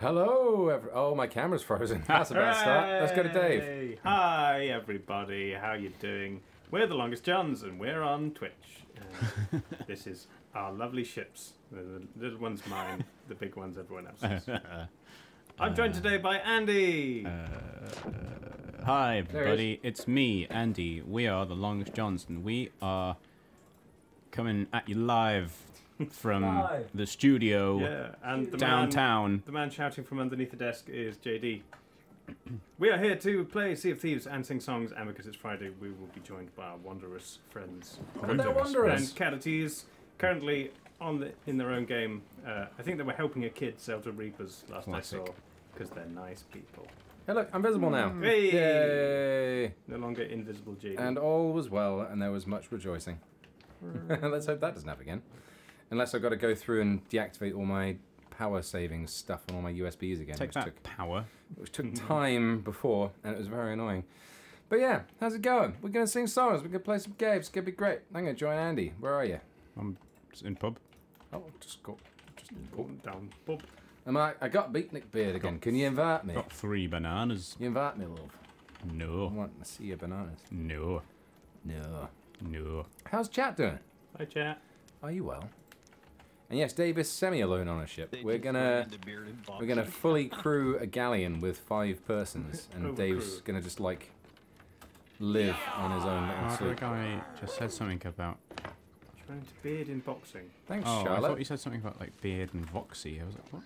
Hello, every- oh my camera's frozen. That's a bad start. Let's go to Dave. Hi, everybody. How you doing? We're the Longest Johns, and we're on Twitch. And this is our lovely ships. The, the little one's mine. The big one's everyone else's. I'm joined today by Andy. Uh, hi, everybody. It's me, Andy. We are the Longest Johns, and We are coming at you live from Live. the studio yeah, and the Man, downtown. the man shouting from underneath the desk is JD. We are here to play Sea of Thieves and sing songs, and because it's Friday, we will be joined by our wanderous friends. They're wanderers. And Catatees, currently on the, in their own game. Uh, I think they were helping a kid sell to Reapers last Classic. I saw, because they're nice people. Hey, look, I'm visible now. Hey! Yay! No longer invisible JD. And all was well, and there was much rejoicing. Let's hope that doesn't happen again. Unless I've got to go through and deactivate all my power saving stuff on all my USBs again, Take which that took power. which took time before, and it was very annoying. But yeah, how's it going? We're gonna sing songs. We're gonna play some games. It's gonna be great. I'm gonna join Andy. Where are you? I'm just in pub. Oh, just got Just Put down. Bob. Am I? I got Beatnik Beard again. Can you invite me? Got three bananas. You invite me, love. No. I No. want to see your bananas. No. No. No. How's chat doing? Hi, chat. Are you well? And yes, Dave is semi-alone on a ship. We're gonna we're gonna fully crew a galleon with five persons, and Overcrew. Dave's gonna just like live on his own little Oh, the guy just said something about. Trying to beard in boxing. Thanks, Oh, I thought you said something about like beard and voxy. I was like, what?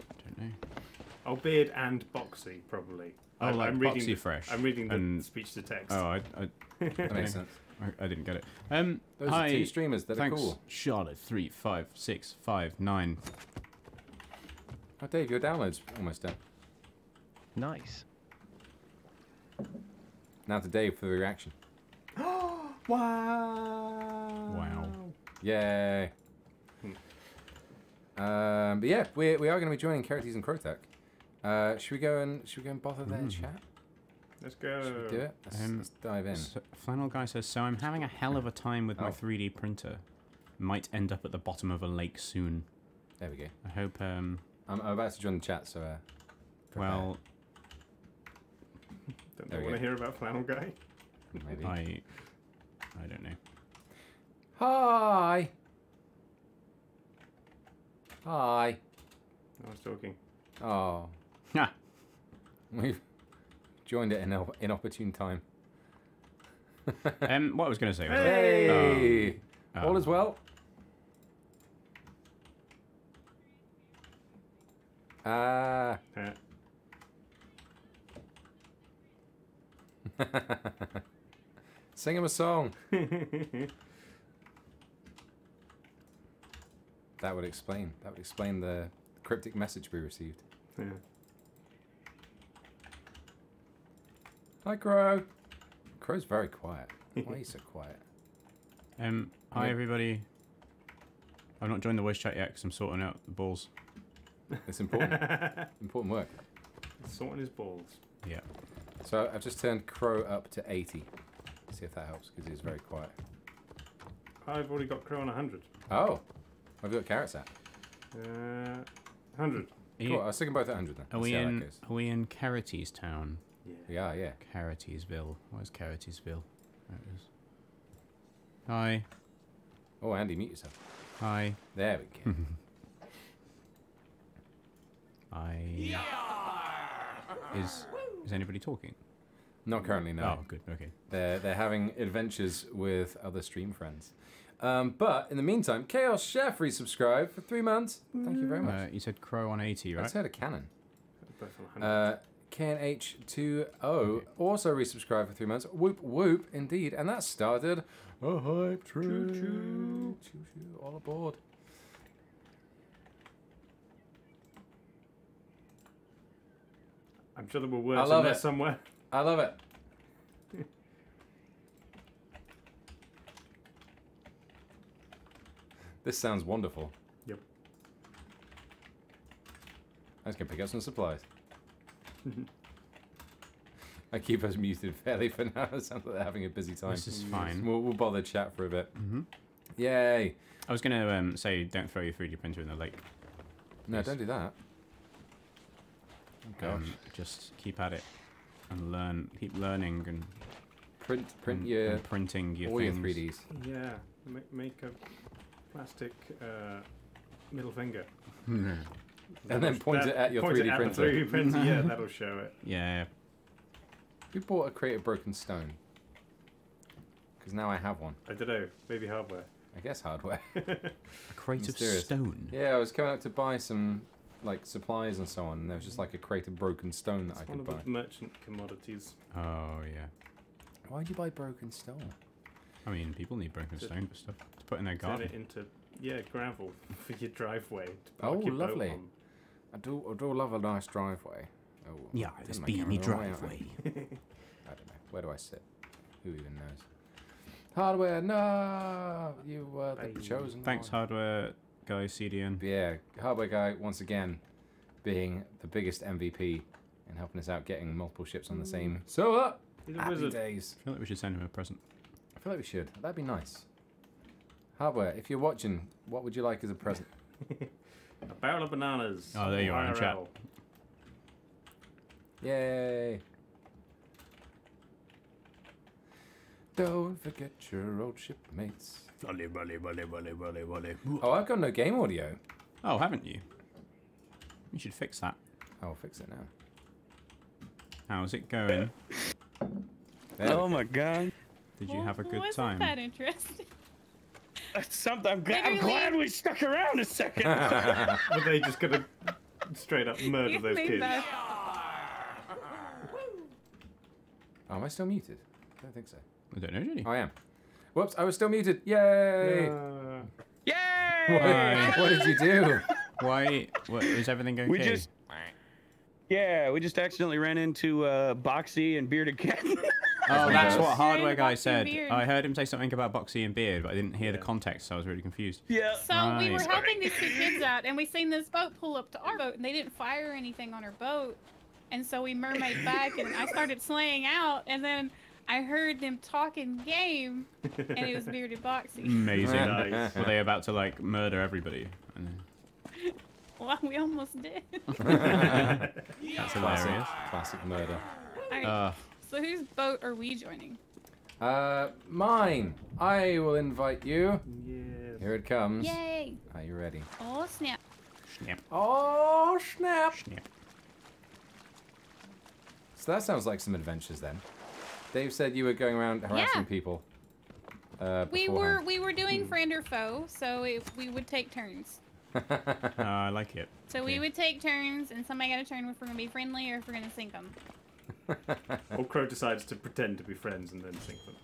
I don't know. Oh, beard and boxy, probably. Oh, I'm, like I'm reading Boxy the, Fresh I'm reading the and- speech to text. Oh, I, I, that makes sense. I, I didn't get it. Um, Those hi. are two streamers that Thanks, are cool. Charlotte. Three, five, six, five, nine. Oh, Dave, your download's almost done. Nice. Now to Dave for the reaction. wow. Wow. Yay. Um, but yeah, we, we are going to be joining Kharites and Krotukk. Uh, should we go and should we go and bother their Mm. chat? Let's go. Should we do it? Let's, Um, let's dive in. So, Flannel guy says, "So I'm having a hell of a time with my Oh. 3D printer. Might end up at the bottom of a lake soon. There we go. I hope. Um, I'm, I'm about to join the chat, so uh, well, Don't they want to hear about Flannel Guy? maybe. I, I don't know. Hi. Hi. I was talking. Oh, Ha! we've joined it in an inopportune time. um, what I was going to say was, Hey, um, all is well. Ah. Uh, Sing him a song. that would explain. That would explain the cryptic message we received. yeah. Hi, Crow. Crow's very quiet. Why are you so quiet? um, hi Yeah. everybody. I've not joined the voice chat yet because I'm sorting out the balls. It's important. important work. Sorting his balls. Yeah. So I've just turned Crow up to 80. See if that helps, because he's very quiet. I've already got Crow on 100. Oh, I've got carrots at. Uh, 100. Cool. you- I was thinking both at 100 then. are Let's we how in? Are we in Kharites Town? Yeah. We are, yeah. Kharitesville. Where's Kharitesville? There it is. Hi. Oh, Andy, mute yourself. Hi. There we go. I. Is is anybody talking? Not currently, no. Oh, good. Okay. They're, they're having adventures with other stream friends. Um, but in the meantime, Chaos Chef resubscribed for three months. Thank you very much. Uh, you said crow on 80, right? I heard a cannon. Both on 100. Uh, KNH20 also resubscribed for three months. Whoop whoop, indeed. And that started a hype train. Choo-choo. Choo-choo, all aboard. I'm sure there were words love in there it. somewhere. I love it. this sounds wonderful. Yep. I was going to pick up some supplies. I keep us muted fairly for now. It sounds like they're having a busy time. This is fine. We'll, we'll bother chat for a bit. hmm Yay! I was going to um, say don't throw your 3D printer in the lake. No, Yes. don't do that. Gosh. Um, just keep at it and learn, keep learning and, Print, print and, your and printing your all your 3ds. Yeah, make, make a plastic uh, middle finger. And then That'll- point it at your point 3D at printer. The 3D printer. yeah, that'll show it. Yeah, We bought a crate of broken stone. Because now I have one. I don't know. Maybe hardware. I guess hardware. a crate of Mysterious. stone. yeah, I was coming up to buy some like supplies and so on, and there was just like a crate of broken stone that It's I one could of buy. the merchant commodities. Oh yeah. Why'd you buy broken stone? I mean, people need broken To- stone for stuff to put in their Turn garden. it into yeah gravel for your driveway. To park Oh, your boat lovely. on. I do, I do love a nice driveway. Oh, Yeah, this my be me camera away, aren't I? driveway. I don't know. Where do I sit? Who even knows? Hardware, no! You were the Bye. chosen Thanks, one. hardware guy, CDN. Yeah, Hardware Guy, once again, being the biggest MVP and helping us out getting multiple ships on the same. So, uh, happy wizard. days. I feel like we should send him a present. I feel like we should. That'd be nice. Hardware, if you're watching, what would you like as a present? A barrel of bananas. Oh, there you are in chat. Yay! Don't forget your old shipmates. Oh, I've got no game audio. Oh, haven't you? You should fix that. Oh, I'll fix it now. How's it going? Oh my god. Did you Well, have a good wasn't time? that interesting? That's something. I'm, glad. I'm glad we stuck around a second. Were they just gonna straight up murder You those made kids? that- Oh, am I still muted? I don't think so. I don't know, Jenny. Oh, I am. Whoops, I was still muted. Yay! Uh, Yay! Why? what did you do? Why? What, is everything okay? We just. Yeah, we just accidentally ran into uh, Boxy and Bearded Cat. Oh, that's what hardware guy said. I heard him say something about Boxy and Beard, but I didn't hear the context, so I was really confused. yeah. So we were helping these two kids out, and we seen this boat pull up to our boat, and they didn't fire anything on our boat, and so we mermaid back, and I started slaying out, and then I heard them talking game, and it was bearded boxy. Amazing. Nice. Were they about to like murder everybody? And then- Well, we almost did. That's Classic, hilarious. classic murder. Alright, Uh, so whose boat are we joining? Uh, mine. I will invite you. yes. Here it comes. Yay! Are you ready? Oh snap! snap, Oh, snap! snap. So that sounds like some adventures then. Dave said you were going around harassing Yeah. people. Uh, We were we were doing friend or foe, so it, we would take turns. Uh, I like it. So Okay. we would take turns, and somebody got a turn if we're gonna be friendly or if we're gonna sink them. Or Crow decides to pretend to be friends and then sink them.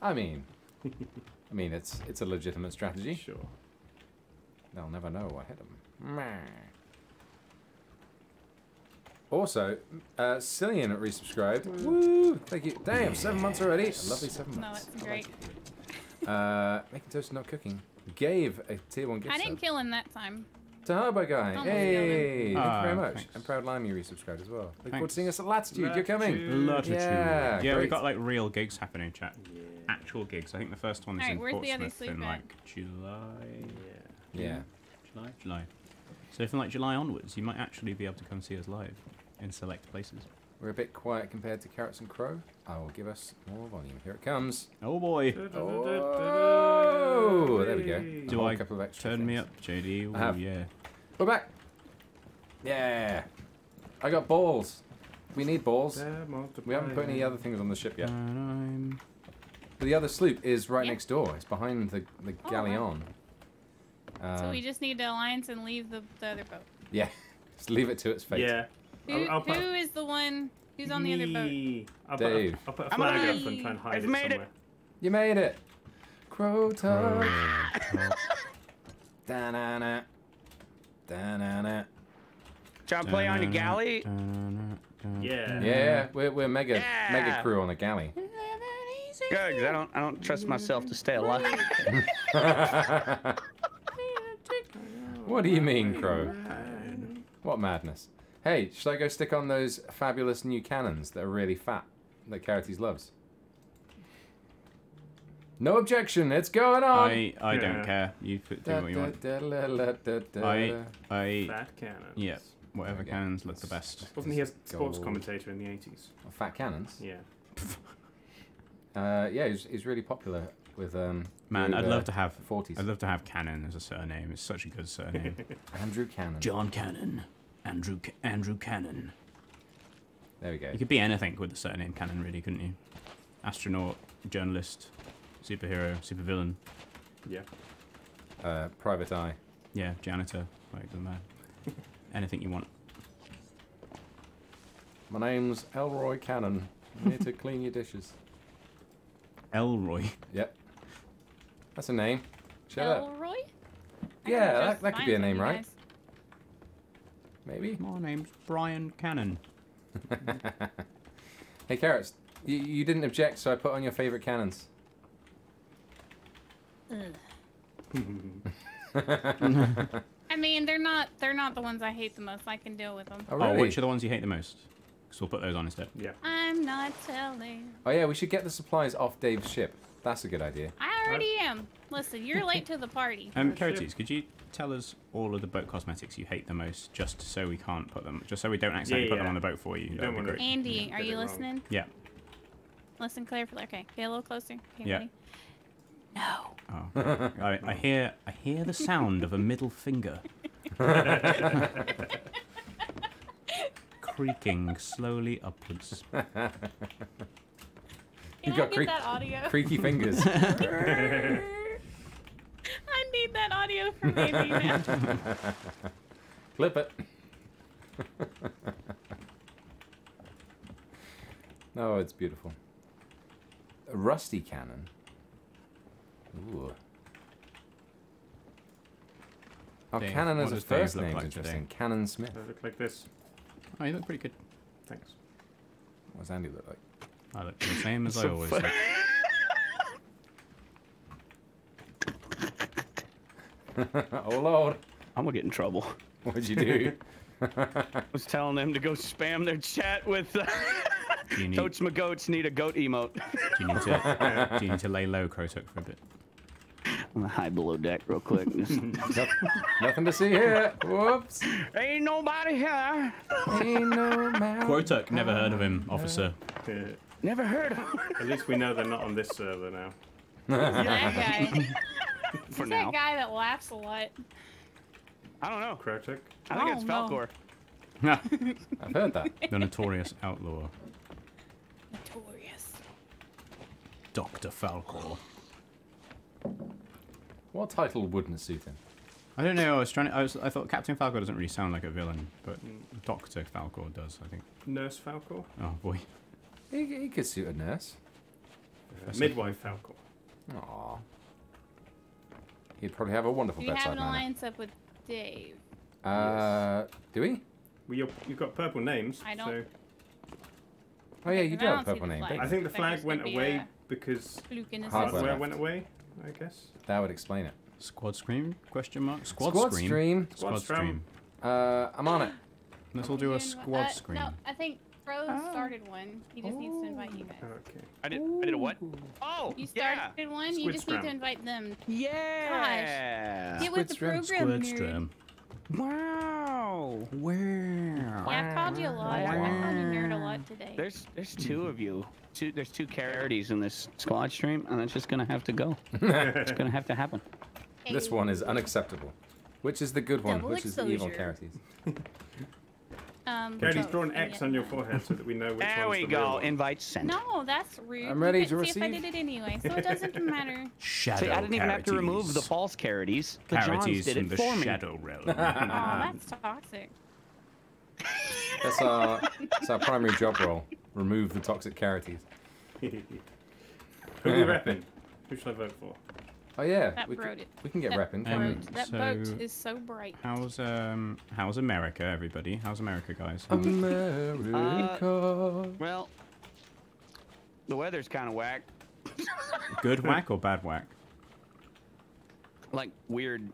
I mean, I mean, it's it's a legitimate strategy. Sure. They'll never know I hit them. Also, uh, Cillian resubscribed. Woo! Thank you. Damn, seven months already. A lovely seven months. No, months. that's great. Uh, making toast, is not cooking. Gave a tier one gift I didn't sub. kill him that time. Tahaba guy. Almost Hey, thank you Ah, very much. thanks. And Proud Lime, you resubscribed as well. Look forward to seeing us at Latitude. You're coming. Latitude. Latitude. Yeah, Yeah, we great. got like real gigs happening, chat. Yeah. Actual gigs. I think the first one is Alright, in where's the other Portsmouth in like July. Yeah. Yeah. July. July. So from like July onwards, you might actually be able to come see us live in select places. We're a bit quiet compared to Carrots and Crow. I will give us more volume. Here it comes. Oh boy. Oh, there we go. Do A I couple of extra Turn me up, JD. Ooh, I have. yeah. We're back. Yeah. I got balls. We need balls. They're We haven't put any other things on the ship yet. But the other sloop is right Yeah. next door. It's behind the, the Oh, wow. galleon. Uh, so we just need to alliance and leave the, the other boat. yeah. Just leave it to its fate. Yeah. Who, I'll, I'll put, who is the one who's on the other boat? Me. I'll Dave. Put a, I'll put a I'm flag on- up and try and hide I've it made it. somewhere. You made it. Crow talk. Da-na-na. Da-na-na. Trying to play on your galley. Yeah. Yeah, we're, we're mega mega crew on a galley. Good, 'cause I don't I don't trust myself to stay alive. what do you mean, Crow? What madness? Hey, should I go stick on those fabulous new cannons that are really fat that Kharites loves? No objection. It's going on. I I Yeah. don't care. You put, do Da, what you da, want. da, la, la, da, da, I da. I Fat cannons. yeah. Whatever Okay. cannons look the best. Wasn't he a sports Gold. commentator in the 80s? Oh, Fat cannons. Yeah. Uh, yeah, he's, he's really popular with um. Man, with, I'd uh, love to have. 40s. I'd love to have Cannon as a surname. It's such a good surname. Andrew Cannon. John Cannon. Andrew Ca- Andrew Cannon. There we go. You could be anything with the surname Cannon, really, couldn't you? Astronaut, journalist, superhero, supervillain. Yeah. Uh, Private Eye. Yeah, janitor. Like doesn't matter. anything you want. My name's Elroy Cannon. I'm here to clean your dishes. Elroy. Yep. That's a name. Shut up. Elroy? I Yeah, that, that could be a name, right? guys. Maybe. My name's Brian Cannon. Hey, Carrots. You, you didn't object, so I put on your favorite cannons. I mean, they're not they're not the ones I hate the most. I can deal with them. Oh, Oh, which are the ones you hate the most? Because we'll put those on instead. Yeah. I'm not telling. Oh, yeah, we should get the supplies off Dave's ship. That's a good idea. I already am. Listen, you're late to the party. Um, shit. Could you tell us all of the boat cosmetics you hate the most, just so we can't put them, just so we don't accidentally put them on the boat for you? You don't would be wanna- great. Andy, are you it wrong. listening? Yeah. Listen carefully. Okay, get a little closer. Okay, Yeah. ready? No. Oh. I, I hear, I hear the sound of a middle finger. Creaking slowly upwards. Can You I got get creak- that audio? Creaky fingers. I need that audio from Andy now. Flip it. oh, it's beautiful. A rusty cannon. Ooh. Oh, Dave, Cannon what as a first look name's like today? interesting. Cannon Smith. They look like this. Oh, you look pretty good. Thanks. What does Andy look like? I look the same as I always fu- look. oh Lord, I'm gonna get in trouble. what'd you do? I was telling them to go spam their chat with uh, need, Totes my goats need a goat emote. do you need to, do you need to lay low, Krotukk, for a bit? I'm gonna hide below deck real quick. Just, Noth- Nothing to see here. Whoops. Ain't nobody here. Ain't no mountain. Krotukk, never heard of him, officer. Yeah. Never heard of him. At least we know they're not on this server now. that guy. For He's now. that guy that laughs a lot. I don't know. Krotukk. I think Oh, it's no. Falcor. I've heard that. the notorious outlaw, Notorious. Dr. Falcor. What title wouldn't suit him? I don't know. I was trying. To, I was. I thought Captain Falcor doesn't really sound like a villain, but hmm. Doctor Falcor does. I think. Nurse Falcor. Oh boy. He, he could suit a nurse. Uh, Midwife Falcor. Aww. He'd probably have a wonderful Do you have bedside an manner. alliance up with Dave? Uh, do we? Well, you're, you've got purple names. I don't- So Oh yeah, you I do have don't a see purple the name. I think the flag went be away because Fluke in his Hardware. system. went away. I guess. That would explain it. Squad Scream? Question mark. Squad, Squad Scream. stream. Squad Squad Scream. Uh, I'm on it. Let's all do a squad uh, scream. No, I think Rose Oh. started one. He just needs to invite you guys. Oh, okay. I did. I did a what? Oh, You started yeah. one. You Squid just need to invite them. Yeah. Get with the Squidstram, program, nerd. Squidstram. Wow. Where? Yeah, I've called you a lot. I called you nerd a lot today. There's there's two of you. Two there's two Kharites in this squad stream, and it's just gonna have to go. It's gonna have to happen. This one is unacceptable. Which is the good one? Double Which is the evil exposure. Kharites? Um, Cody's both, draw an X on your forehead so that we know which There one's we the real go. one. Invite sent. No, that's rude. I'm ready couldn't to see if I did it anyway, so it doesn't matter. Shadow See, I didn't even have to remove the false Kharites. The Johns did from it the for me. Shadow Realm. Oh, that's toxic. That's our that's our primary job role. Remove the toxic Kharites. Who are we repping? Who should I vote for? Oh yeah, That we, can, we can get that repping. Um, that so- boat is so bright. how's um how's America, everybody? How's America, guys? America. Well, the weather's kind of whack. Good whack or bad whack? Like weird.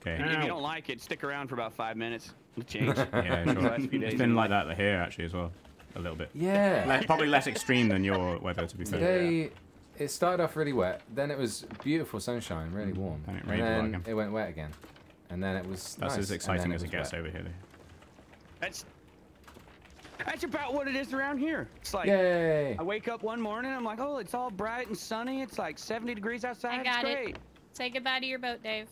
Okay. If you don't like it, stick around for about five minutes. It'll change. Yeah, sure. last few days It's been you like that here actually as well, a little bit. Yeah. Le- probably less extreme than your weather, to be fair. Today, it started off really wet. Then it was beautiful sunshine, really mm. warm. Then it rained a lot then again. it went wet again. And then it was That's nice, as exciting then as it was gets wet. over here. though. That's that's about what it is around here. It's like Yay! I wake up one morning, I'm like, oh, it's all bright and sunny. It's like 70 degrees outside. I got it's it. Say goodbye to your boat, Dave.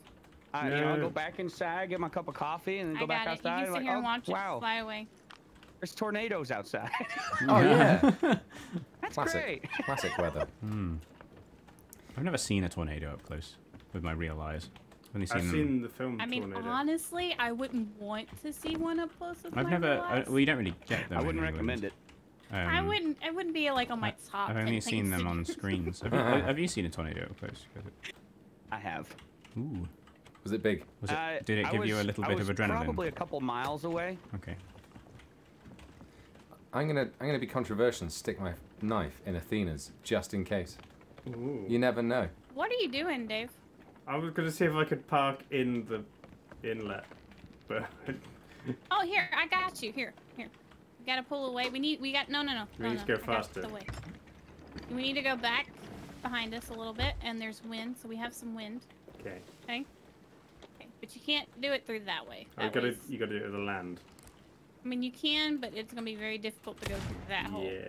I, you know, I No. go back inside, get my cup of coffee, and then go back got it. You outside. can I'm sit like, here oh, and watch wow, it fly away. there's tornadoes outside. Oh yeah, That's Classic. great. classic weather. Hmm. I've never seen a tornado up close with my real eyes. I've only seen I've them. seen the film I mean, Tornado. honestly, I wouldn't want to see one up close with I've my never. real I, eyes. well, you don't really get them. I wouldn't England. recommend it. Um, I wouldn't. I wouldn't be like on my top. I've 10 only seen them on screens. Have you, have you seen a tornado up close? I have. Ooh. Was it big? Was it, Uh, did it I give you a little I bit of adrenaline? Probably a couple miles away. Okay. I'm gonna I'm gonna be controversial and stick my knife in Athena's just in case. Ooh. You never know. What are you doing, Dave? I was going to see if I could park in the inlet, but Oh, here, I got you. Here, here. We gotta pull away. We need. We got. No, no, no. We no, need no. to go I got faster. The way. We need to go back behind us a little bit, and there's wind, so we have some wind. okay. Okay. Okay, but you can't do it through that way. I That got to way's- you got to do it with the land. I mean, you can, but it's gonna be very difficult to go through that hole. Yeah.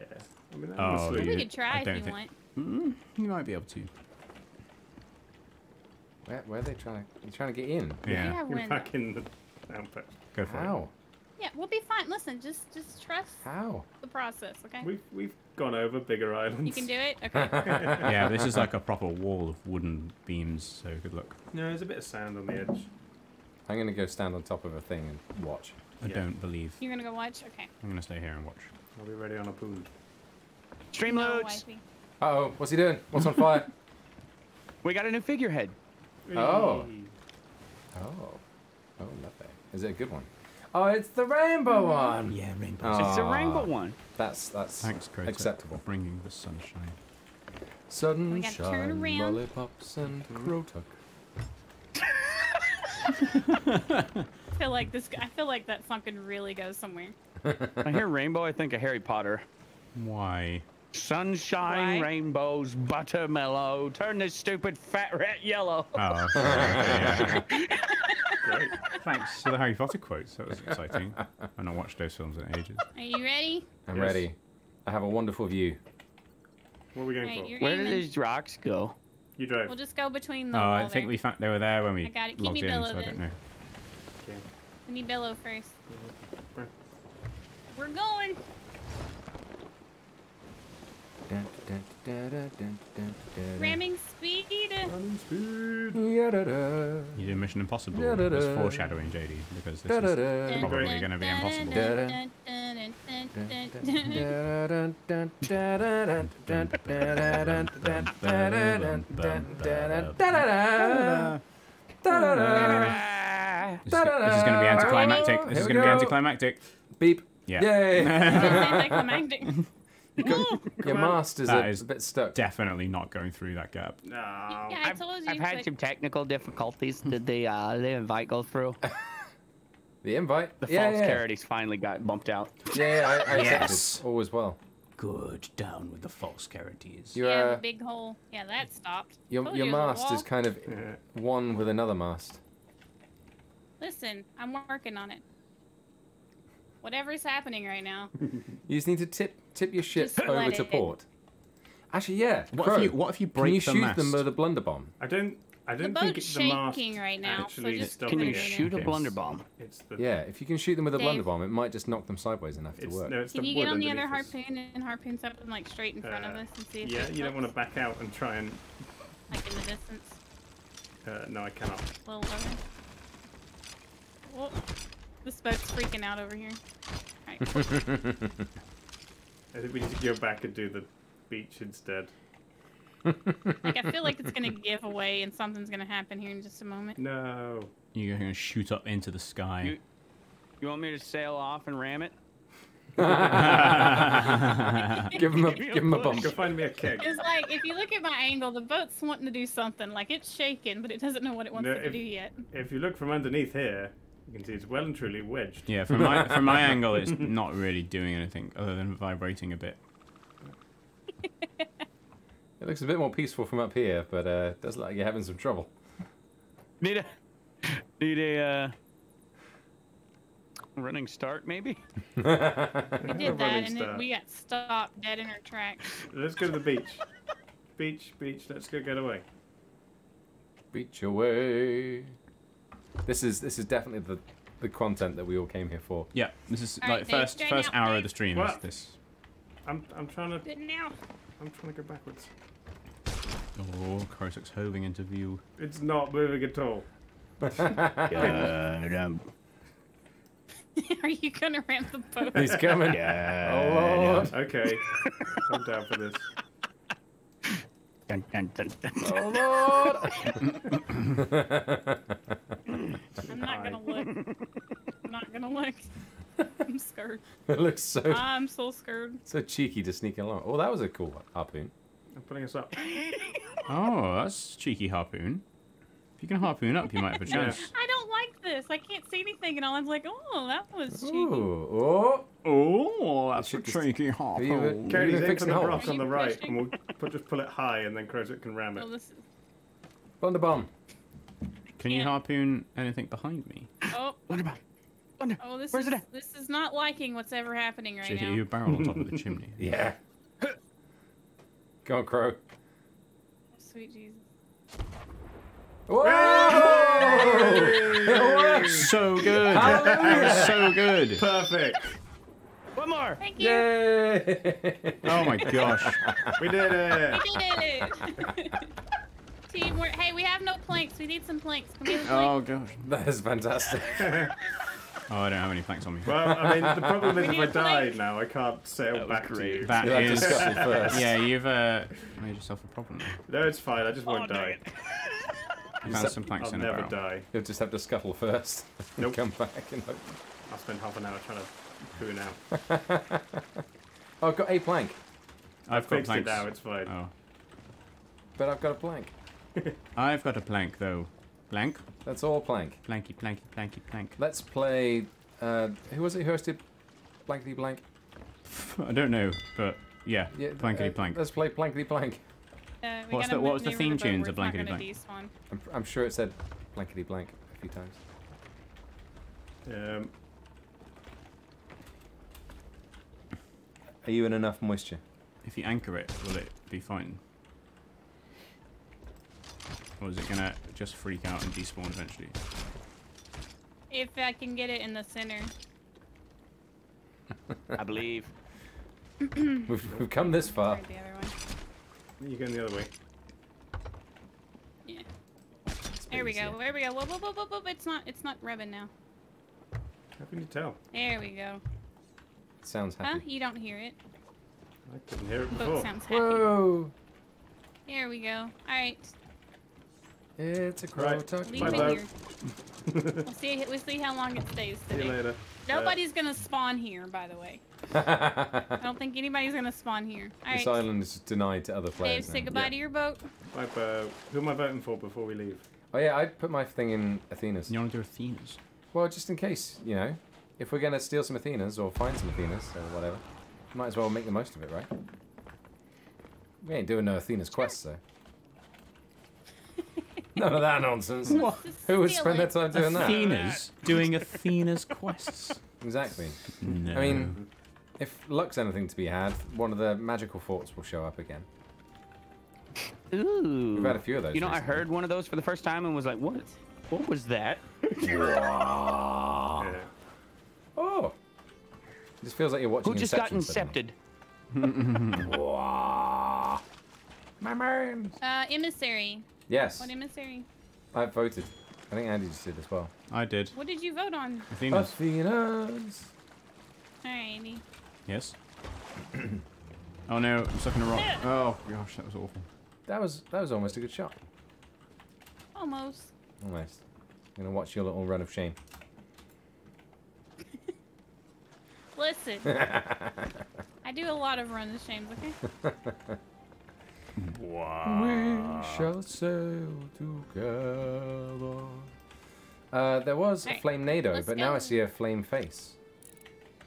I mean, Oh, honestly, we you- could try if you think- want. Mm, you might be able to. Where, where are they trying to? You trying to get in? We Yeah. you're back in the outpost. Go for it. How? Yeah, we'll be fine. Listen, just just trust How? the process, okay? We've we've gone over bigger islands. You can do it. Okay. Yeah, this is like a proper wall of wooden beams. So good luck. No, there's a bit of sand on the edge. I'm gonna go stand on top of a thing and watch. I Yeah. don't believe. You're gonna go watch. Okay. I'm gonna stay here and watch. I'll be ready on a pool. Stream No, loads. Uh oh, what's he doing? What's on fire? We got a new figurehead. Oh. Whee! Oh. Oh, lovely. Is it a good one? Oh, it's the rainbow one. Yeah, rainbow. It's a rainbow one. That's that's Thanks, Greta, acceptable. for bringing the sunshine. Sunshine, We gotta turn around. lollipops, and Krotukk. I feel like this. I feel like that song could really go somewhere. I hear rainbow, I think of Harry Potter. Why? Sunshine, Why? rainbows, buttermellow. Turn this stupid fat rat yellow. Oh, okay, yeah. Great. Thanks for the Harry Potter quotes. That was exciting. I've not watched those films in ages. Are you ready? I'm Yes. ready. I have a wonderful view. What are we going Right, for? you're Where did these rocks go? You drive. We'll just go between the. Oh, I think there. we found they were there when we I got it. Keep logged me in, so I don't know. Okay. We need Bello first. Right. We're going. Ramming speed. Ramming speed. Yeah, da, da. You do Mission Impossible. Yeah, da, da. Foreshadowing, JD, because this da, da, da. is probably going to be impossible. This, this is going to be anticlimactic. This is going to be anticlimactic. Beep. Yeah. Yay. Anticlimactic. Your mast is That a is bit stuck. Definitely not going through that gap. No. Yeah, I I've, told you. I've had but- some technical difficulties. Did the uh, the invite go through? The invite. The yeah, false yeah. Kharites finally got bumped out. Yeah, yeah, I, I Yes. All was well. Good. Down with the false Kharites. Your yeah, uh, the big hole. Yeah, that stopped. your, Told your you it was a mast is kind of one with another mast. Listen, I'm working on it. Whatever's happening right now. You just need to tip tip your ship Just over to it- port. Actually, yeah. What Crow, if you What if you break Can you the shoot mast? them with a blunder bomb? I don't. I don't think boat's the mast shaking right now, so actually just stopping Can you it. shoot a Yes. blunder bomb? It's the. Yeah, if you can shoot them with a Dave. blunder bomb, it might just knock them sideways enough to work. no, it's Can you get on the other underneath us. harpoon and harpoon something like straight in front of Uh, us and see if Yeah, you don't want to back out and try and. like in the distance. Uh, no, I cannot. A little lower. Oh, this boat's freaking out over here. Alright. I think we need to go back and do the beach instead. like I feel like it's gonna give away and something's gonna happen here in just a moment. No. You're going to shoot up into the sky. You- You want me to sail off and ram it? give them a give them a bump. Go find me a keg. It's like if you look at my angle, the boat's wanting to do something. Like it's shaking, but it doesn't know what it wants No, to if- do yet. If you look from underneath here, you can see it's well and truly wedged. Yeah, from my from my angle, it's not really doing anything other than vibrating a bit. It looks a bit more peaceful from up here, but uh, it does look like you're having some trouble. Need a need a uh, running start maybe. We did that, and then we got stopped dead in our tracks. Let's go to the beach. beach, beach. Let's go get away. Beach away. This is this is definitely the the content that we all came here for. Yeah, this is All like right, first join first hour of the stream. Is this? I'm I'm trying to Good now. I'm trying to go backwards. Oh, Krotukk's hoving into view. It's not moving at all. Are you gonna ramp the boat? He's coming. Oh Lord. Okay, I'm down for this. Dun, dun, dun, dun. Oh Lord. I'm not gonna look. I'm not gonna look. I'm scared. it looks so I'm so scared. so cheeky to sneak along. Oh, that was a cool harpoon. I'm putting us up. Oh, that's cheeky harpoon. If you can harpoon up, you might have a chance. I don't like this. I can't see anything, and all I'm like, oh, that was cheeky. Ooh. Oh. Oh, that's should a just- cheeky you harpoon. even- Cody's even fixing the holes. rock on the right, pushing? and we'll put, just pull it high, and then Krotukk can ram it. Oh, this is, Thunder bomb. Can you harpoon anything behind me? oh, Wonder- wonder- oh, this Where's is it at? this is not liking what's ever happening right Should now. you barrel on top of the chimney. Yeah. Go on, Crow. Oh, sweet Jesus. Whoa! it works. So good. Hallelujah. so good. Perfect. One more. Thank you. Yay! Oh my gosh. We did it. We did it. Teamwork. Hey, we have no planks. We need some planks. Can we have a Oh gosh. That is fantastic. Oh, I don't have any planks on me. Well, I mean, the problem is if I I a plank. died now, I can't sail That was back to great. you. That You'll have to is. scuttle first. Yeah, you've uh, made yourself a problem. now. No, it's fine. I just won't Oh, dang die. Found some planks I'll in a never barrel. die. You'll just have to scuttle first. and Nope. Come back and hope. I'll spend half an hour trying to poo now. Oh, I've got a plank, I've got Fixed it now. It's fine. Oh, but I've got a plank. I've got a plank though. Plank, That's all plank. planky, planky, planky, plank. Let's play. Uh, who was it who hosted Blankety Blank? I don't know, but yeah, Yeah, blankety uh, plank. Let's play Blankety Blank. Uh, we What's the- what was the theme boat tunes where of Blankety Blank? I'm, I'm sure it said Blankety Blank a few times. Um, Are you in enough moisture? If you anchor it, will it be fine? Or is it gonna just freak out and despawn eventually? If I can get it in the center. I believe. We've, we've come this far. Or the other one. you're going the other way. Yeah. There we go. There we go. Whoop, whoop, whoop, whoop, whoop. It's not. It's not rubbing now. How can you tell? There we go. It Sounds happy. Huh? You don't hear it. I couldn't hear it Boat before. sounds happy. Whoa! There we go. All right. It's a crow Right. tuck. Leave Bye, it here. We'll see. We'll see how long it stays See you today. later. Nobody's gonna spawn here, by the way. I don't think anybody's gonna spawn here. All this right. island is denied to other players. Dave, players. say goodbye Yeah. to your boat. Bye, boat. Who am I voting for before we leave? Oh yeah, I put my thing in Athena's. You want to do Athena's? Well, just in case, you know, if we're gonna steal some Athenas or find some Athenas or whatever, might as well make the most of it, right? We ain't doing no Athena's quests though. None of that nonsense. What? Who would spend their time doing that? Athena's doing Athena's quests. Exactly. No. I mean, if luck's anything to be had, one of the magical forts will show up again. Ooh. We've had a few of those. You know, I heard one of those for the first time and was like, what? What was that? Yeah. Oh, this feels like you're watching. Who just got Inception incepted? Wow. My man. Uh, emissary. Yes, What emissary? I voted. I think Andy just did as well. I did. What did you vote on? Athena's. Athenas. Alrighty. Yes. oh no, I'm stuck in a rock. Oh gosh, that was awful. That was that was almost a good shot. Almost. Almost. I'm gonna watch your little run of shame. Listen, I do a lot of run of shames, okay? Wow. We shall sail together. Uh, there was a flame nado, let's but now I see a flame face.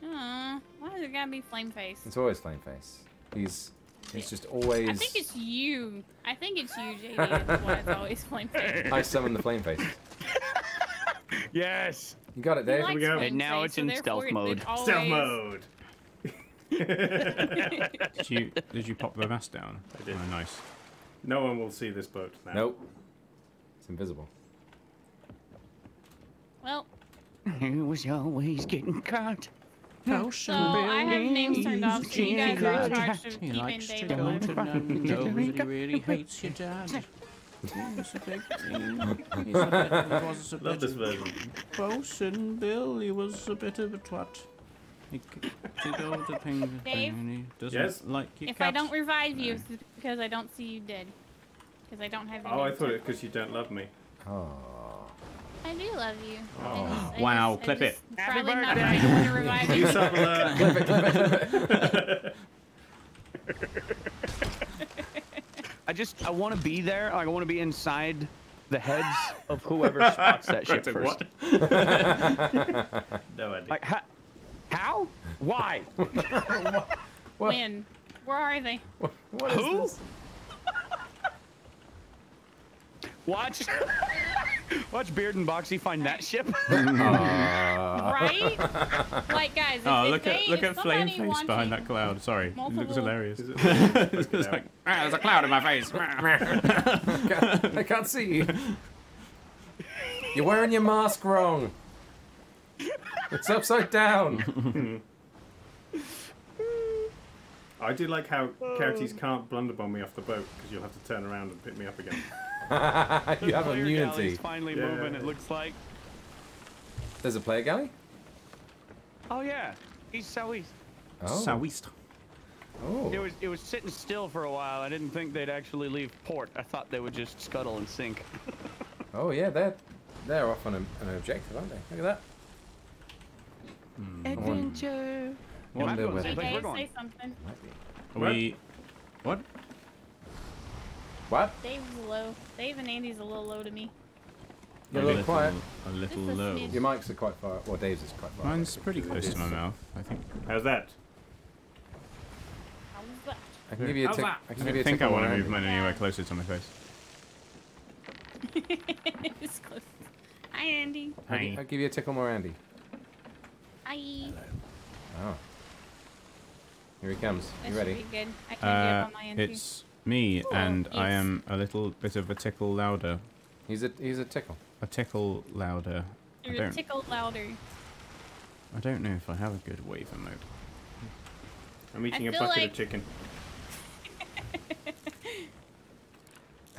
Aw, why does it gotta be flame face? It's always flame face. He's It's just always. I think it's you. I think it's you, JD. That's why it's always flame face. I summon the flame face. Yes. You got it, He Dave. likes we go. And now face, it's so in therefore stealth it- it mode. Stealth mode. Did you did you pop the mast down? I did. Oh, nice. no one will see this boat now. Nope. It's invisible. Well, He was always getting caught. So I have names turned off, so you guys are in charge of He keeping likes to Dave go alive. to London. Nobody really hates your dad. He's a big thing. He's a bit, he was a Love bit this of version. Bosun Bill, he was a bit of a twat. He c- to go to thing, Dave? and he doesn't Yes? like your If cat. I don't revive you, it's because I don't see you dead. Because I don't have your Oh, I name thought it turned because you don't love me. Oh. I do love you. I Oh. just- I Wow, just- I clip it. Happy Probably not birthday. going to want to revive You you. sub alert. I just I want to be there. Like, I want to be inside the heads of whoever spots that ship Wait, first. what? no idea. Like how? How? Why? When? Where are they? What is Who? This? Watch. Watch Beard and Boxy find that ship. Right? like, guys, if, Oh, if look they, at look at Flame Face behind that cloud. Sorry, it looks hilarious. It's like ah, there's a cloud in my face. I can't see you. You're wearing your mask wrong. It's upside down. I do like how Kharites can't blunderbomb me off the boat because you'll have to turn around and pick me up again. you have immunity. finally Yeah. moving. It looks like. There's a player galley? Oh yeah, he's southeast. Oh. Southeast. Oh. It was it was sitting still for a while. I didn't think they'd actually leave port. I thought they would just scuttle and sink. Oh yeah, they're they're off on a, an objective, aren't they? Look at that. Adventure. Wonder I'm going whether- same place Hey, we're say something. Might be. We what? What? Dave's low. Dave and Andy's a little low to me. You're a little quiet. A little a low. Your mics are quite far. Well, Dave's is quite far. Mine's pretty close to my mouth. I think. How's that? How was that? I can give you a How's tick. that? I I give you a think I want to move mine Andy. anywhere closer to my face. it's close. Hi, Andy. I'll, Hi. I'll give you a tickle more, Andy. Hi. Oh. Here he comes. That You ready? be good. I can Uh, do up on my end too. it's me, and I am a little bit of a tickle louder. He's a he's a tickle. A tickle louder. I You're a don't. tickle louder. I don't know if I have a good waiver mode. I'm eating a bucket like- of chicken.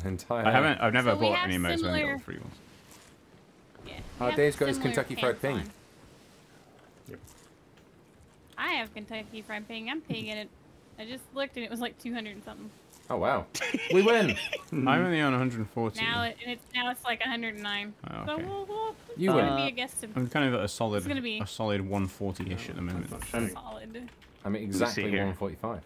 Entire. I haven't. I've never So bought have any modes. I've only similar- got free ones. Yeah. Oh, we have Dave's got his Kentucky Fried pants Ping. on. Yep. I have Kentucky Fried Ping. I'm paying it. I just looked and it was like 200 and something. Oh wow. we win. I'm only on 140. Now it, it's now it's like 109. Oh, So we'll, we'll, You it's win. gonna Uh, be a guess of I'm kind of at a solid, it's gonna be- a solid 140-ish at the moment. That's solid. I'm exactly 145.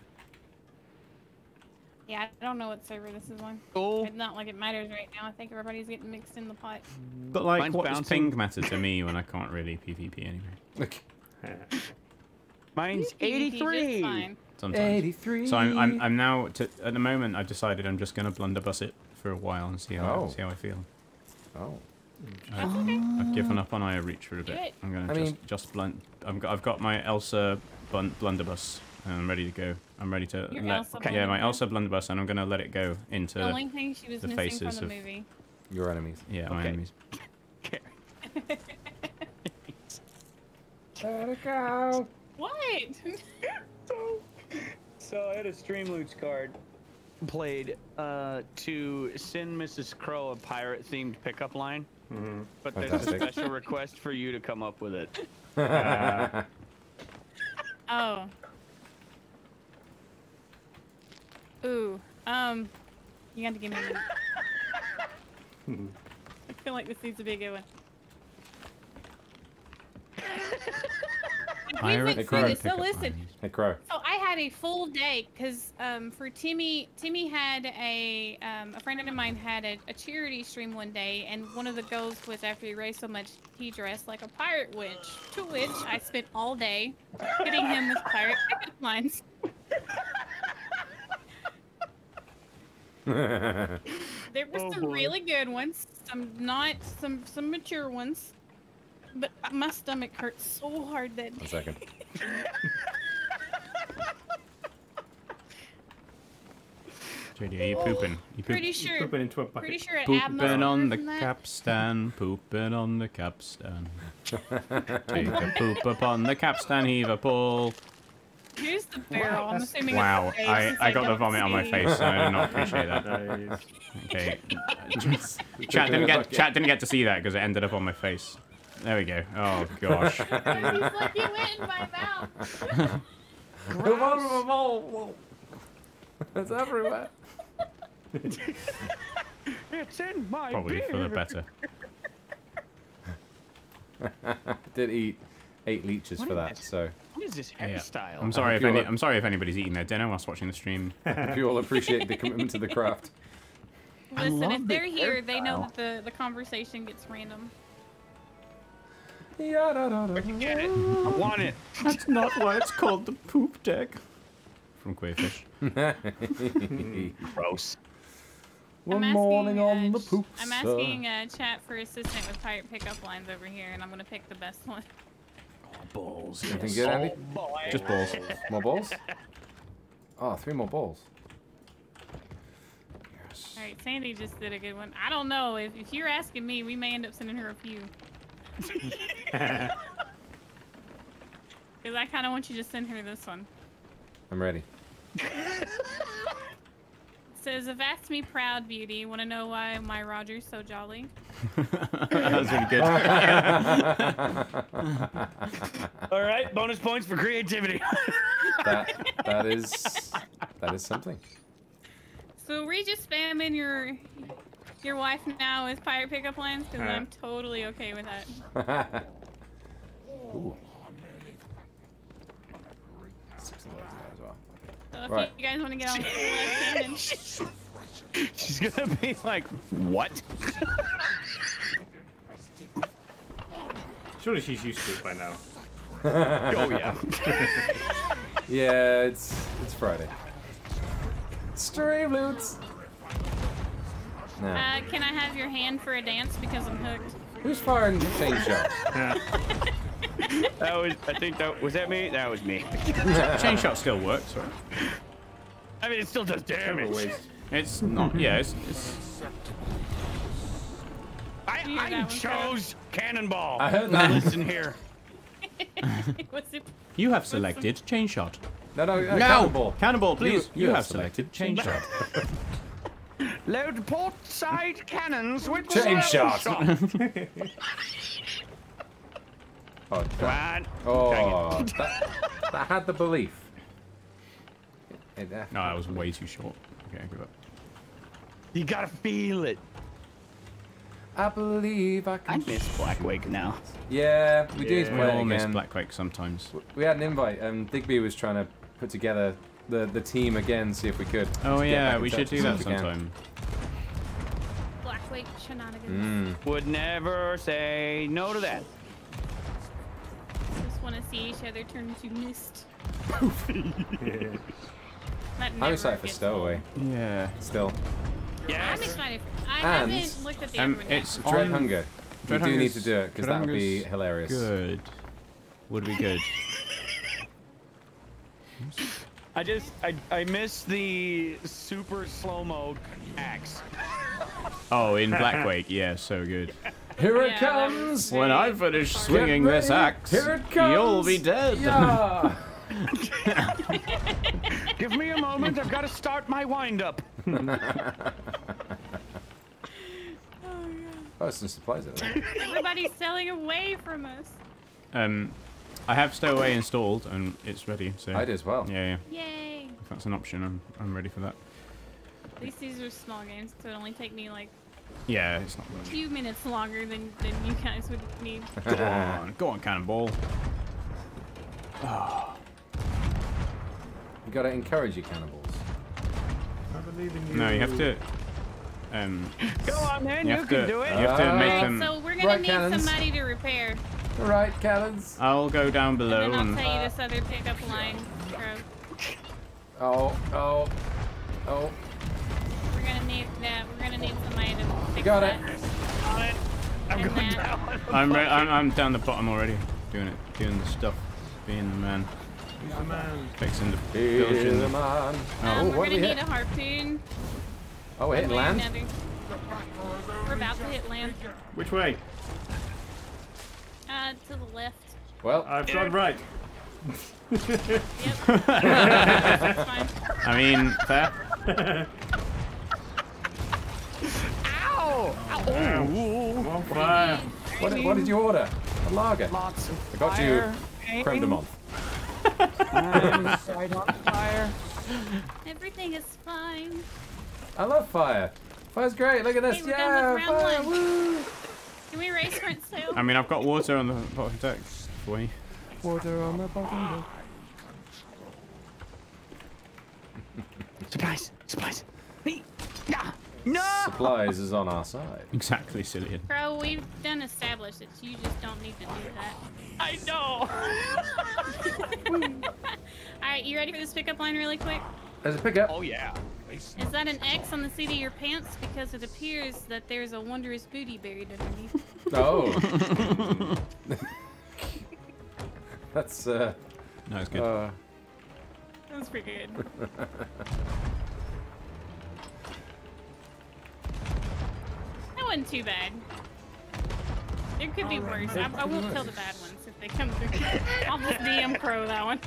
Yeah, I don't know what server this is on. Oh, It's not like it matters right now. I think everybody's getting mixed in the pot. But like, Mine's what does ping matter to me when I can't really PvP anyway? Look. Mine's You PvP just 83. Fine. Sometimes. 83. So I'm, I'm, I'm now to, at the moment I've decided I'm just gonna blunderbuss it for a while and see how Oh. see how I feel. Oh. That's okay. I've given up on Eye of Reach for a bit. I'm gonna just mean- just blunt. I've got I've got my Elsa blun- blunderbuss and I'm ready to go. I'm ready to Your let Elsa yeah my? Elsa blunderbuss and I'm gonna let it go into The only thing she was the missing faces from the of- movie. Your enemies. yeah my Okay. enemies. Let it go. What? So I had a stream Streamloots card played uh, to send Mrs. Crow a pirate themed pickup line, Mhm. but there's Fantastic. a special request for you to come up with it. Uh, Oh. Ooh. Um. You got to give me a minute. I feel like this needs to be a good one. Pirate Music Crow. for this. So pickup listen. lines. hey, Crow. So I had a full day because um, for Timmy, Timmy had a um, a friend of mine had a, a charity stream one day, and one of the goals was after he raised so much, he dressed like a pirate witch. To which I spent all day hitting him with pirate pickup lines. There were Oh, some boy. really good ones, some not, some some mature ones. But my stomach hurt so hard that One second. JD, are you pooping? You poop- pretty sure, Pooping into a bucket. pretty sure Pooping on the capstan, pooping on the capstan. Take a poop upon the capstan, heave a pull. Here's the barrel. I'm assuming. it's Wow, the face, I, I got the don't vomit on my face, so I do not appreciate that. Nice. Okay. chat didn't get chat didn't get to see that because it ended up on my face. There we go. Oh gosh. He's like, you went in my mouth. it's everywhere. It's in my Probably for the better. Did eat eight leeches What for that, this? so What is this Yeah. hairstyle? I'm sorry if If you're any, a- I'm sorry if anybody's eating their dinner whilst watching the stream. if you all appreciate the commitment to the craft. Listen, if they're this here, they know that the, the conversation gets random. I can get it. I want it. That's not why it's called the poop deck. From Queerfish. Gross. One I'm morning asking, on the ch- poop. I'm asking uh, chat for assistant with pirate pickup lines over here, and I'm gonna pick the best one. Balls. Anything good, Andy? Boy. Just balls. More balls? Oh, three more balls. Yes. All right, Sandy just did a good one. I don't know if, if you're asking me, we may end up sending her a few. Because I kind of want you to send her this one. I'm ready. It says, Avast me proud beauty. Want to know why my Roger's so jolly? that was really good. All right, bonus points for creativity. that that is that is something. So were you just spamming your your wife now with pirate pickup lines? Because Uh. I'm totally okay with that. Ooh. Six of those there as well. So if Right. you guys want to get on the left cannon, She's gonna be like, what? Surely she's used to it by now. oh yeah. Yeah, it's it's Friday. Stream loots. No. uh, can I have your hand for a dance because I'm hooked? Who's firing chain shot? That was. I think that was that me. That was me. Chain shot still works, right? I mean, it still does damage. It's not. Yeah, it's, it's I, I that one, chose cannonball. I heard Now that. listen here. You have selected chain shot. No, no, uh, No, cannonball. cannonball, please. You- You, you have have selected chain shot. Load port side cannons with Chain slow shot. Oh, Come that, on. oh that, that had the belief. It- it- No, that was way too short. Okay, give up. You gotta feel it. I believe I can. I can. miss Blackwake now. Yeah, we do We play it all miss again. Blackwake sometimes. We had an invite. and Digby was trying to put together the the team again, see if we could. Oh yeah, we should do that soon as we can. sometime. Blackwake shenanigans. Mm. Would never say no to that. Just want to see each other turn into mist. That I'm never excited for gets Stowaway. Yeah. Still, old. I'm Yes. excited. I And, haven't looked at the Um, other yet. it's Dread on- Hunger. Dread we do need to do it because that would be hilarious. Good. Would be good. I just I I miss the super slow mo axe. Oh, in Blackwake, yeah, so good. Here it Yeah, comes. When I finish swinging this axe, Here it comes. you'll be dead. Yeah. Give me a moment. I've got to start my wind up. oh, some supplies in there. Everybody's selling away from us. Um, I have Stowaway installed and it's ready. So I did as well. Yeah, yeah. Yay! If that's an option, I'm I'm ready for that. At least these are small games, so it only take me like Yeah, it's not. a few minutes longer than, than you guys would need. Go on, go on, Cannonball. You gotta encourage your cannibals. I believe in you. No, you have to. Um, Go on, man. you You, can to. do it. You have to Uh, make Alright, them. so we're gonna Right, need cannons. somebody to repair. All right, cannons. I'll go down below and then I'll and. tell you this other pickup line. Oh, oh, oh. We're gonna need that. We're gonna need somebody to fix got that. it. On it. I'm And going that. down. I'm, re- I'm I'm down the bottom already, doing it, doing the stuff, being the man, Who's the man? fixing the He's building. the man. Um, Oh, we're what gonna we need hit? a harpoon. Oh, we're hitting One way or land. another. We're about to hit land. Which way? Uh, to the left. Well, I've gone right. Yep. I mean, fair. Ow! Ow! I'm on fire. what, what did you order? A lager. Lots of I got you creme de menthe. I'm right on fire. Everything is fine. I love fire. Fire's great. Look at this. Hey, yeah, fire. Woo. Can we race front sail? I mean, I've got water on the bottom deck for you. Water on the bottom. Supplies! Supplies! Hey! Ah! No! Supplies is on our side. Exactly, Cillian. Bro, we've done established that you just don't need to do that. I know! Alright, you ready for this pickup line really quick? There's a pickup. oh yeah. Is that an X on the seat of your pants? Because it appears that there's a wondrous booty buried underneath. Oh. That's uh. No, it's good. uh That's pretty good. That wasn't too bad. There could be worse. I, I won't tell the bad ones if they come through. I'll just DM crow that one.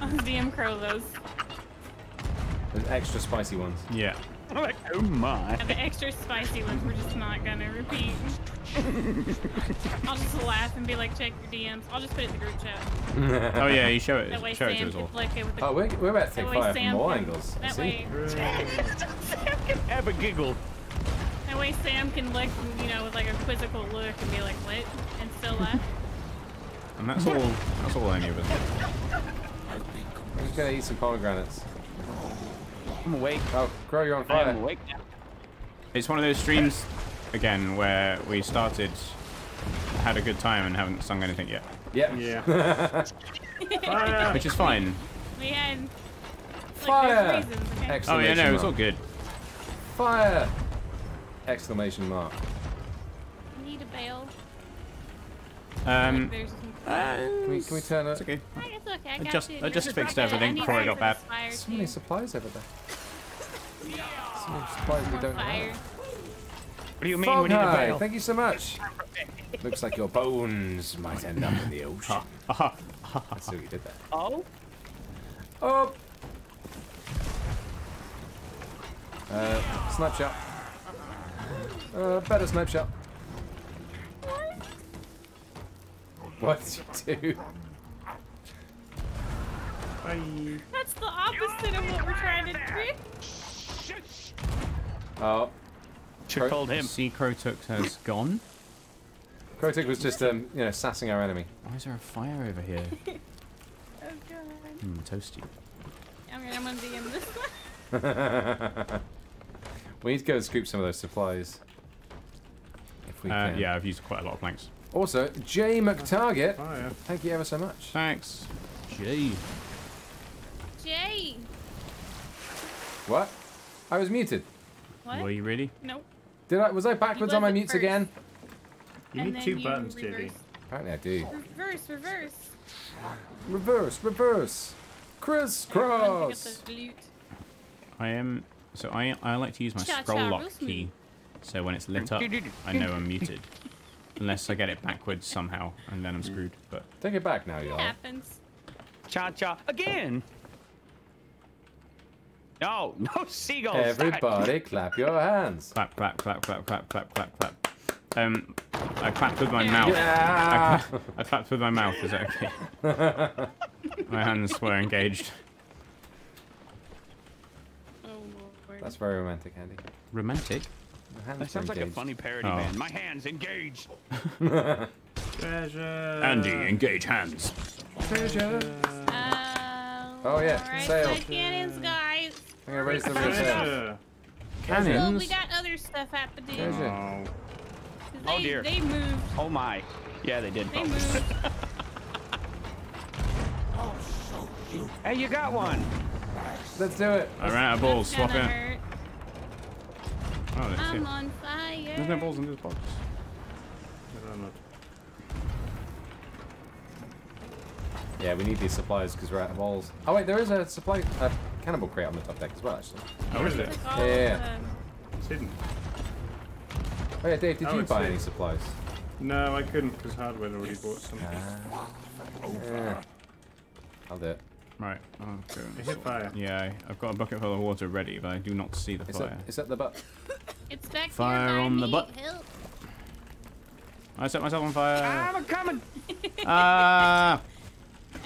I'll just DM crow those. there's extra spicy ones. yeah. I'm like, oh my. And the extra spicy ones we're just not gonna repeat. I'll just laugh and be like, check your DMs. I'll just put it in the group chat. Oh yeah, you show it. That way Show it to Sam us can all. play okay with the Oh, we're, we're about to take that fire from all angles. That See? way, Have a giggle. That way Sam can look, you know, with like a quizzical look and be like, what? And still laugh. And that's all. That's all any of us. I'm just gonna eat some pomegranates. I'm awake. Oh, Crow, you're on fire. I am awake now. It's one of those streams, again, where we started, had a good time, and haven't sung anything yet, Yep. Yeah. Fire. which is fine. we had like, Fire! reasons, okay? Oh yeah, no, it's all good. Fire! Exclamation mark. I need a bail. Um, like, Can we, can we turn it's it? okay. I guess okay. I I just- you. I just fixed okay. everything I before I got for back. So many supplies over there. So many supplies we don't fire. have. What do you mean we need a bail? thank you so much. Looks like your bones might end up in the ocean. Aha. I see what you did there. Oh? Oh! Uh, snipe shot. Uh, better snipe shot. What did you do? Bye. That's the opposite of what we're trying to do. Oh, Should called him. Sea Crotox has gone. Krotukk was just, um, you know, sassing our enemy. Why is there a fire over here? Oh god. Hmm, toasty. I'm gonna, I'm gonna DM this one. we need to go and scoop some of those supplies. If we Uh, can. yeah, I've used quite a lot of planks. Also, J McTarget, Fire. thank you ever so much. Thanks. Gee. Jay! What? I was muted. What? Were you really? Nope. Did I? Was I backwards on my mutes first. again? You And need two you buttons, reverse. JD. Apparently I do. Reverse, reverse. Reverse, reverse. Everyone pick Crisscross. I am. So I I like to use my scroll lock key, so when it's lit up, I know I'm muted. Unless I get it backwards somehow, and then I'm screwed. But Take it back now, y'all. happens. Cha cha again. No, no seagulls. stop it. Everybody clap your hands. clap, clap, clap, clap, clap, clap, clap, clap. Um, I clapped with my Yeah. mouth. I, Yeah! I clapped with my mouth. Is that okay? my hands were engaged. Oh lord. That's very romantic, Andy. Romantic. That were sounds like a funny parody, Oh. man. My hands engaged. Treasure. Andy, engage hands. Treasure. Uh, Oh, yeah, Alright, sail. so cannons, guys. I'm gonna raise the real sail. Treasure. Well, we Cannons. got other stuff happening. Treasure. Oh. 'Cause Oh, They, dear. they moved. Oh my. Yeah, they did. They Oh. moved. Hey, you got one. Let's do it. I ran out of balls. Swap gonna hurt. Oh, let's see. I'm on fire. There's no balls in this box. There are not. Yeah, we need these supplies because we're out of balls. Oh wait, there is a supply, a cannibal crate on the top deck as well, actually. Oh, is it? Took Yeah, yeah. It's hidden. Oh yeah, Dave, did Oh, you buy it. any supplies? No, I couldn't because Hardware already bought some. Ah. Yeah. I'll do it. Right. Oh, go. I hit fire. Yeah, I- I've got a bucket full of water ready, but I do not see the Is fire. that, is that the butt? It's back Fire here by on the butt. Help. I set myself on fire. I'm a coming. Ah!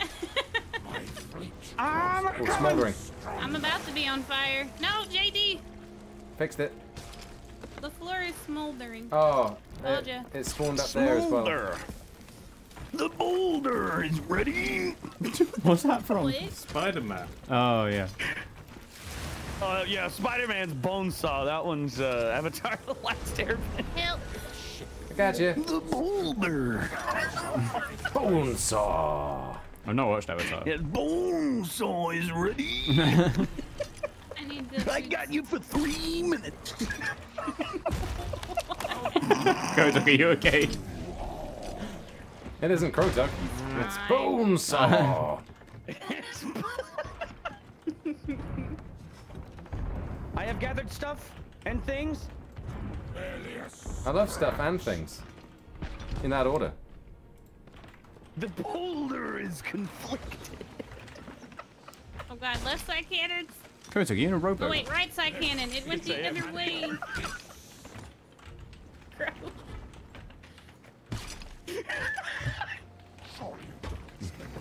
I'm Oh, coming. smoldering. I'm about to be on fire. No, JD. Fixed it. The floor is smoldering. Oh, Told it, ya. it spawned up there as well. Smolder. The boulder is ready. What's that from? Spider-Man. Oh, yeah. Uh, yeah, Spider-Man's bone saw. That one's uh, Avatar: The Last Airbender. Help. I got you. The boulder. Bone saw. I've not watched Avatar. Yeah, bone saw is ready. I. I got you for three minutes. Kodak, are you okay? It isn't Crow Duck. It's Bone Saw. I have gathered stuff and things. I love stuff and things. In that order. The boulder is conflicted. Oh god, left side cannon. Kodak, are you in a rowboat? Oh wait, right side cannon. It went the Yes, I am. other way. Crow.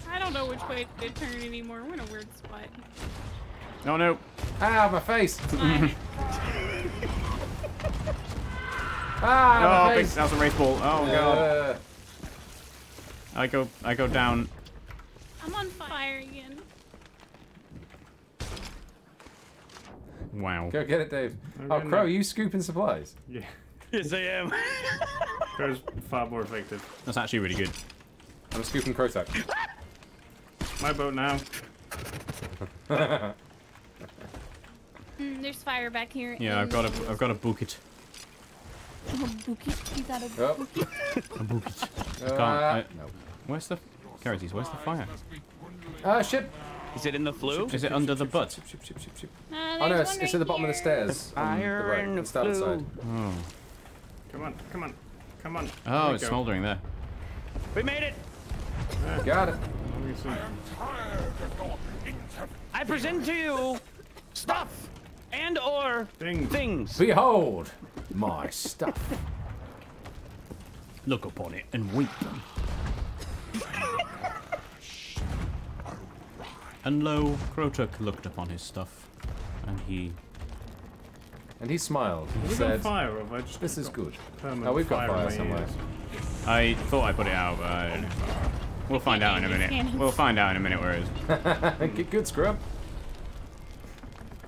I don't know which way to turn anymore. We're in a weird spot. Oh, no. Ah, my face. Ah, Oh, my big, face. that was a race ball. Oh, God. Uh, I go, I go down. I'm on fire again. Wow. go get it, Dave. Oh, Crow, it. you scooping supplies? Yeah. Yes, I am. Crow's far more effective. That's actually really good. I'm scooping Crow Duck. My boat now. Mm, there's fire back here. Yeah, I've got a, I've got a bucket. Oh, Bookie. You got a Oh. A bucket. Uh, I- no. Where's the, Kharites, where's the fire? Ah, ship. Is it in the flue? Is it under the butt? Ship, ship, ship, ship. Uh, Oh no, it's, one it's at the right bottom of the stairs. on the Fire right, in the the flue. side. Oh. Come on, come on, come on. Oh, There it's smouldering there. We made it. Got it. Let me see. I present to you stuff and or Things. things. Behold my stuff. Look upon it and weep. and lo, Krotukk looked upon his stuff, and he. And he smiled. He Have we got said, fire or have I just "This is good." permanent Oh, we've got fire, fire somewhere. I thought I put it out, but I don't know. We'll find out in a minute. We'll find out in a minute where it is. Get good, scrub.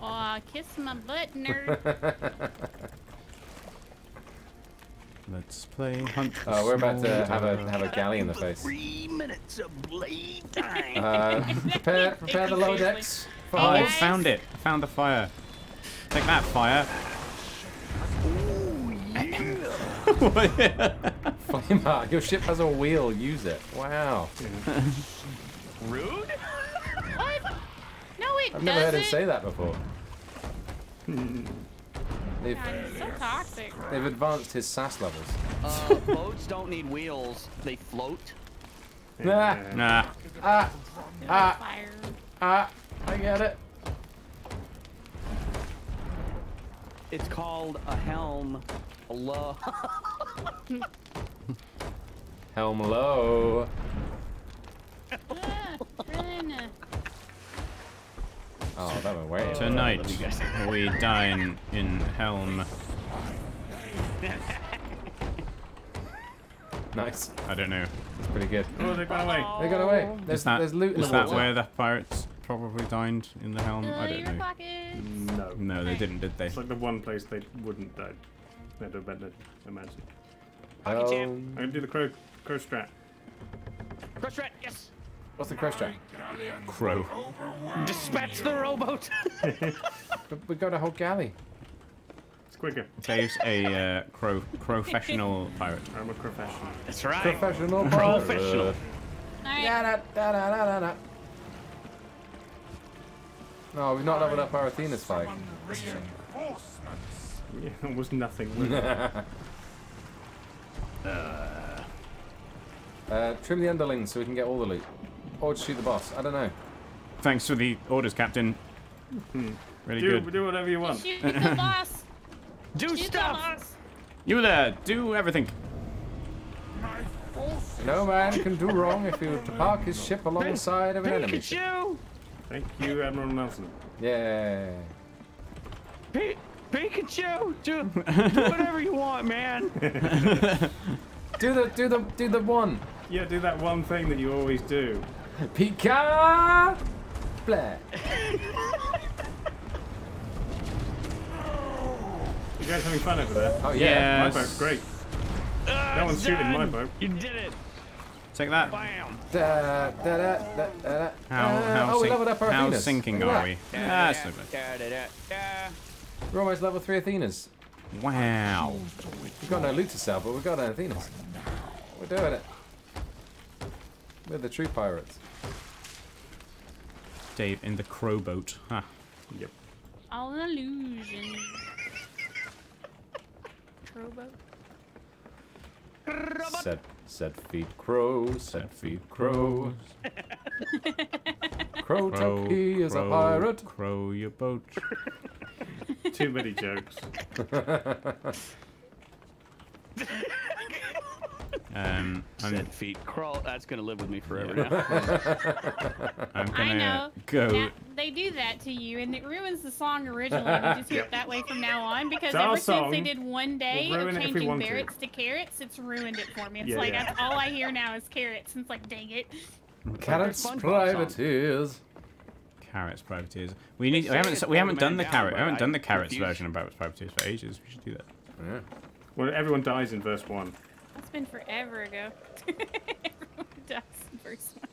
Aw, kiss my butt, nerd. Let's play hunt. Oh, we're about to have a have a galley in the face. Three minutes of blade time. Uh, prepare prepare the lower decks. For Oh, I Hey, hive. guys. found it. Found the fire. Take that fire. Flameheart. Your ship has a wheel. Use it. Wow. Rude? what? No, it I've never heard him say that before. They've God, he's so toxic. they've advanced his sass levels. Uh, boats don't need wheels. They float. Nah. Nah. Ah Ah. Fire. ah. I get it. It's called a helm. Allah. Helm low. Run. Oh, that went way. Tonight we dine in Helm. Nice. I don't know. That's pretty good. Oh, they got away. They got away. There's, Is that, there's loot in is that where the pirates probably dined in the Helm? I don't know. pockets. No. No, they didn't, did they? It's like the one place they wouldn't die. They'd have better imagine. Hockey champ. Um, I can do the crow, crow strat. Crush rat, yes. what's the crow track? Crow. Dispatch the rowboat. We- We got a whole galley. It's quicker. Dave's a uh, crow professional pirate. I'm a professional. That's right. Professional Professional. pirate. All right. Da, da, da, da, da, da, da. No, we've not leveled up our Athena's fight. Yeah, almost nothing. was it? Uh, trim the underlings so we can get all the loot. Or just shoot the boss. I don't know. Thanks for the orders, Captain. Really do, good. do whatever you want. Shoot the boss. Do Shoot the stuff. boss. You there, do everything. No man can do wrong if he were to park his ship alongside of an enemy. ship. Pikachu. Thank you, Admiral Nelson. Yeah. Pi- Pikachu. Do, do whatever you want, man. Do the do the do the one. Yeah, do that one thing that you always do. Pika. Blah. You guys having fun over there? Oh Yeah. yeah. My boat's great. Uh, No one's it's shooting my boat. You did it. Take that. Bam. Da, da, da, da, da, da. How, Uh, oh, we sink- leveled up our how Athenas. sinking Look are that. we? That's no da. We're almost level three Athenas. Wow. We've got no loot to sell, but we've got an Athenas. We're doing it. We're the true pirates. Dave in the crow boat. Huh. Yep. All an illusion. Trobo. Set, set feet crow, set feet crow. Crow Crow, he is a pirate. Crow your boat. Too many jokes. Um, I'm, Set feet crawl. That's gonna live with me forever Yeah. now. I'm gonna know. go. Now, they do that to you, and it ruins the song originally. We just hear it that way from now on because It's ever since they did one day We'll of ruin it if we changing want to. carrots to carrots, it's ruined it for me. It's Yeah, like yeah. that's all I hear now is carrots. And it's like, dang it. Carrots SpongeBob privateers. Carrots privateers. We need. We haven't. We haven't done the Down, carrot. We haven't done the carrots version of Carrots privateers for ages. We should do that. Yeah. Well, everyone dies in verse one. That's been forever ago. Everyone dies in first one.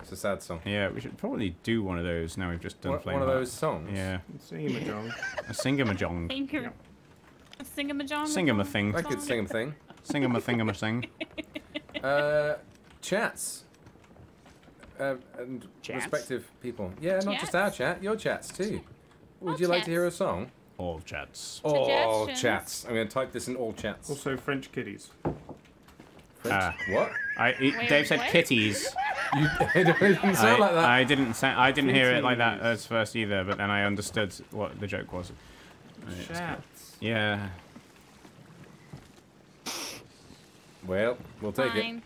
It's a sad song. Yeah, we should probably do one of those. Now we've just done One, Flame one of Heart. those songs. Yeah, Singamajong. a singamajong. Thank you. A jong. A singamajong. Singamathing. I could sing a thing. Singamathingamasing. Uh, chats. Uh, and Chats? respective people. Yeah, not just our chat, your chats too. Would All you like to hear a song? All chats. All Suggestions. chats. I'm going to type this in all chats. Also, French kitties. French. Ah. what? I, it, Wait, Dave said what? kitties. You, it didn't sound I, like that. I didn't. Sa- I didn't hear it like that Kitties. as first either. But then I understood what the joke was. Chats. Yeah. Well, we'll take it. Fine.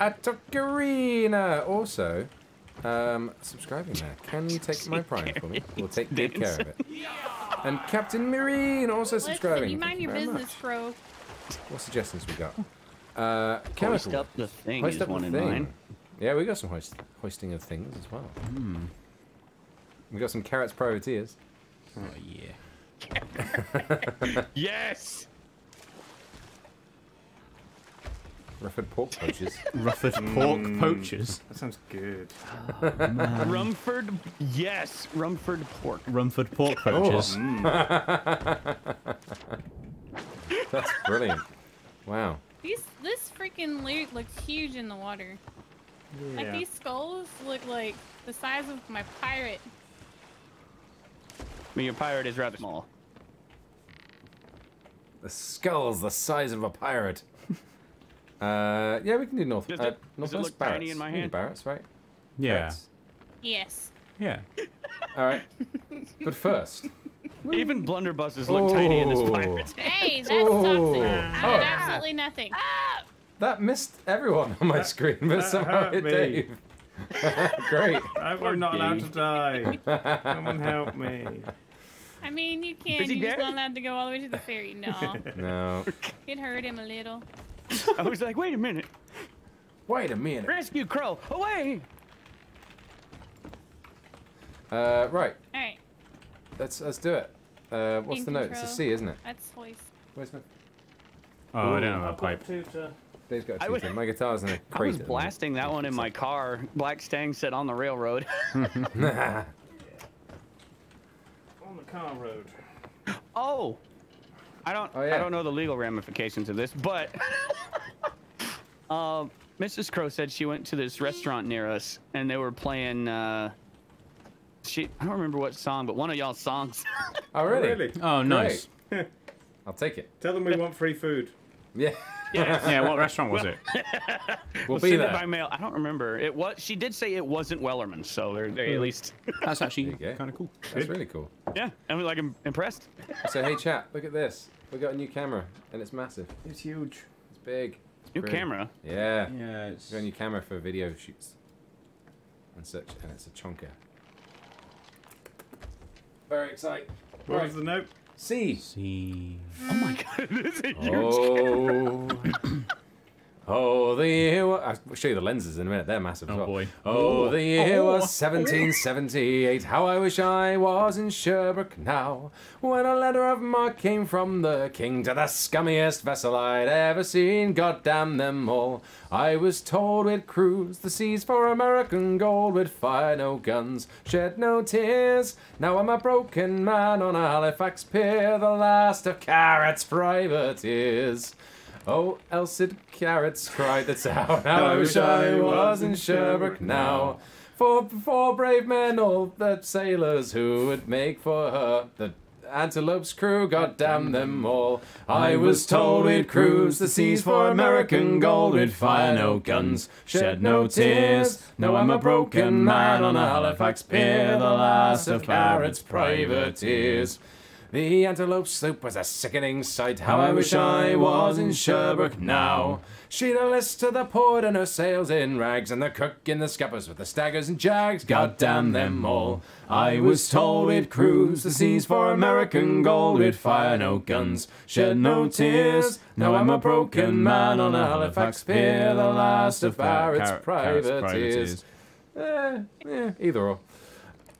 Atokarina also um, subscribing there. Can you take my prime for me? We'll take good care of it. And Captain Marine also subscribing. Listen, you mind your very business, much. Crow. What suggestions we got? Uh, Hoist chemical. up the thing Hoist is up one the in thing. mine. Yeah, we got some hoist, hoisting of things as well. We got some carrots privateers. Oh yeah. Yes. Rufford pork poachers. Rufford pork Mm. poachers. That sounds good. Rumford. Yes. Rumford pork. Rumford pork poachers. That's brilliant. Wow. These this freaking loot looks huge in the water. Like these skulls look like the size of my pirate. I mean, your pirate is rather small. The skull's the size of a pirate. Uh, yeah, we can do north. Does uh, it- does it northwest look tiny Barretts. in my We can do hand? Barretts, right? Yeah. Barretts. Yes. Yeah. All right. but first, Even blunderbusses look tiny in this Oh. pirate. Hey, that's Oh. toxic. I Oh. did absolutely nothing. that missed everyone on my screen, but somehow hurt it me. Dave. Great. I, I'm not allowed to die. Come and help me. I mean, you can. Is he You're just not allowed to go all the way to the ferry. No, No. it hurt him a little. I was like, wait a minute. Wait a minute. Rescue Crow. Away. Uh, right. All right, Let's let's do it. Uh, what's In the note? It's a C, isn't it? that's hoist. Where's my? Oh, I don't have a pipe. Dave's got a I was- My guitar's in a I crate. was blasting that one in my car. Black Stang said on the railroad. moment. On the car road. Oh, I don't. Oh, yeah. I don't know the legal ramifications of this, but um, Mrs. Crow said she went to this restaurant near us, and they were playing. Uh, she. I don't remember what song, but one of y'all's songs. Oh, really? Really? Oh, nice. I'll take it. Tell them we want free food. Yeah. Yeah, what restaurant was it? We'll We'll be send it there. by mail. I don't remember. It was. She did say it wasn't Wellerman, so they're, they at least. That's actually There you go. kind of cool. That's really cool. yeah, I was like im- impressed. So, hey, chat, look at this. We got a new camera, and it's massive. It's huge. It's big. It's New pretty. camera. Yeah. Yeah, it's We got a new camera for video shoots and such, and it's a chonker. Very exciting. What Right. was the note? C. Oh. see. Oh my god, it is a huge. Oh. Oh, the year I'll show you the lenses in a minute. They're massive oh, as Oh, well. boy. Oh, the year Oh. was 1778. How I wish I was in Sherbrooke now. When a letter of marque came from the king to the scummiest vessel I'd ever seen. God damn them all. I was told we'd cruise the seas for American gold. We'd fire no guns, shed no tears. Now I'm a broken man on a Halifax pier, the last of Carrot's privateers. Oh, Elcid Carrots cried the town. How I wish I was in Sherbrooke now. For four brave men, all the sailors who would make for her the Antelope's crew, God damn them all. I was told we'd cruise the seas for American gold. We'd fire no guns, shed no tears. No, I'm a broken man on a Halifax pier, the last of Carrots' privateers. The antelope sloop was a sickening sight. How I wish I was in Sherbrooke now. She'd a list to the port and her sails in rags, and the cook in the scuppers with the staggers and jags. God damn them all. I was told we'd cruise the seas for American gold. We'd fire no guns, shed no tears. Now I'm a broken man on a Halifax pier, the last of Barrett's privateers. Eh, yeah, either or.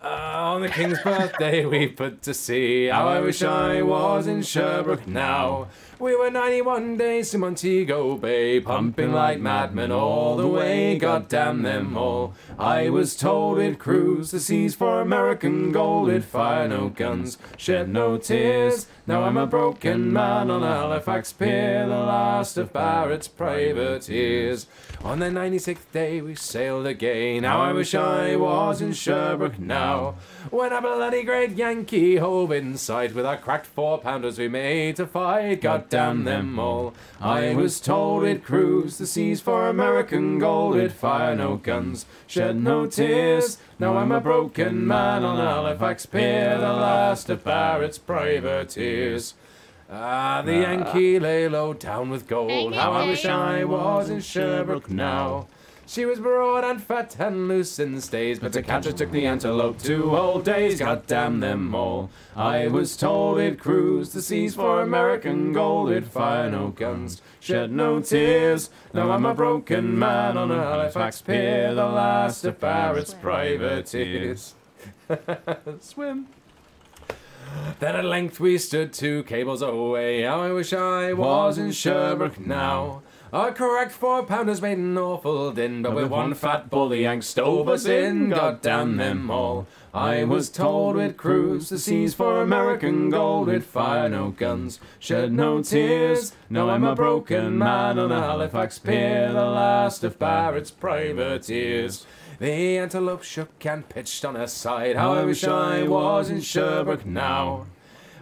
Uh, on the king's birthday we put to sea. How I wish I was in Sherbrooke now. We were 91 days to Montego Bay, pumping like madmen all the way. God damn them all. I was told it cruised the seas for American gold. It fired no guns, shed no tears. Now I'm a broken man on Halifax pier, the last of Barrett's privateers. On the 96th day we sailed again. How I wish I was in Sherbrooke now. When a bloody great Yankee hove in sight with our cracked four pounders we made to fight. God damn them all. I was told we'd cruise the seas for American gold. We'd fire no guns, shed no tears. Now I'm a broken man on Halifax pier, the last of Barrett's privateers. Ah, the Yankee lay low down with gold. How I wish I was in Sherbrooke now. She was broad and fat and loose in stays, but the catcher took the antelope two whole days. God damn them all. I was told we'd cruise the seas for American gold. We'd fire no guns, shed no tears. Now I'm a broken man on a Halifax pier, the last of Barrett's privateers. Swim. Then at length we stood two cables away. How I wish I was in Sherbrooke now. Our correct four pounders made an awful din, but with one fat bully yank stove us in. God damn them all. I was told we'd cruise the seas for American gold. We'd fire no guns, shed no tears. Now I'm a broken man on the Halifax pier, the last of Barrett's privateers. The antelope shook and pitched on her side. How I wish I was in Sherbrooke now.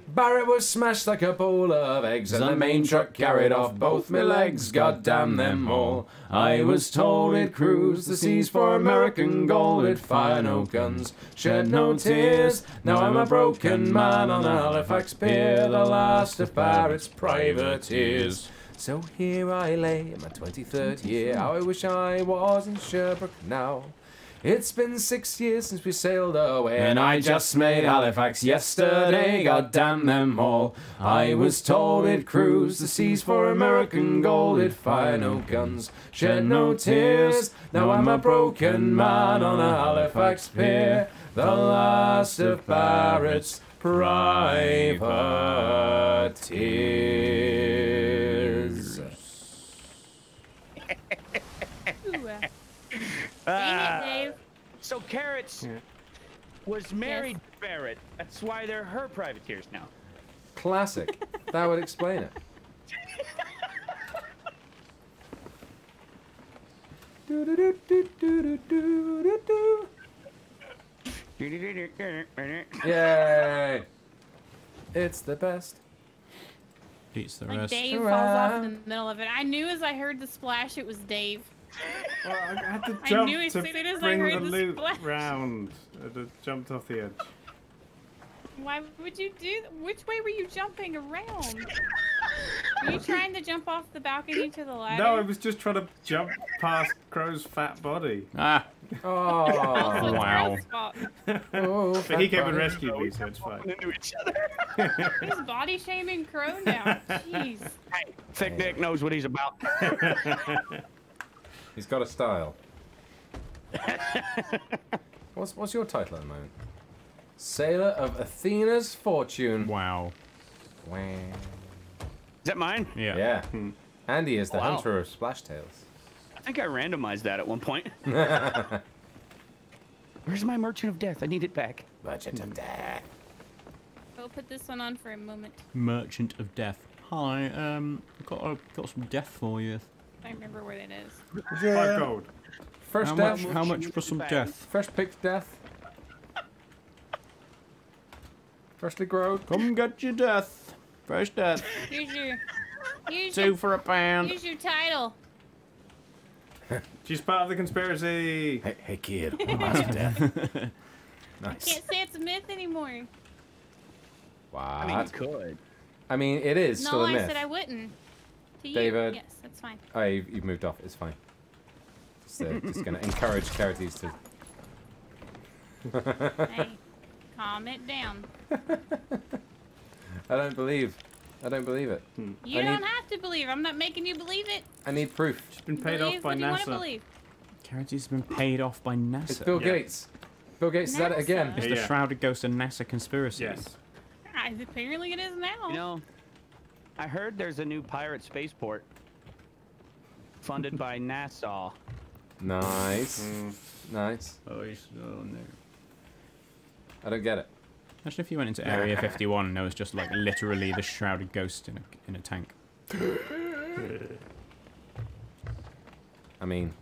Barrett was smashed like a bowl of eggs, and the main truck carried off both my legs. God damn them all. I was told we'd cruise the seas for American gold. We'd fire no guns, shed no tears. Now I'm a broken man on a Halifax pier, the last of Barrett's privateers. So here I lay in my 23rd year. How I wish I was in Sherbrooke now. It's been six years since we sailed away, and I just made Halifax yesterday. God damn them all. I was told it cruised the seas for American gold. We'd fire no guns, shed no tears. Now I'm a broken man on a Halifax pier, the last of Barrett's privateers. Ooh, uh, Ah, Dang it, Dave. So Carrots was married to Barrett. That's why they're her privateers now. classic. that would explain it. Do-do-do-do-do-do-do-do. Yay! It's the best. Beats the Like rest. Dave falls off in the middle of it. I knew as I heard the splash it was Dave. Well, I had to I knew as to soon as I bring heard the the loot splash. round. I just jumped off the edge. Why would you do? Which way were you jumping around? Were you trying to jump off the balcony to the ladder? No, I was just trying to jump past Crow's fat body. Ah, Oh, it's wow. Oh But he came and rescued me, so it's fine. into each other. He's body shaming Crow now. Jeez. Hey, Thick Dick knows what he's about. He's got a style. what's what's your title at the moment? Sailor of Athena's Fortune. wow. Wah. Is that mine? Yeah. Yeah. Andy is the Wow. hunter of splash tails. I think I randomized that at one point. Where's my Merchant of Death? I need it back. Merchant of Death. We'll put this one on for a moment. Merchant of Death. Hi, um, got a, got some death for you. I remember where that is. Five gold. Fresh How death. much? How much for some death? Fresh picked death. Freshly grown. Come get your death. Fresh death. Here's your. Here's Two your, for a pound. here's your title. She's part of the conspiracy. Hey, hey kid. Merchant of Death. nice. Can't say it's a myth anymore. Wow. I mean, you could. I mean, it is no, still a I myth. No, I said I wouldn't. To you, David. yes, that's fine. Oh, you've, you've moved off. It's fine. Just, uh, just gonna encourage Kharites to. hey, calm it down. I don't believe. I don't believe it. You I don't need- have to believe. I'm not making you believe it. I need proof. She's been paid believe off by what you want to NASA. believe. Kharites's been paid off by NASA. It's Bill Yeah. Gates. Bill Gates is at it again. NASA. It's Yeah, the yeah. Shrouded Ghost of NASA conspiracy. Yes. Ah, Apparently it is now. You know, I heard there's a new pirate spaceport funded by NASA. Nice. Mm. Nice. Oh, he's on there. I don't get it. Imagine if you went into Area 51 and there was just like literally the Shrouded Ghost in a in a tank. I mean,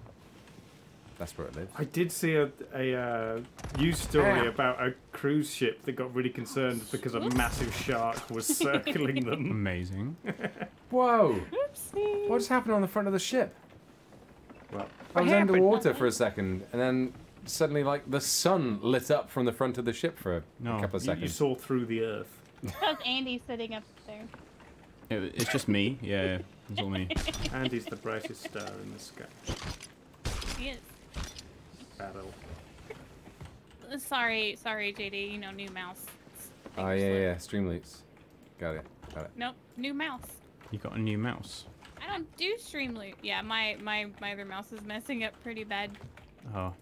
that's where it lives. I did see a, a uh, news story Ah. about a cruise ship that got really concerned because a Whoops. massive shark was circling them. Amazing. Whoa! Oopsie. What just happened on the front of the ship? Well, I was happened? underwater for a second, and then suddenly, like, the sun lit up from the front of the ship for a No, couple of seconds. you, you saw through the earth. That's Andy sitting up there. It, it's just me. Yeah, it's all me. Andy's the brightest star in the sky. Yes. Battle. Sorry, sorry, JD. You know, new mouse. Oh, yeah, yeah, yeah. Streamloots. Got it. Got it. Nope, new mouse. You got a new mouse. I don't do Streamloots. Yeah, my my my other mouse is messing up pretty bad. Oh.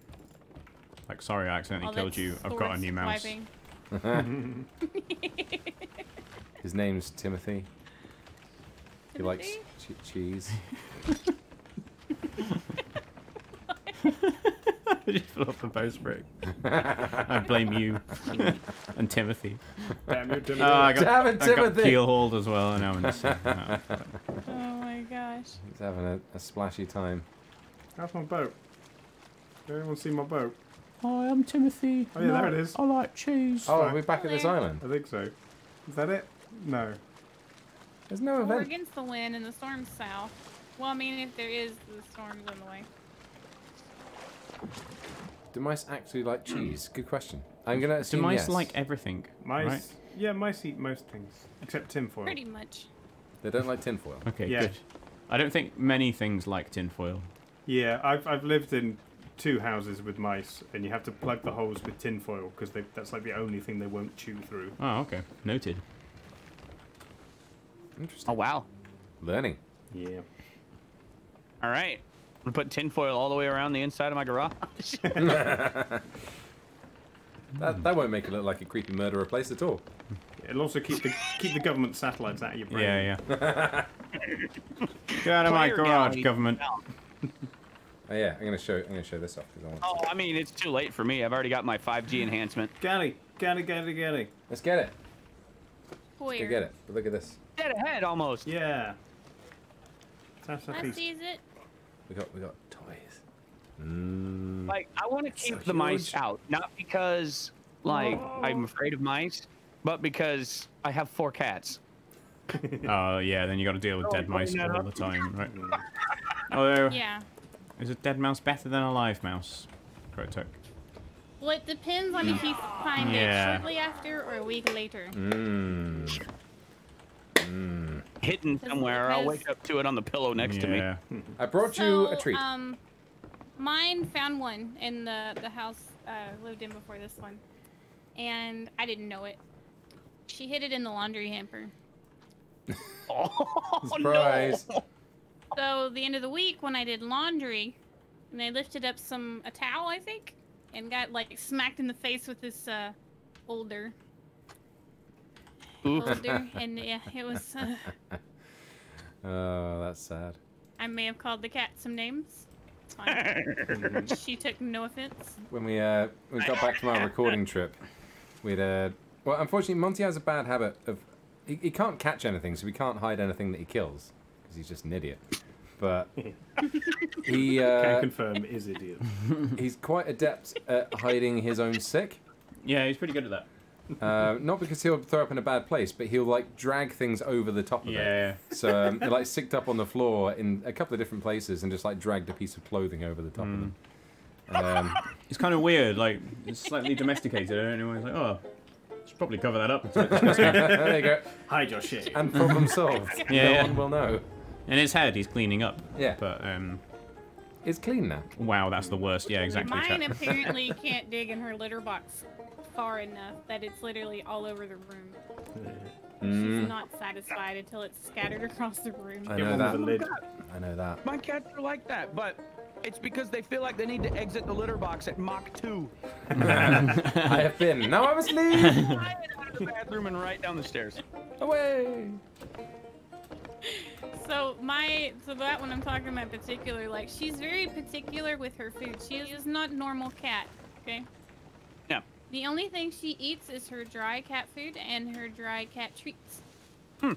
Like, sorry, I accidentally All killed you. I've got a new mouse. swiping. His name's Timothy. He likes Timothy? che- cheese. just fell off the bowsprit. I blame you and Timothy. Damn you, Timothy. Oh, I got, Damn it, I got Timothy! keel hauled as well. And now in this. no. Oh my gosh. He's having a, a splashy time. How's my boat? Did anyone see my boat? Hi, I'm Timothy. Oh, yeah, there it is. I like cheese. Oh, Right. are we back at this island? I think so. Is that it? No. There's no We're event. against the wind and the storm's south. Well, I mean, if there is, the storm's on the way. Do mice actually like cheese? Good question. I'm gonna Do mice yes. like everything? Mice. Right? Yeah, mice eat most things except tinfoil. Pretty much. They don't like tinfoil. Okay, Yeah. good. I don't think many things like tinfoil. Yeah, I've I've lived in two houses with mice, and you have to plug the holes with tinfoil because that's like the only thing they won't chew through. Oh, okay. Noted. Interesting. Oh wow! Learning. Yeah. All right, I'm gonna put tinfoil all the way around the inside of my garage. That, that won't make it look like a creepy murderer place at all. It'll also keep the keep the government satellites out of your brain. Yeah, yeah. Get out of my garage, government. Oh, oh yeah, I'm gonna show I'm gonna show this off because I want. Oh, I mean, it's too late for me. I've already got my 5G enhancement. Galley, galley, galley, galley. Let's get it. Where? Go get it. But look at this. Dead ahead almost. Yeah. That's I sees it. We got we got toys. Mm. Like I want to So keep the mice out, not because like I'm afraid of mice, but because I have four cats. Oh yeah, then you got to deal with Oh, dead mice all up. the time, right? Although, Yeah. is a dead mouse better than a live mouse? Krotukk. Well, it depends on if you find Yeah. it shortly after or a week later. Mm. Mm. Hidden Does it somewhere. I'll wake up to it on the pillow next to me. I brought you a So, treat. Um, mine found one in the the house uh, I lived in before this one, and I didn't know it. She hid it in the laundry hamper. Oh Surprise. no! So the end of the week when I did laundry, and I lifted up some a towel, I think, and got like smacked in the face with this uh, older, Oof. Older, and yeah, it was. Uh, Oh, that's sad. I may have called the cat some names. It's fine. she took no offense. When we uh we got back from our recording trip, we'd uh well unfortunately Monty has a bad habit of he, he can't catch anything, so we can't hide anything that he kills because he's just an idiot. But he Can uh, confirm is idiot. he's quite adept at hiding his own sick. Yeah, he's pretty good at that. Uh, not because he'll throw up in a bad place, but he'll like drag things over the top of it. Yeah. So um, it like sicked up on the floor in a couple of different places and just like dragged a piece of clothing over the top of them. Um, It's kind of weird, like it's slightly domesticated. I don't know. It's like, oh, should probably cover that up. It's a bit disgusting. there you go. Hide your shit. And problem solved. Yeah, no yeah. one will know. In his head, he's cleaning up. Yeah. But um, It's clean now. wow, that's the worst. Yeah, exactly. Mine apparently can't dig in her litter box far enough that it's literally all over the room. She's mm. not satisfied until it's scattered across the room. I know that. with a lid. I know that. My cats are like that, but it's because they feel like they need to exit the litter box at Mach 2. I have been. Now I must leave. Right out of the bathroom and right down the stairs. Away. So my so that one I'm talking about in particular, like she's very particular with her food. She is not normal cat. Okay. The only thing she eats is her dry cat food and her dry cat treats. Hmm.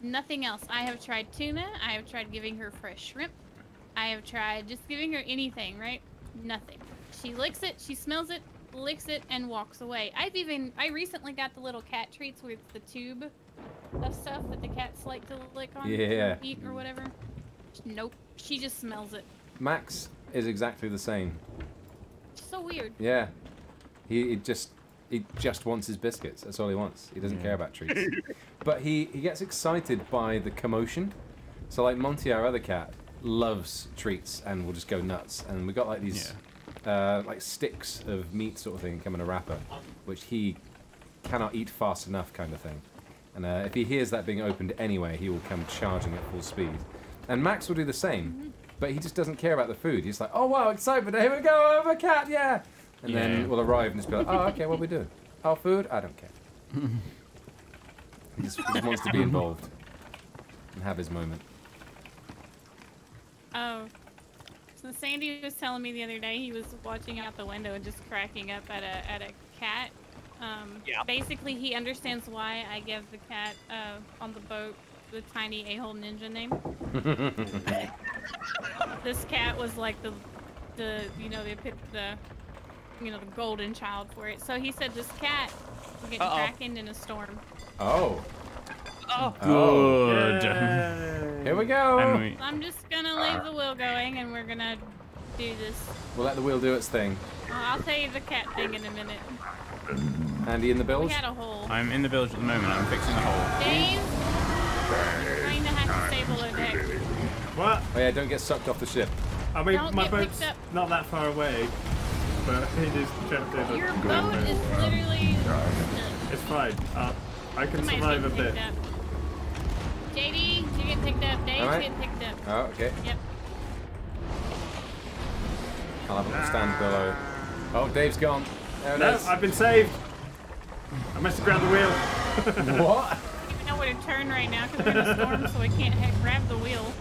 Nothing else. I have tried tuna. I have tried giving her fresh shrimp. I have tried just giving her anything, right? Nothing. She licks it, she smells it, licks it, and walks away. I've even I recently got the little cat treats with the tube of stuff that the cats like to lick on Yeah. eat or whatever. Nope. She just smells it. Max is exactly the same. So weird. Yeah. He, he just he just wants his biscuits. That's all he wants. He doesn't care about treats. but he, he gets excited by the commotion. So like Monty, our other cat, loves treats and will just go nuts. And we got like these uh, like sticks of meat sort of thing come in a wrapper, which he cannot eat fast enough kind of thing. And uh, if he hears that being opened anyway, he will come charging at full speed. And Max will do the same, but he just doesn't care about the food. He's like, oh wow, excitement, here we go, I have a cat, yeah. And Yeah. then we'll arrive and just be like, oh okay, what are we doing? Our food? I don't care. he, just, he just wants to be involved and have his moment. Oh. So Sandy was telling me the other day he was watching out the window and just cracking up at a at a cat. Um, Yeah. Basically, he understands why I give the cat uh, on the boat the tiny a-hole ninja name. this cat was like the the you know the epi- the you know the golden child for it. So he said this cat will get Uh-oh. krakened in a storm. Oh, Oh, oh. Good. here we go. We, So I'm just gonna leave the wheel going and we're gonna do this. We'll let the wheel do its thing. Well, I'll tell you the cat thing in a minute. Andy in the We had a hole. I'm in the village at the moment. I'm fixing the hole. Dave, you're going to have to stay below deck. What? Oh yeah, don't get sucked off the ship. I mean, Don't my boat's up. not that far away, but it is trying to do the Your green boat bit. is literally. It's fine. Uh, I can Somebody's survive a bit. up. JD, you get picked up. Dave's Alright. getting picked up. Oh, okay. Yep. I'll have a stand below. Oh, Dave's gone. There it No, is. I've been saved. I must have grabbed the wheel. What? I don't even know where to turn right now because we're in a storm, so I can't grab the wheel.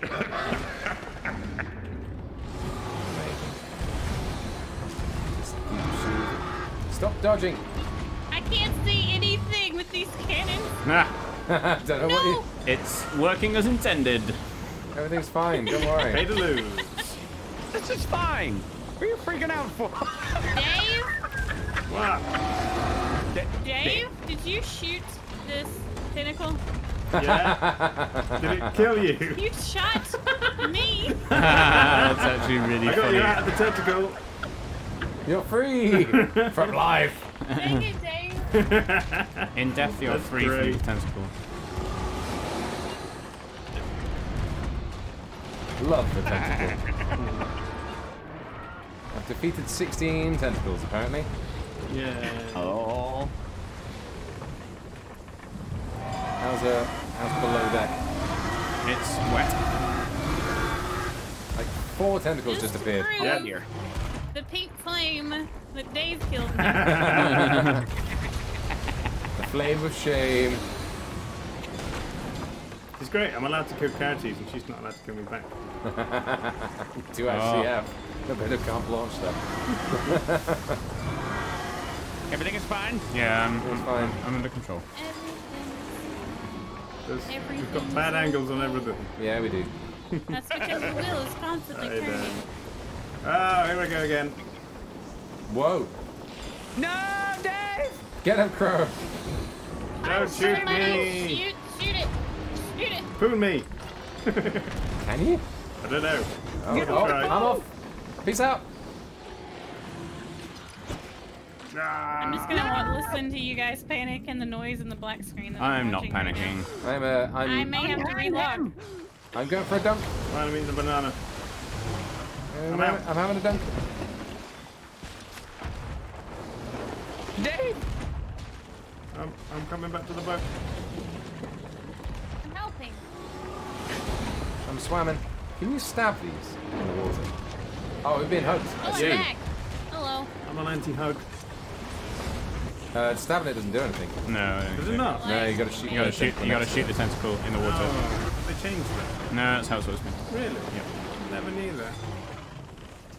Stop dodging. I can't see anything with with these cannons? Ah, Don't know what No! you. it's working as intended. Everything's fine. Don't worry. Pay to lose. This is fine. What are you freaking out for? Dave? What? Dave? Did you shoot this pinnacle? Yeah? Did it kill you? You shot me. That's actually really I got funny. you out of the tentacle. You're free from life. Dang it, Dave. In death, you're That's free from great. the tentacle. Love the tentacle. I've defeated 16 tentacles apparently. Yeah. Oh. How's uh how's below deck? It's wet. Like four tentacles Just just appeared. Yeah. Here. The pink flame that Dave killed me. The flame of shame. It's great. I'm allowed to kill characters and she's not allowed to kill me back. Do oh. actually Oh. have a bit of carte blanche there. Everything is fine. Yeah, I'm, I'm, fine. I'm under control. There's, we've got bad angles on everything. Yeah, we do. That's because the wheel is constantly turning. Know. Oh, here we go again. Whoa! No, Dave. Get him, Crow! Don't shoot me! Shoot, shoot it. Shoot it. Poon me! Can you? I don't know. Oh, Get oh, off. I'm off. Peace out. I'm just gonna wa- listen to you guys panic and the noise and the black screen. That I'm not watching right panicking. I'm uh, I I'm may have to relock. I'm going for a dunk. I'm eating the banana. I'm, I'm having, out. I'm having a dunk. Dave. I'm, I'm coming back to the boat. I'm helping. I'm swimming. Can you stab these in the water? Oh, we've been hugged. I Oh, see. I'm back. Hello. I'm on anti-hug. Uh, stabbing it doesn't do anything. No. Does it not? No, you gotta shoot. You gotta shoot. You gotta shoot the tentacle in the water. Oh, they changed that. No, that's how it's supposed to be. Really? Yep. Never knew that.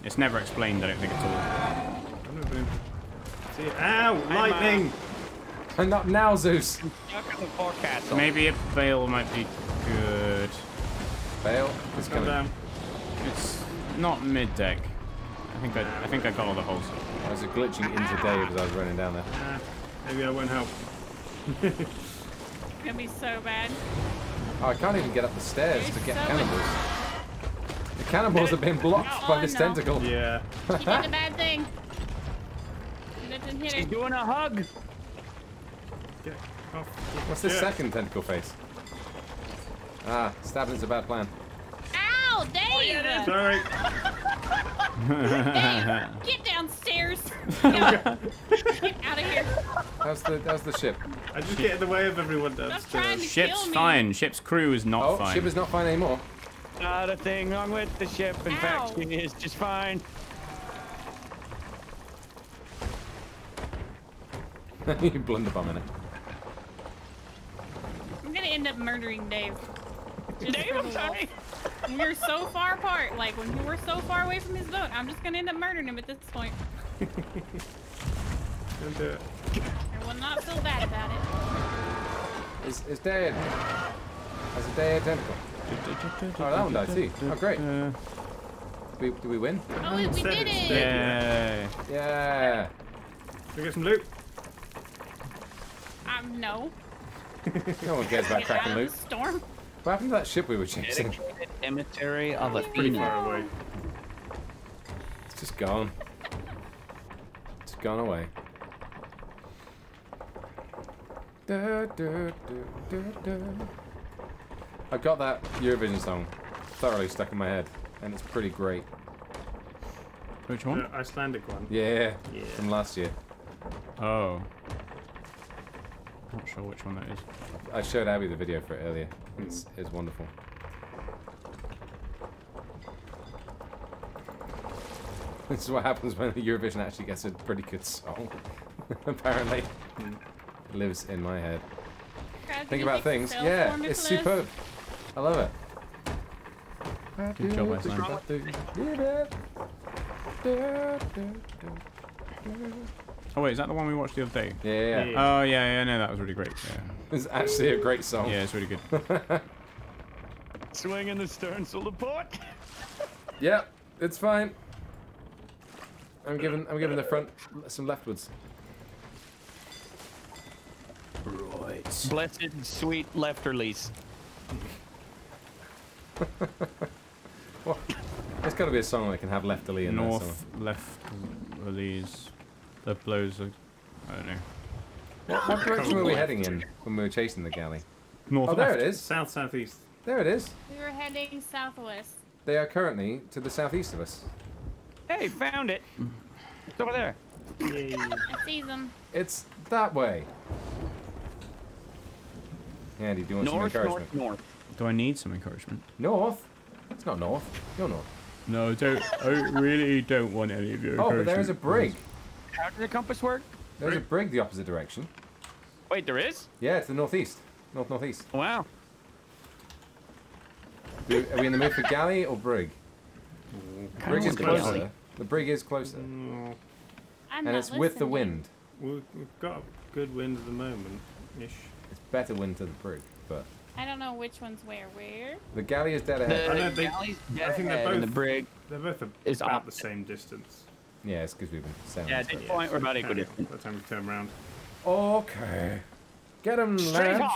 It's never explained. I don't think at all. I've never been. See, ow! Lightning! And not now, Zeus. Stuck in the forecastle. Maybe a fail might be good. Fail. It's Come coming. down. It's not mid deck. I think I, I think I got all the holes. I was glitching into Dave as I was running down there. Ah, maybe I won't help. It's gonna be so bad. Oh, I can't even get up the stairs to get So cannibals. The cannibals have been blocked by Oh, this no. tentacle. Yeah. You did a bad thing. You She's doing a hug. Get off. What's the Yeah. second tentacle face? Ah, stabbing's a bad plan. Ow, Dave! Sorry. Dave, get downstairs. Go. get out of here. How's the how's the ship? I just get in the way of everyone trying downstairs. to- Ship's kill me. fine. Ship's crew is not Oh, fine. ship is not fine anymore. Not a thing wrong with the ship. In Ow. fact, she is just fine. you blunderbomb in it. I'm gonna end up murdering Dave. Dave, I'm sorry. We're so far apart. Like when we were so far away from his boat, I'm just gonna end up murdering him at this point. Don't do it. I will not feel bad about it. It's, it's dead. Has a dead tentacle. Oh, that one died too. Oh, great. We, do we win? Oh, we, we did it! dead. Yay. Yeah. Can we get some loot? Um, no. No one cares about Get cracking loot. storm. What happened to that ship we were chasing? Cemetery emissary of Pretty far away. It's just gone. It's gone away. Da, da, da, da, da. I got that Eurovision song thoroughly stuck in my head, and it's pretty great. Which one? The Icelandic one. Yeah, Yeah. from last year. Oh. Not sure which one that is. I showed Abby the video for it earlier. It's, hmm. it's wonderful. This is what happens when Eurovision actually gets a pretty good song. Apparently. Hmm. It lives in my head. Think about things. Yeah, it's please? superb. I love it. Good job, Iceland. Oh wait, is that the one we watched the other day? Yeah, yeah. yeah. Yeah. Oh yeah, yeah, no, that was really great. Yeah, It's actually a great song. yeah, it's really good. Swing in the stern, so the port. Yeah, it's fine. I'm giving I'm giving the front some leftwards. right. Blessed, sweet left release. There's got to be a song that can have lefterly in there. North, left, release. Left blows. Are, I don't know. What, what direction were we heading in when we were chasing the galley? North. Oh, there left. it is. South southeast. There it is. We were heading southwest. They are currently to the southeast of us. Hey, found it. It's over there. Yay. I see them. It's that way. Andy, do you want North, some encouragement? north, north. Do I need some encouragement? North? It's not north. You're north. No, don't. I really don't want any of your Oh, but there is a brig. How does the compass work? There's a brig the opposite direction. Wait, there is? Yeah, it's the northeast. North northeast. Wow. Do, are we in the mood for galley or brig? Brig is closer. galley. The brig is closer. Mm, I'm and not it's with the wind. we've, we've got a good wind at the moment, ish. It's better wind to the brig, but I don't know which one's where. Where? the galley is dead The ahead. I know they- galley's I think they're dead and the both- brig. They're both Is about the same distance. Yeah, it's because we've been sounding. Yeah, at this point, we're about equidistant. By the time we turn around. Okay. Get him, Straight lads. on.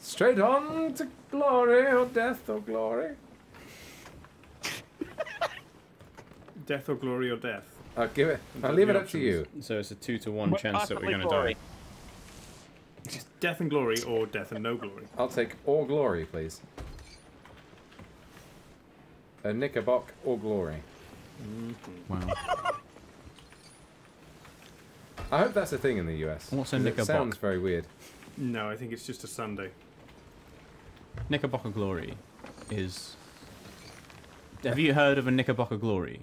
Straight on to glory or death or glory. Death or glory or death. I'll give it. I'll leave it up to you. So it's a two to one What chance that we're gonna glory? Die. Death and glory or death and no glory. I'll take all glory, please. A knickerbock or glory. Wow. I hope that's a thing in the US. What's a 'cause It knickerbock? sounds very weird. No, I think it's just a Sunday. Knickerbocker Glory is. Have you heard of a Knickerbocker Glory?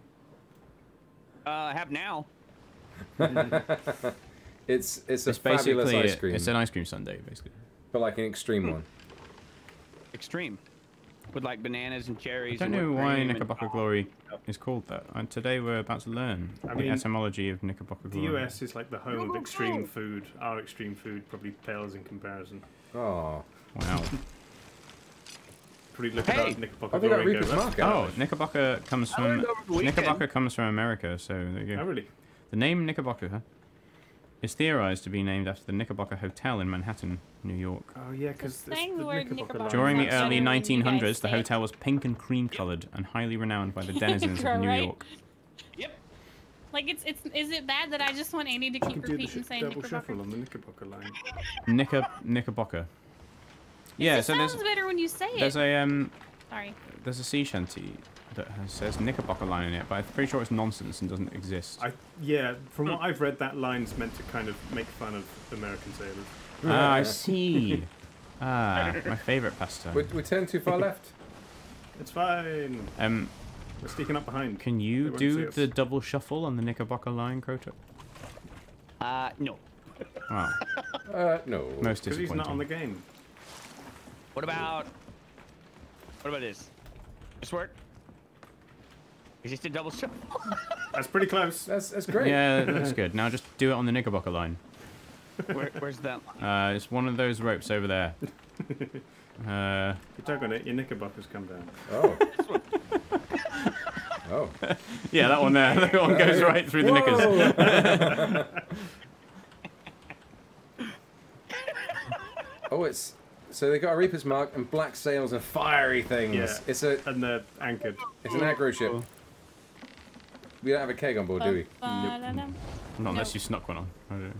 Uh, I have now. It's it's a It's fabulous ice cream, it's an ice cream sundae, basically. but like an extreme one. Extreme. With like bananas and cherries. I don't and know why cream Knickerbocker oh. Glory is called that. And today we're about to learn I the mean, etymology of Knickerbocker The US is like the home of extreme food. Our extreme food probably pales in comparison. Oh, Wow. Probably look Hey! at our Knickerbocker oh, they got glory and Reaper's go, Mark Oh, rubbish." Knickerbocker comes from learned over the weekend. Knickerbocker comes from America, so there you Oh, go. really? The name Knickerbocker is theorized to be named after the Knickerbocker Hotel in Manhattan, New York. Oh, yeah, because The saying the word Knickerbocker line. During the early better when you guys 1900s, the hotel was pink and cream colored and highly renowned by the denizens of New right. York. Yep. Like it's it's is it bad that I just want Andy to keep repeating saying double Knickerbocker? shuffle on the Knickerbocker line. Knicker Knickerbocker. Yeah, it so sounds there's better when you say there's it. a um Sorry. there's a sea shanty that has, says Knickerbocker line in it, but I'm pretty sure it's nonsense and doesn't exist. I yeah, from what I've read, that line's meant to kind of make fun of American sailors. Ah, I see. Ah, my favorite pastime. we, we turned too far left. It's fine. Um, We're sneaking up behind. can you do the double shuffle on the Knickerbocker line, Crota? Uh, no. Wow, Uh, no. most Because he's not on the game. What about? What about this? This work? Is this a double shot? That's pretty close. That's that's great. Yeah, that's good. Now just do it on the Knickerbocker line. Where, where's that? line? Uh, it's one of those ropes over there. Uh, You tug on it, your Knickerbockers come down. Oh. oh. yeah, that one there. That one goes right through the knickers. oh, it's so they got a Reaper's Mark and black sails and fiery things. Yeah. It's a And they're anchored. it's an aggro ship. We don't have a keg on board, do we? Ba-ba-da-dum. Not unless you snuck one on. I don't.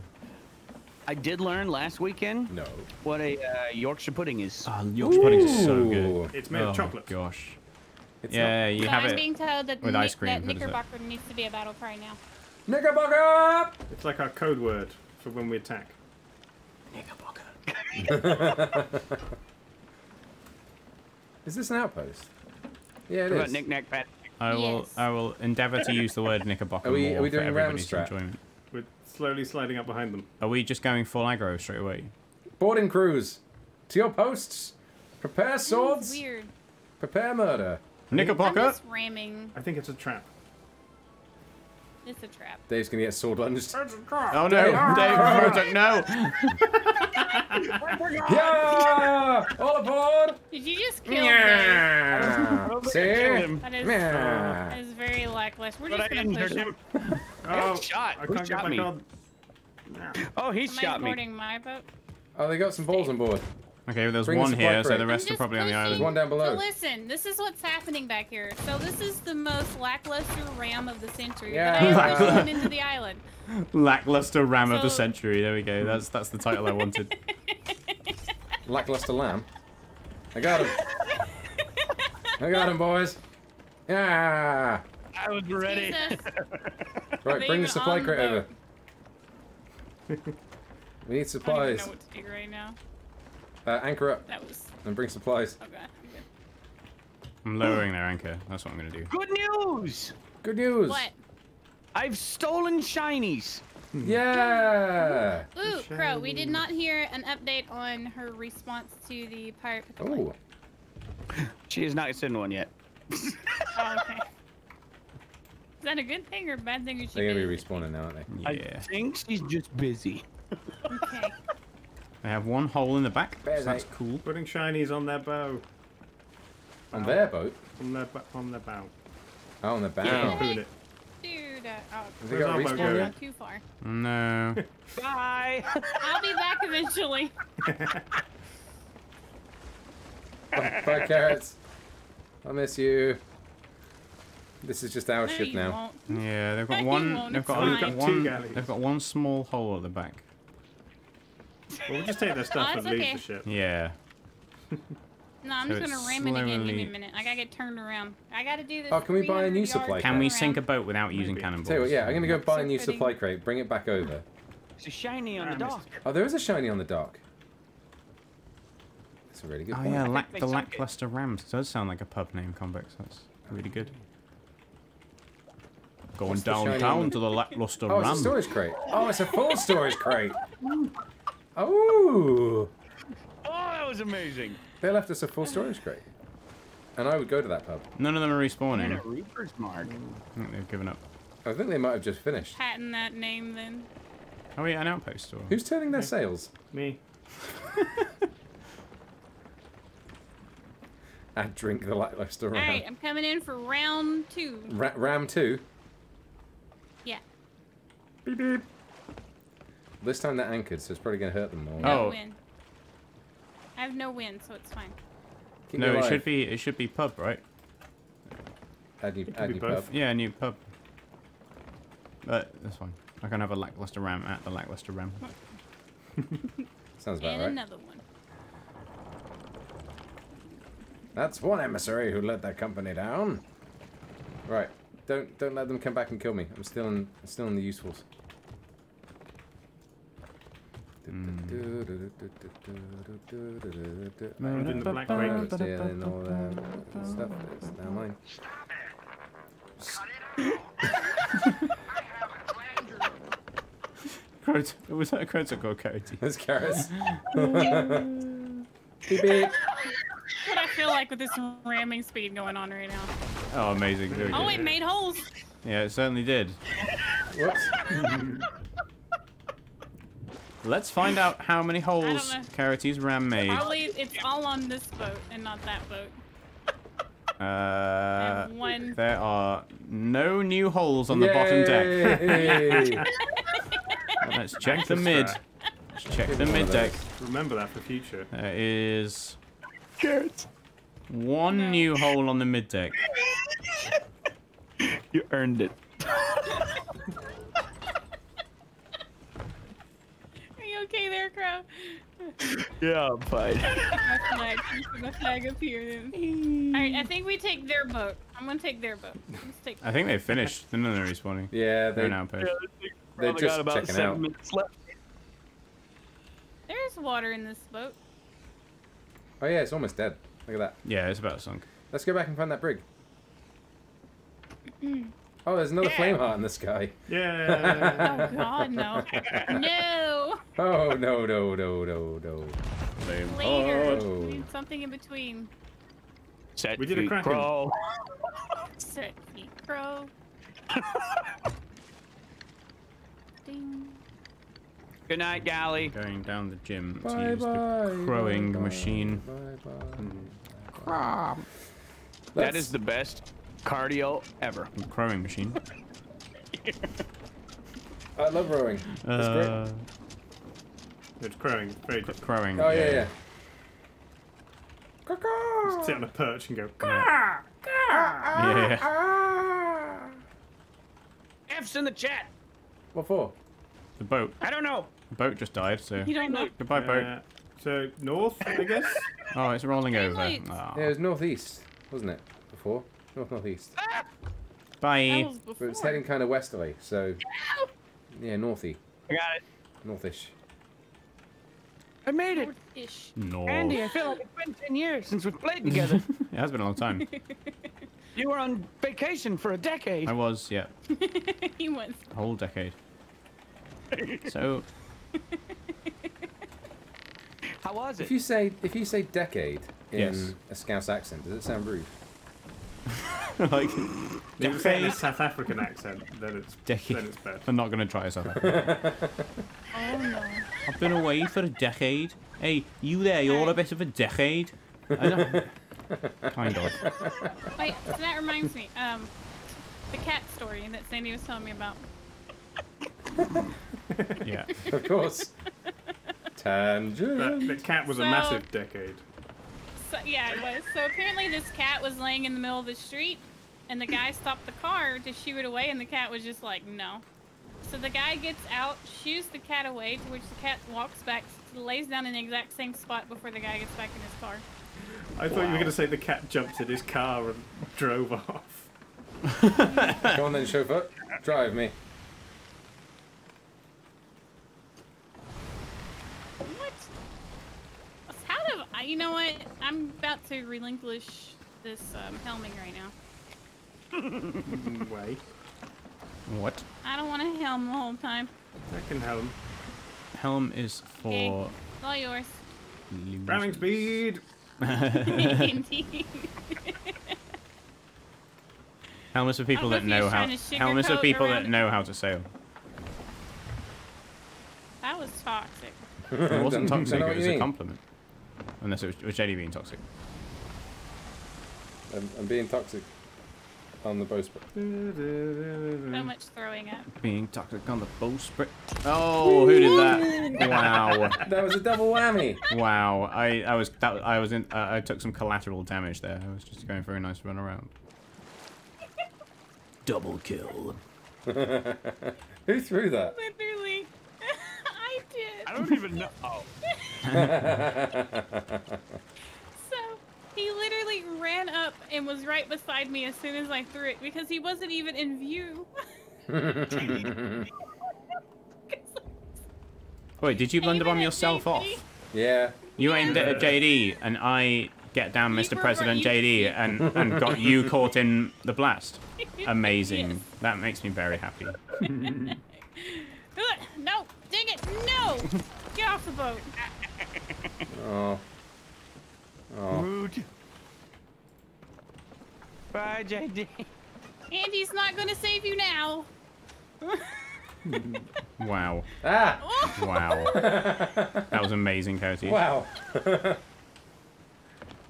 I did learn last weekend No. what a uh, Yorkshire pudding is. Oh, Yorkshire pudding is so good. It's made oh of chocolate. gosh. It's Yeah, you So have I'm it. being told that, with Nick, ice cream, that what is? Knickerbocker needs to be a battle cry now. not- Knickerbocker! It's like our code word for when we attack. Is this an outpost? Yeah, it What about knick knack pat? I will. I will endeavour to use the word Knickerbocker Are we- more are we for doing everybody's Ramstrap? enjoyment. We're slowly sliding up behind them. Are we just going full aggro straight away? Boarding crews, to your posts. Prepare This is swords. weird. Prepare murder. I'm Knickerbocker. just ramming. I think it's a trap. It's a trap. Dave's gonna get sword lunged. Oh no, Dave, Roderick, no! Yeah! All aboard! Did you just kill me? Yeah! See? him. That is, Yeah. that is very lackluster. We're But I just gonna didn't push him. him. Oh, shot. I Who can't get shot back me? Oh, he Am I shot me. boarding my boat? Oh, they got some balls on board. Okay, there's Bring one supply here, so the rest are just probably on the pushing. There's island. one down So below. listen, this is what's happening back here. So this is the most lackluster ram of the century Yeah. that I ever Lackluster. seen into the island. Lackluster ram of the century. There we go. That's that's the title I wanted. Lackluster lamb. I got him. I got him, boys. Yeah! I was ready. Right, bring the even supply crate over. We need I don't even supplies. know what to do right now. Uh, anchor up That was and bring supplies. okay. I'm lowering their anchor. That's what I'm gonna do. Good news! Good news. What? I've stolen shinies. Yeah. Ooh, Crow, we did not hear an update on her response to the pirate patrol. Oh, She has not sent one yet. Oh, okay. Is that a good thing or a bad thing? Or she they're gonna be busy? respawning now, aren't they? Yeah. I think she's just busy. Okay. They have one hole in the back, so that's cool. Putting shinies on their bow. On their boat. On their, on their bow. Oh, on their back. Yeah. Oh. Boot it. Dude, uh, oh, they got our boat respawn going? yet? not too far. No. Bye. I'll be back eventually. Bye, bye, carrots. I miss you. This is just our No, ship now. won't. Yeah, they've got You one. They've got, fine. they've got We've got two one. They've got one small hole at the back. Well, we'll just take their stuff Oh, and it's leave the ship. Yeah. No, I'm So just gonna it's ram it again. Give me a minute. I gotta get turned around. I gotta do this. Oh, can we buy a new supply? Crate? Can we sink a boat without using cannonballs? Tell you what, yeah, I'm gonna go buy a new supply crate, bring it back over. It's a shiny on the dock. Oh, there is a shiny on the dock. That's a really good Oh point. yeah, lack, the they it. lackluster Rams does sound like a pub name, Convex. That's really good. Going What's downtown one? to the lackluster Rams. Oh, it's a storage crate. Oh, it's a full storage crate. Oh, Oh, that was amazing. they left us a full storage crate. And I would go to that pub. None of them are And respawning. a Reaper's mark. I think they've given up. I think they might have just finished. Patent that name then. Are we at an outpost or? Who's turning their sails? Me. And drink the lackluster All ram. right, I'm coming in for round two. Ra- ram 2. Yeah. Beep beep. This time they're anchored, so it's probably going to hurt them more. No Oh. win. I have no win, so it's fine. Keep No, it should be. It should be pub, right? Add new, add new pub. Yeah, new pub. Uh, but that's fine. I can have a lackluster Ram at the lackluster Ram. Sounds about and right. another one. That's one emissary who let that company down. Right. Don't don't let them come back and kill me. I'm still in I'm still in the usefuls. In the black crate. Stealing all that stuff. It's now mine. Crota, was that a Crota called Cody? There's carrots. beep beep. What I feel like with this ramming speed going on right now. Oh, amazing. There oh, go. Oh, it made holes. Yeah, it certainly did. Whoops. Let's find out how many holes know. Kharites's Ram made. Probably it's all on this boat and not that boat. Uh, one. there are no new holes on the bottom deck. Yay! Let's check the mid. Let's check the mid deck. Remember that for future. There is Carrots. one No. new hole on the mid deck. You earned it. Are you okay there, Crow? Yeah, I'm fine. My flag. My flag up here then. Alright, I think we take their boat. I'm gonna take their boat. Let's take I think they finished. They're not respawning. Yeah, They're they, an outpost. They're Only just got about checking seven out. minutes left. There's water in this boat. Oh yeah, it's almost dead. Look at that. Yeah, it's about sunk. Let's go back and find that brig. Mm-hmm. Oh, there's another Flameheart in the sky. Yeah. Oh god, no. No! Oh no no no no no. Flame Later. Oh. We need something in between. Set We did a feet Kraken. Set feet crow. Ding. Good night, Galley. Going down the gym to Bye use the crowing bye, machine. Bye bye. That Let's- the best cardio ever. The crowing machine. I love rowing. That's great. Uh, It's crowing. Very cr- good. crowing. Oh yeah, yeah. Caw-caw. Sit on a perch and go. Yeah. yeah. F's in the chat. What for? The boat. I don't know. The boat just died, so. You don't know. Goodbye, boat. Uh, so north, I guess. Oh, it's rolling over. lights. Aw. Yeah, it was northeast, wasn't it? Before north northeast, That Bye. but it's heading kind of westerly. So yeah, northy, I got it. northish. I made it. Ish. No. Andy, I feel like it's been 10 years since we've played together. It has been a long time. you were on vacation for a decade. I was, yeah, he was. a whole decade. So, How was it? If it? you say if you say decade in Yes. a Scouse accent, does it sound rude? like, If you say it in a. South African accent, then it's Decade. then it's bad. I'm not gonna try something. Oh no. I've been away for a decade. Hey, you there? You're a bit of a decade. Kind of. Wait, so that reminds me. Um, the cat story that Sandy was telling me about. Yeah. Of course. Tangent. But the cat was a massive decade. So, yeah, it was. So apparently this cat was laying in the middle of the street, and the guy stopped the car to shoo it away, and the cat was just like, no. So the guy gets out, shoos the cat away, to which the cat walks back, lays down in the exact same spot before the guy gets back in his car. I thought you were going to say the cat jumped in his car and drove off. Go on then, chauffeur. Drive me. What? How do I? You know what? I'm about to relinquish this um, helming right now. Way. What? I don't want to helm the whole time. I can helm. Helm is Okay. for. It's all yours. Ramming speed. Indeed. Helm is for people know that if he was know how. trying to Helm is for people that around- know how to sail. That was toxic. It wasn't Don't- toxic. It was a compliment. Unless it was, was JD being toxic. I'm, I'm being toxic on the bowsprit. So much throwing up. Being toxic on the bowsprit. Oh, who did that? Wow. That was a double whammy. Wow. I, I was that I was in uh, I took some collateral damage there. I was just going for a nice run around. Double kill. Who threw that? Literally. I did. I don't even know. Oh. So he literally ran up and was right beside me as soon as I threw it because he wasn't even in view. Wait, did you blunder Even bomb at yourself off? Yeah. You aimed it at JD, and I get down, Mr. were President right, JD, and and got you caught in the blast. Amazing. Yes. That makes me very happy. No, dang it, no! Get off the boat. Oh. Oh. Rude. Bye, JD. Andy's not gonna save you now. Wow. Ah! Wow. that was amazing, Cody. Wow.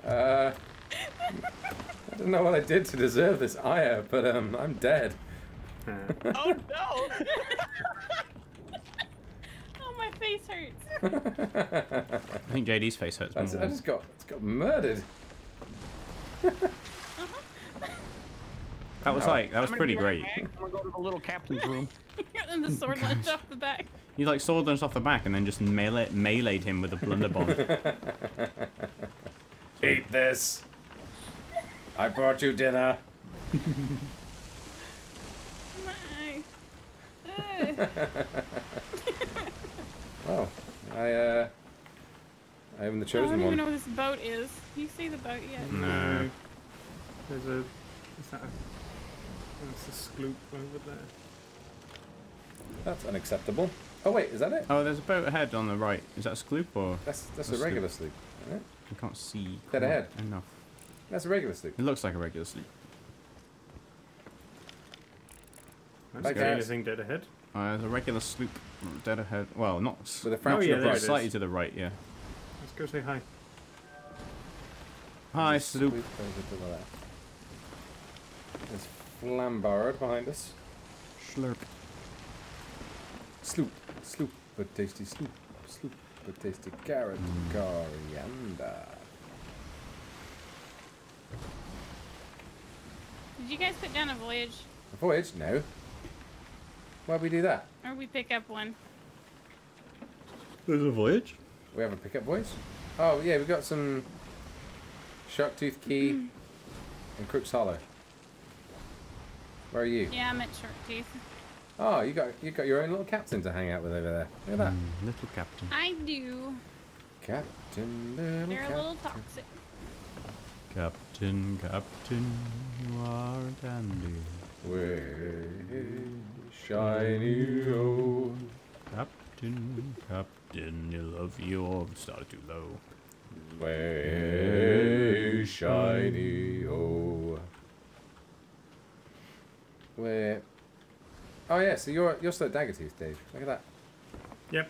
uh, I don't know what I did to deserve this ire, but um, I'm dead. Uh, Oh no! My face hurts. I think JD's face hurts I just, I just got, just got murdered. That was like that was pretty great. I'm gonna go to the little captain's room. and the sword left off the back. You like sword us off the back and then just melee meleeed him with a blunderbomb. Eat this. I brought you dinner. My. Ugh. Oh, I uh, I am the chosen one. I chosen don't even one. know what this boat is. You see the boat yet? no. There's a. Is that a. That's a sloop over there. That's unacceptable. Oh wait, is that it? Oh, there's a boat ahead on the right. Is that a sloop or That's that's That's a regular sloop. Isn't? I can't see Dead ahead. enough. That's a regular sloop. It looks like a regular sloop. I Like don't see anything dead ahead. Uh, there's a regular sloop dead ahead. Well, not s- With a Oh, yeah, of there price. it slightly to the right. Yeah. Let's go say hi. Hi, There's sloop. to the left. There's Flameheart behind us. Slurp. Sloop, sloop, but tasty sloop, sloop, but tasty carrot, coriander. Did you guys put down a voyage? A voyage? No. Why'd we do that? Or we pick up one? There's a voyage. We have a pickup voyage? Oh, yeah, we got some Sharktooth Key and Crook's Hollow. Where are you? Yeah, I'm at Short Tooth. Oh, you got you got your own little captain to hang out with over there. Look at that. Mm, little captain. I do. Captain, little They're a little toxic. Captain, captain, you are a dandy. Way shiny oh. Captain, captain, you love your started too low. Way shiny oh. Where? Oh yeah, so you're you're still at Daggertooth, Dave. Look at that. Yep.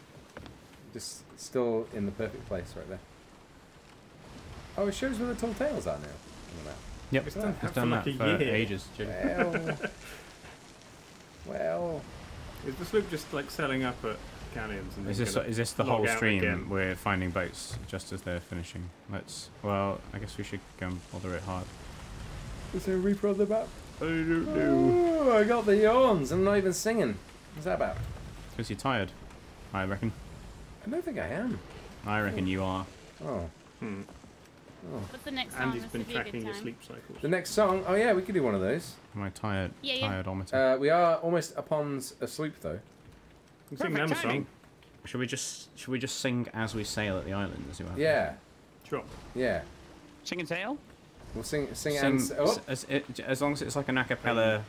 Just still in the perfect place right there. Oh, it shows where the tall tales are now. on the map. Yep, It's it's done done, that for like for year. ages. Jim. Well, well. Is the sloop just like selling up at canyons? And Is this gonna is this the whole stream? again? We're finding boats just as they're finishing. Let's. Well, I guess we should go and bother it hard. Is there a Reaper on the map? I don't Oh, I got the yawns. I'm not even singing. What's that about? Because you're tired. I reckon. I don't think I am. I reckon you are. Oh. Hmm. Oh. What's the next song? Andy's This been would be tracking your sleep cycles. The next song. Oh yeah, we could do one of those. Am I tired? Yeah, yeah. Tiredometer. Uh, we are almost upon s- a sloop though. You can sing Perfect them a song. should we just should we just sing as we sail at the island? As you have? Yeah, Sure. yeah. Sing and sail? We'll sing, sing, Sing, and oh, s- as, as long as it's like an a cappella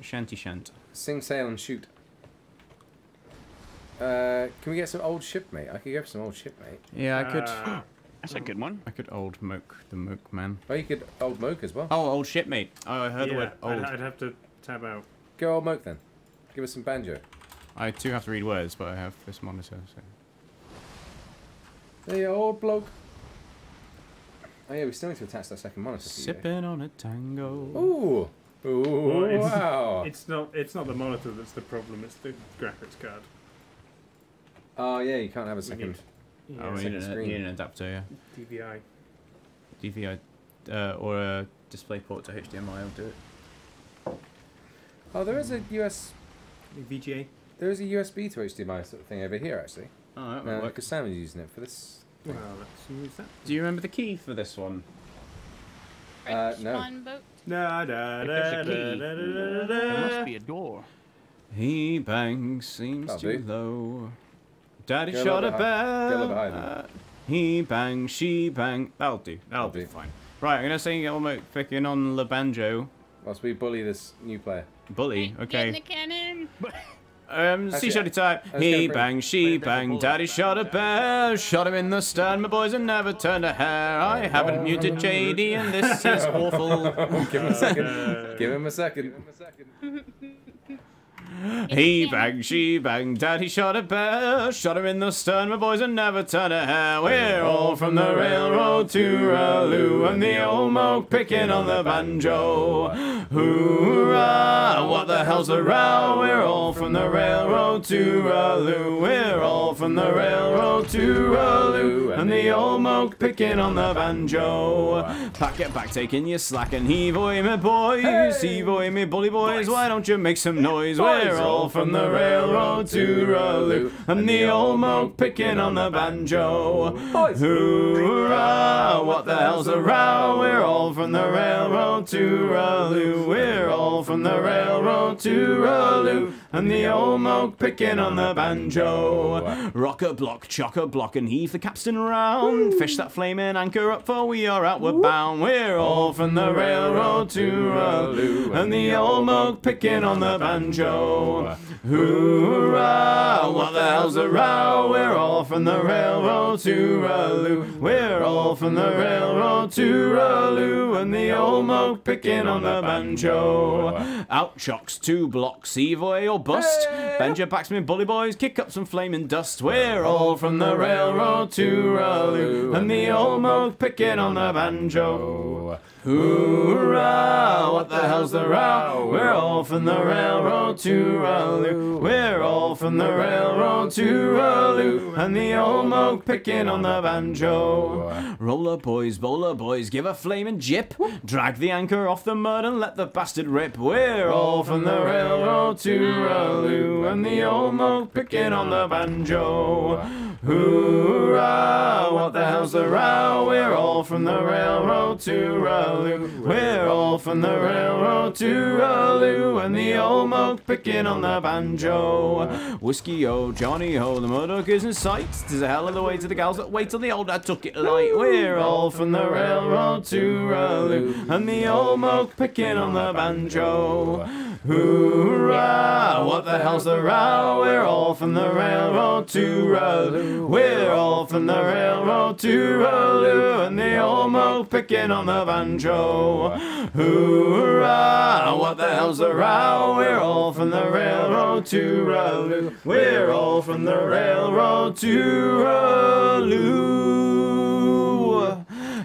shanty shant. sing, sail, and shoot. Uh, can we get some old shipmate? I could go for some old shipmate. Yeah, I could. Uh, That's a good one. I could old moke the moke man. Oh, you could old moke as well. Oh, old shipmate. Oh, I heard the yeah, word I'd, old. I'd have to tab out. Go old moke then. Give us some banjo. I too have to read words, but I have this monitor. So. Hey, old bloke. Oh yeah, we still need to attach that second monitor. Sipping on a tango. Ooh. Ooh. Well, it's- wow. It's not. It's not the monitor that's the problem. It's the graphics card. Oh yeah, you can't have a second. Need- Oh, Yeah, we need, second an, screen. need an adapter, yeah. DVI. DVI uh, or a display port to HDMI will do it. Oh, there is a US. VGA. There is a USB to HDMI sort of thing over here actually. Oh, that Uh, might work. because Sam was using it for this. Well, let's use that. Do you remember the key for this one? Uh, Rich no. on boat. Da, da, If da, there's a da, key, da, da, da, There da. must be a door. He bangs seems That'll too do. low. Daddy Go a shot a little bit hi- a little bit bell. higher. uh, He bang, she bang. That'll do. That'll, That'll be do. fine. Right, I'm gonna sing almost picking on the banjo. Whilst we bully this new player. Bully, Get in okay. the cannon. Um, Actually, C shoddy type. He bang, she Wait, there's a bang. Daddy shot a bear. Shot him in the stern. My boys have never turned a hair. I haven't muted JD, and this is awful. Give him a second. Give him a second. He bang, she bang, daddy shot a bear, shot him in the stern, my boys and never turn a hair. We're all from the railroad to Raloo, and the old moke picking on the banjo. Hoorah, what the hell's the row? We're all from the railroad to Raloo, we're all from the railroad to Raloo, and the old moke picking on the banjo. Pack it back, taking your slack and heave away, my boys, heave away, me bully boys, why don't you make some noise? We're all from the railroad to Raloo, and the old moke picking on the banjo. Boys. Hoorah! What the hell's the row? We're all from the railroad to Raloo. We're all from the railroad to Raloo, and the old moke picking on the banjo. Rock a block, chock a block, and heave the capstan round. Fish that flaming anchor up, for we are outward bound. We're all from the railroad to Raloo, and the old moke picking on the banjo. Hoorah! What the hell's the row? We're all from the railroad to Raloo. We're all from the railroad to Raloo, and the old moke picking on the banjo. banjo. Out chocks two blocks, Evoy or bust. Hey. Bend your backsmith bully boys, kick up some flaming dust. We're all from the railroad to Raloo, and the old moke picking on the banjo. Hoorah! What the hell's the row? We're all from the railroad to Raloo. We're all from the railroad to Raloo, and the old moke picking on the banjo. Roller boys, bowler boys, give a flaming jip. Drag the anchor off the mud and let the bastard rip. We're all from the railroad to Raloo, and the old moke picking on the banjo. Hoorah! What the hell's the row? We're all from the railroad to We're all from the railroad to Raloo, and the old moke picking on the banjo. Whiskey oh, Johnny ho, the murdoch is in sight. Tis a hell of the way to the gals that wait till the old I took it light. We're all from the railroad to Raloo, and the old moke picking on the banjo. Hoorah! What the hell's the row? We're all from the railroad to Raloo. We're all from the railroad to Raloo, and the old moke picking on the banjo. Hoorah! What the hell's the row? We're all from the railroad to Raloo. We're all from the railroad to Raloo.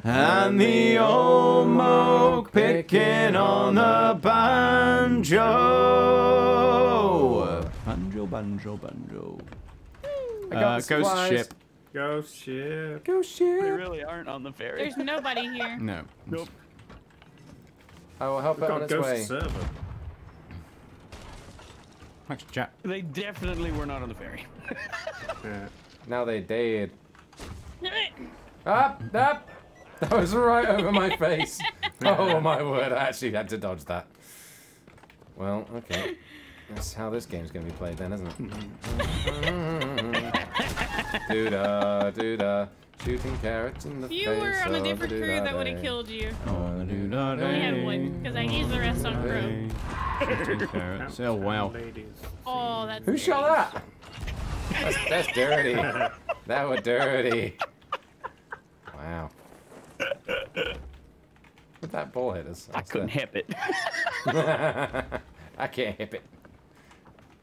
And the old moke picking on the banjo. Banjo, banjo, banjo. I got Uh, ghost supplies. ship. Ghost ship. Go We ship. really aren't on the ferry. There's nobody here. No. Nope. I will help We've it on its ghost way. server. Thanks, Jack. They definitely were not on the ferry. Yeah. Now they did. Up, up. That was right over my face. Oh my word! I actually had to dodge that. Well, okay. That's how this game's gonna be played then, isn't it? Doodah, doodah, shooting carrots in the If you face. were on a different crew, that would have killed you. Oh, We had one, because I used the rest on crew. carrots. Oh, wow. Ladies. Oh, that's Who great. shot that? That's, that's dirty. that was dirty. Wow. But that ball hit us. I couldn't hip it. I can't hip it.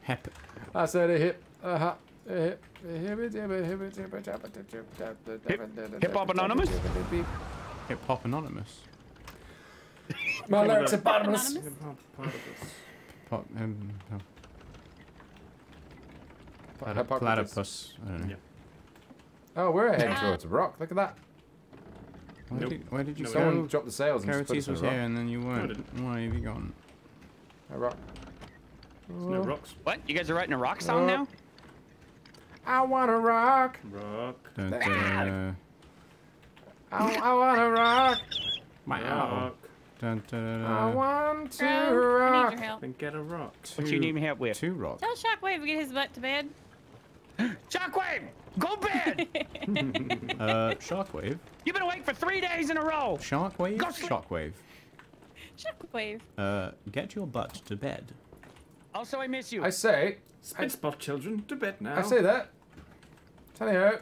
Hep. I said a hip, hop, a hip, hip, hip, hip, hip, hip, hip, Hip Hop Anonymous? Hip Hop Anonymous. My lyrics are bottomless. Of this. Pop, um, oh, plati- Hypocritus. platypus. I don't know. Yeah. Oh, we're heading towards a rock. Look at that. Where, Nope. did, where did you No, go? Someone dropped the sails and just put Caratis us was a rock. here and then you weren't. didn't. Why have you gone? A rock. There's no rocks. What? You guys are writing a rock song Oh. now? I want to rock. Rock. Dun, Ah. dun, I, I want to rock. My Rock. dun, dun, I dun, want to Bro, I need rock. your help. Then get a rock. What do you need me help with? Two rock. Tell Shockwave to get his butt to bed. Shockwave! Go bed! Uh, Sharkwave. You've been awake for three days in a row! Sharkwave? Go sleep. Shockwave. Shockwave. Uh, get your butt to bed. Also, I miss you. I say, Spit spot children to bed now. I say that. Tell you how.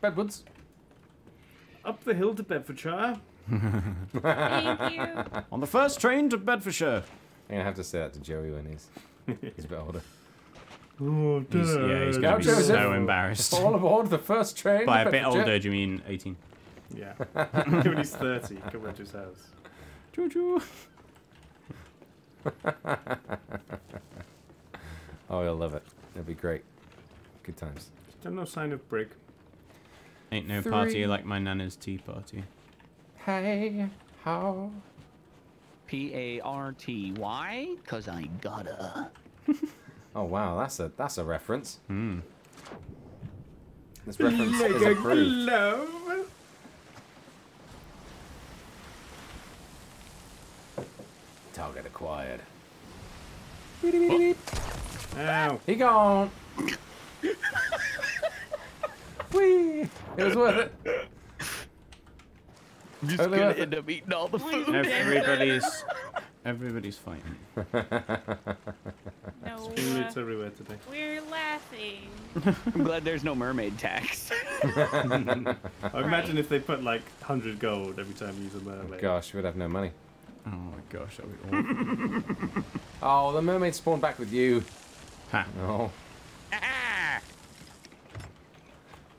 Bedwoods. Up the hill to Bedfordshire. Thank you. On the first train to Bedfordshire. I'm gonna have to say that to Joey when he's he's a bit older. Oh, He's, yeah, he's gonna be so embarrassed. All aboard the first train. By a bit older, do you mean 18? Yeah. when he's 30, come round to his house. Choo choo. Oh, he'll love it. It'll be great. Good times. Still no sign of Brig. Ain't no Three. party like my nana's tea party. Hey, how? P A R T Y? Cause I gotta. Oh wow, that's a that's a reference. Hmm. This reference is approved. glove. Target acquired. Ow. He gone. Whee! It was worth it. I'm just Totally gonna end up eating all the food. Everybody's everybody's fighting. No, Been uh, loot everywhere today. we're laughing. I'm glad there's no mermaid tax. I imagine if they put like 100 gold every time you use a mermaid. Oh Gosh, we'd have no money. Oh my gosh, that would be awful. Oh, the mermaid spawned back with you. ha. Oh.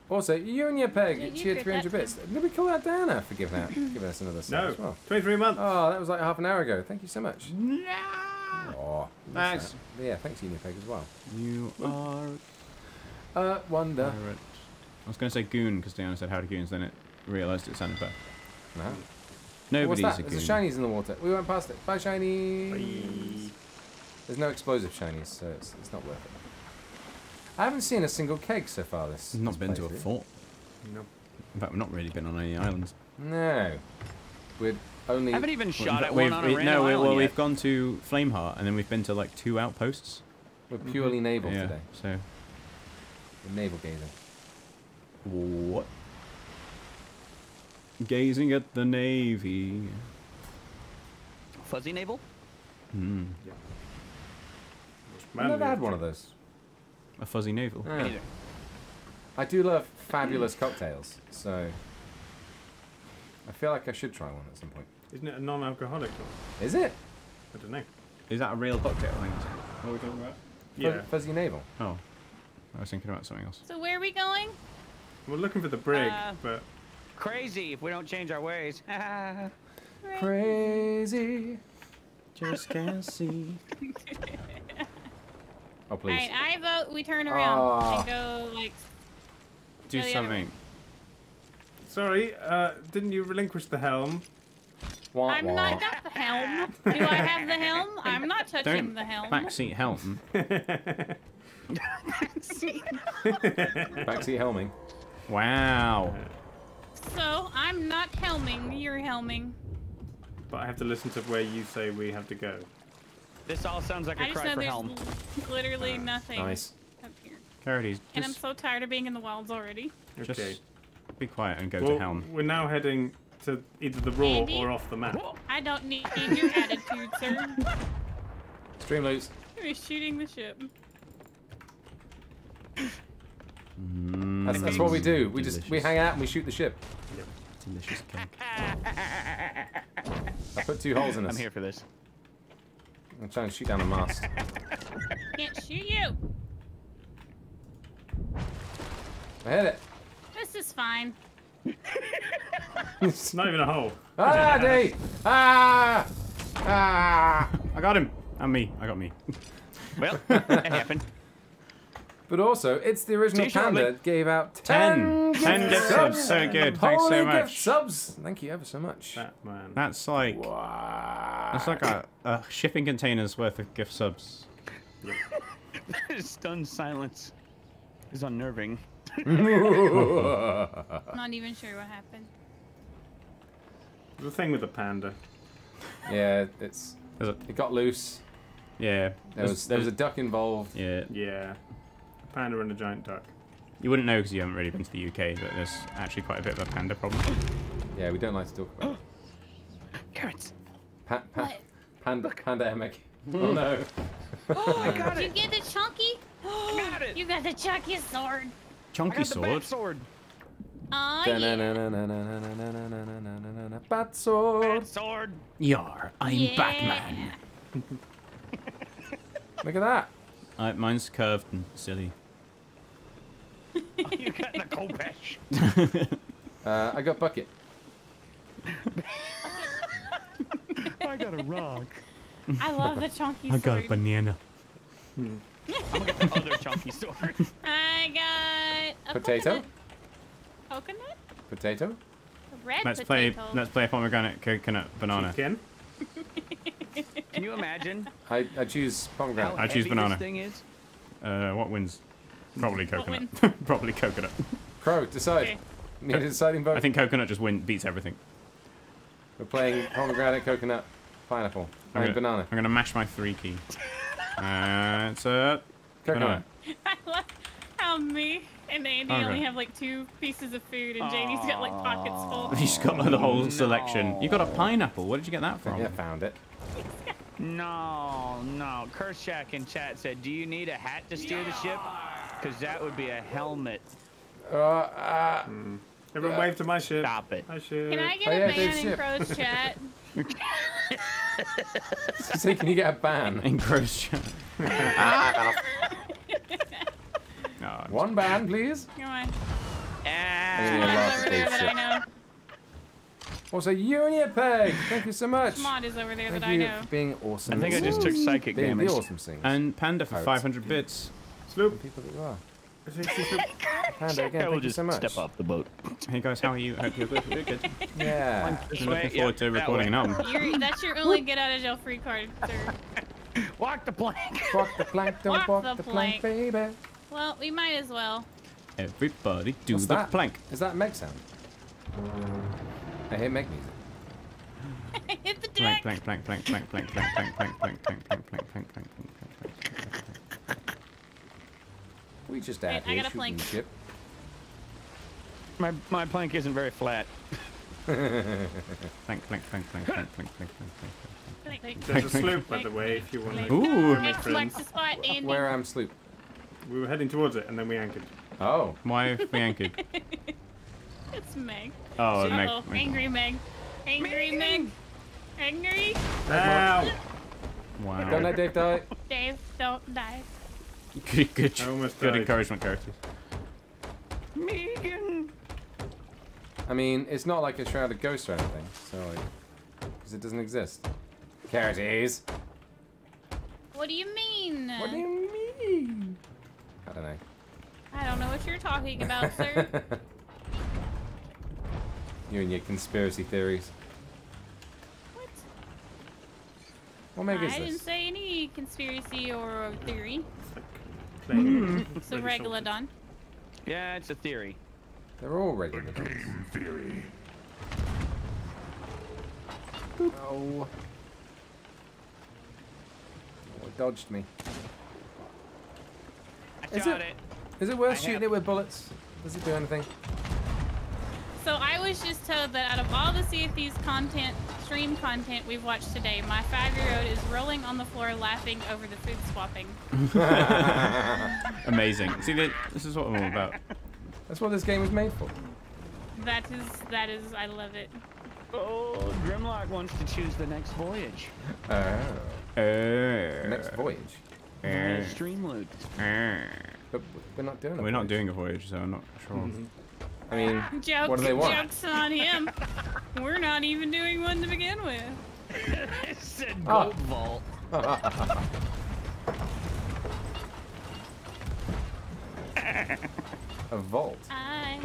Also, you and your peg Did you cheered get 300 bits. Did we call out Diana for giving, out, giving us another sub No, as well? 23 months. Oh, that was like half an hour ago. Thank you so much. No. Oh, Thanks. Yeah, thanks, Unipeg, as well. You are Uh, Wonder. pirate. I was going to say goon because Diana said how to goons, then it realised it sounded better. No. Nobody's What's a that? goon. There's a shinies in the water. We went past it. Bye, shinies. Bye. There's no explosive shinies, so it's, it's not worth it. I haven't seen a single keg so far this. We've not this been to a playthrough. fort. No. In fact, we've not really been on any islands. No. We'd only. haven't even shot fact, at we've- one on a we- random no, we, well, yet. we've gone to Flameheart, and then we've been to like two outposts. We're purely naval yeah. today. So We're naval gazing. what? Gazing at the navy. Fuzzy navel? Hmm. I've never had one of those. A fuzzy navel. Yeah. I do love fabulous cocktails, so I feel like I should try one at some point. Isn't it a non-alcoholic one? Is it? I don't know. Is that a real cocktail? I think. What are we talking about? Yeah. Fuzzy navel. Oh, I was thinking about something else. So where are we going? We're looking for the brig, Uh, but Crazy if we don't change our ways. Crazy. Just can't see. Oh, please. Alright, I vote we turn around Aw. and go like Do Go the other something. sorry, uh, didn't you relinquish the helm? Wah, I'm wah. not got the helm. Do I have the helm? I'm not touching Don't the helm. backseat helm. Backseat helming. Wow. So I'm not helming, you're helming. But I have to listen to where you say we have to go. This all sounds like I a just cry know for there's helm. literally nothing Nice. up here. Kharites, And I'm so tired of being in the wilds already. Just Okay. be quiet and go well, to helm. we're now heading to either the raw Andy? or off the map. I don't need your attitude, sir. Streamloots. You're shooting the ship. Mm, That's, that's what we do. We just we hang out and we shoot the ship. Delicious cake. I put two holes in us. I'm here for this. I'm trying to shoot down the mast. Can't shoot you. I hit it. This is fine. It's not even a hole. Ah, D! Ah! Ah! I got him. And me. I got me. Well, that happened. But also, it's the original See you panda that gave out 10. 10, 10 gift subs. So good. Thanks Holy so gift much. subs. Thank you ever so much. That man. That's like Wow. that's like a, a shipping container's worth of gift subs. Stunned silence is unnerving. Not even sure what happened. The thing with the panda. yeah, it's it got loose. yeah. There was there was a duck involved. yeah. Yeah panda and a giant duck. You wouldn't know because you haven't really been to the UK, but there's actually quite a bit of a panda problem. Yeah, we don't like to talk about it. Carrots. Pa pa panda, panda Emek. Oh no. oh, I got it. Did you get the chunky? I got it. You got the chunky sword. Chunky sword? The bat sword. Oh, yeah. Bat sword. Bat sword. Yar, I'm yeah. Batman. Look at that. Uh, mine's curved and silly. you got the khopesh. Uh, I got bucket. I got a rock. I love the chunky sword. I got a banana. I'm gonna get the other chunky sword. I got a Potato. Coconut? coconut? Potato. Red Let's play. Let's play pomegranate, coconut, banana. Chicken. Can you imagine I, I choose how pomegranate. I choose banana. this thing is? Uh, what wins? Probably coconut. Probably coconut. Crow, decide. Okay. Need a deciding vote. I think coconut just win beats everything. We're playing pomegranate, coconut, pineapple, I'm and gonna, banana. I'm gonna mash my three key. Uh, it's a Coconut. I love how me and Andy Okay. only have like two pieces of food and Janie's got like pockets full. He's got the whole No. selection. You got a pineapple. Where did you get that from? I found it. No, no. Curse Shack in chat said, "Do you need a hat to steer the ship? Because that would be a helmet." Uh, uh, Everyone wave to my ship. Stop it. My ship. Can I get Oh, a yeah, ban Dave's in ship. Crow's chat? so can you get a ban? Engrossed. oh, One ban, please. Come on. Yeah, Come lots on, of over there big that I know. Also, Unipeg, thank you so much. Mod is over there Thank that I know. being awesome. I think I just took psychic being damage. the awesome sings. And Panda for Pirates. 500 bits. Sloop. people that you are. Panda, again, I will thank you just so much. step off the boat. Hey guys, how are you? Hope you're good. You're good. Yeah. I'm way, looking yeah, forward to that recording way. an album. That's your only get out of jail free card, sir. Walk the plank. Walk the plank, don't Walk walk, the the, plank, baby. Well, we might as well. Everybody do What's the that? plank. Is that Meg sound? I hear Meg music. Hit the Plank, deck. plank, plank, plank, plank, plank, plank, plank, plank, plank, plank, plank, plank, plank, plank, plank, plank, plank. We just Wait, out I here got a shooting plank. the ship. My my plank isn't very flat. Plank, plank, plank, plank, plank, plank, plank, plank, plank. Click, click. There's a sloop, by the way, if you want to. Ooh. make Next flex friends. the spot, Andy. Where am Sloop? We were heading towards it, and then we anchored. Oh. Why have we anchored? It's Meg. Oh, Meg. Uh-oh, angry Meg. Angry Meg. Angry. Ow! Don't let Dave die. Dave, don't die. Good, good, I almost good died. encouragement characters. Megan. I mean, it's not like a shrouded ghost or anything, so like, because it doesn't exist. Kharites. What do you mean? What do you mean? I don't know. I don't know what you're talking about, sir. you and your conspiracy theories. what? What Meg is I didn't say any conspiracy or theory. It's like playing It's a really regular salted. done. Yeah, it's a theory. They're all regular dogs. Oh. Oh, it dodged me. I Is it? it. Is it worth I shooting have- it with bullets? Does it do anything? So I was just told that out of all the Sea of Thieves content, stream content we've watched today, my five-year-old is rolling on the floor laughing over the food swapping. Amazing. See, this is what I'm all about. That's what this game was made for. That is, that is, I love it. Oh, Grimlock wants to choose the next voyage. Oh. Uh, Next voyage. uh, Streamloot. uh. But we're not doing a We're not doing a voyage, so I'm not sure. I mean, Jokes, What do they want? jokes on him. We're not even doing one to begin with. it said Ah. gold vault. a vault. I.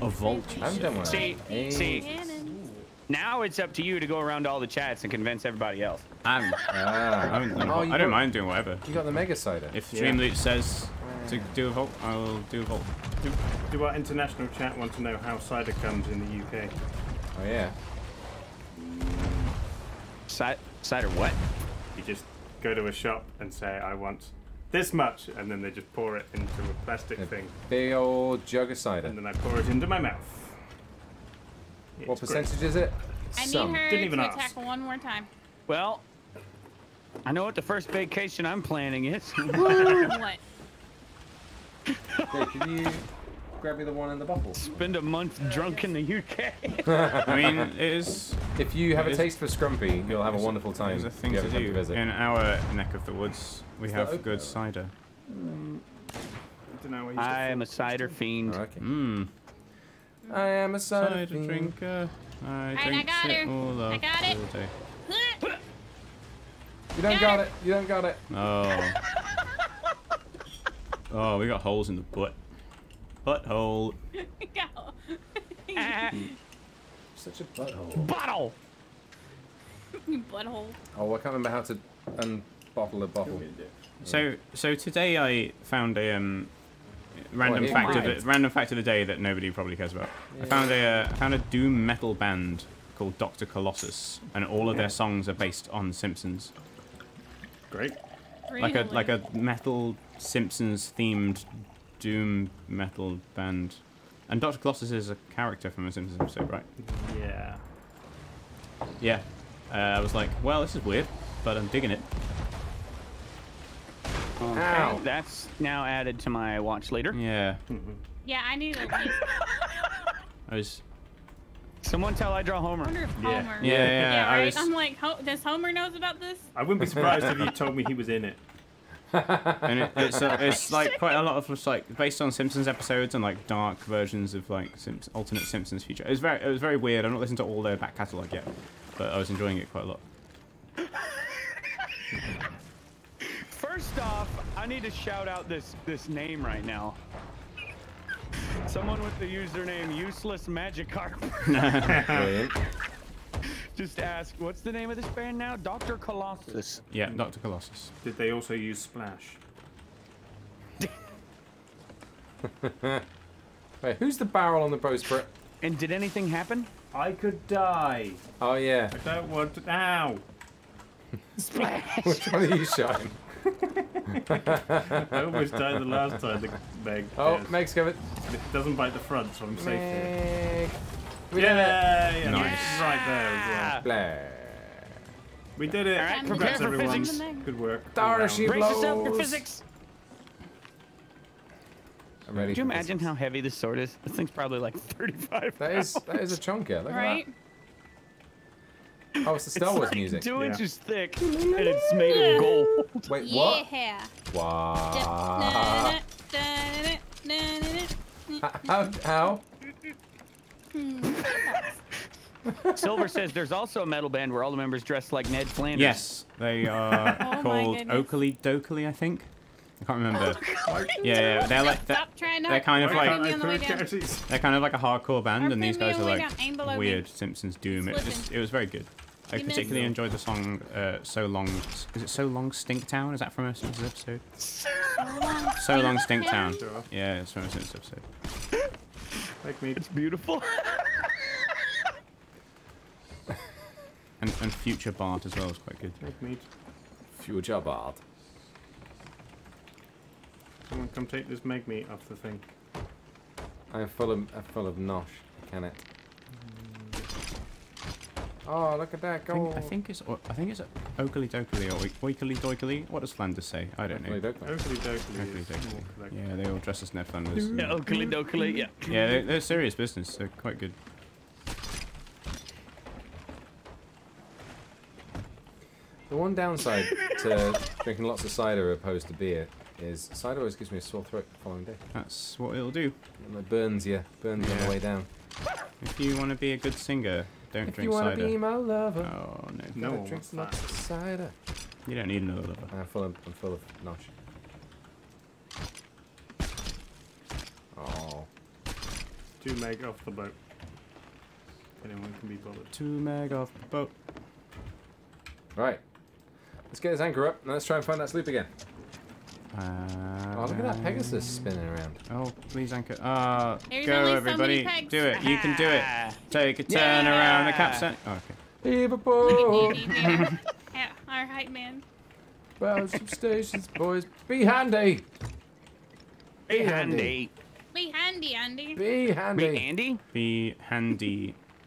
A vault, I haven't done one. See, Hey. see. Cannon. Now it's up to you to go around to all the chats and convince everybody else. I'm, Ah. I don't, Oh, I don't got- mind doing whatever. You got the mega cider. If Yeah. Streamloot says to do a vault, I will do a vault. Do, do our international chat want to know how cider comes in the UK? Oh yeah. Ci- cider what? You just go to a shop and say, I want this much, and then they just pour it into a plastic A thing, big old jug of cider. and then I pour it into my mouth. What It's great. percentage is it? I Some. need her Didn't even to ask. attack one more time. Well, I know what the first vacation I'm planning is. what? Dave, could you grab me the one in the bottle? Spend a month drunk in the UK. I mean, it is, If you have a taste for Scrumpy, you'll have a wonderful time. is a thing to ever come do. visit. In our neck of the woods, we Is have open? good cider. I don't know. I used to I am a cider fiend. Oh, okay. Mmm, I am a cider, cider fiend. drinker. I Alright, I drink got it her. all I got it. all day. You don't Got got it. it. You don't got it. Oh. oh, we got holes in the butt. Butthole. Go. Ah, Such a butthole. bottle. You butthole. Oh, I can't remember how to unbottle a bottle. So, so today I found a um, random Oh, fact of the random fact of the day that nobody probably cares about. I found a uh, I found a doom metal band called Doctor Colossus, and all of their songs are based on Simpsons. Great. Like a like a metal Simpsons themed doom metal band. And Doctor Colossus is a character from a Simpsons episode, right? Yeah. Yeah. Uh, I was like, well, this is weird, but I'm digging it. Okay, Ow. that's now added to my watch later. Yeah. Yeah, I need a I was Someone tell I draw I Homer. wonder if Yeah. Homer. Yeah, yeah, Yeah, I right. was- I'm like, Ho- does Homer knows about this? I wouldn't be surprised if you told me he was in it. and it, it's uh, it's like quite a lot of just, like based on Simpsons episodes and like dark versions of like Simps- alternate Simpsons future. It was very it was very weird. I've not listened to all their back catalogue yet, but I was enjoying it quite a lot. First off, I need to shout out this this name right now. Someone with the username useless Magikarp Brilliant. just ask, "What's the name of this band now?" Doctor Colossus. Yeah, Doctor Colossus. Did they also use Splash? Wait, who's the barrel on the bowsprit? And did anything happen? I could die. Oh yeah. I don't want to. Ow! Splash. Which one are you showing? I almost died the last time the Meg. Oh, yes. Meg's covered. It doesn't bite the front, so I'm safe here. Meg. We did it. Yeah, yeah, Nice. Right there as well. Blah. We did it. All right, Congrats, prepare for everyone. physics. Good work. Dara, she round. Brace yourself for physics. I'm ready. Could you imagine this. how heavy this sword is? This thing's probably like 35 That is that is a chunker. Look Right? at that. Oh, it's the Star It's Wars like music. two Yeah. inches thick, and it's made of gold. Wait, what? Yeah. Wow. How? How? Silver says there's also a metal band where all the members dress like Ned Flanders. Yes, they are Oh called goodness. Okilly Dokilly, I think. I can't remember. Oh, yeah, yeah, they're like they're, Stop trying they're kind of like can't I on the way throw down. Kharites? they're kind of like a hardcore band, and these guys are the way like down, aim below me. weird Simpsons doom. It, just, it was very good. I You missed. particularly enjoyed the song uh, "So Long." Is it "So Long Stink Town"? Is that from a Simpsons episode? So Long Stink Town. Sure. Yeah, it's from a Simpsons episode. Like me. It's beautiful. And, and Future Bart as well was quite good. Like me. Future Bart. Someone come take this Meg meat off the thing. I'm full of I'm full of nosh. Can it? Oh, look at that I think. I think it's I think it's Okilly Dokilly or Okilly Dokilly. What does Flanders say? I don't know. Definitely don't know. Okilly Dokilly Okilly Dokilly. Yeah, they all dress as Ned Flanders. yeah, Okilly Dokilly, yeah. Yeah, they're, they're serious business. They're quite good. The one downside to drinking lots of cider opposed to beer is cider always gives me a sore throat the following day. That's what it'll do. And it burns you, burns you on the way down. If you want to be a good singer, don't If drink you want to cider. be my lover, Oh no, No one drink wants lots that. of cider. you don't need another lover. I'm full of, I'm full of nosh. Oh, Two Meg off the boat. Anyone can be bothered. Two meg off the boat. right. Let's get his anchor up and let's try and find that sloop again. Uh, Oh, look at that Pegasus spinning around. Oh, please anchor. Ah, There's go only so everybody. do it. You can do it. Take a turn Yeah. around the capstan. Oh, okay. Liverpool, yeah, all right, man. Belgium stations, boys. Be handy. Be handy. handy. Be handy, Andy. Be handy. Be Andy? Be handy.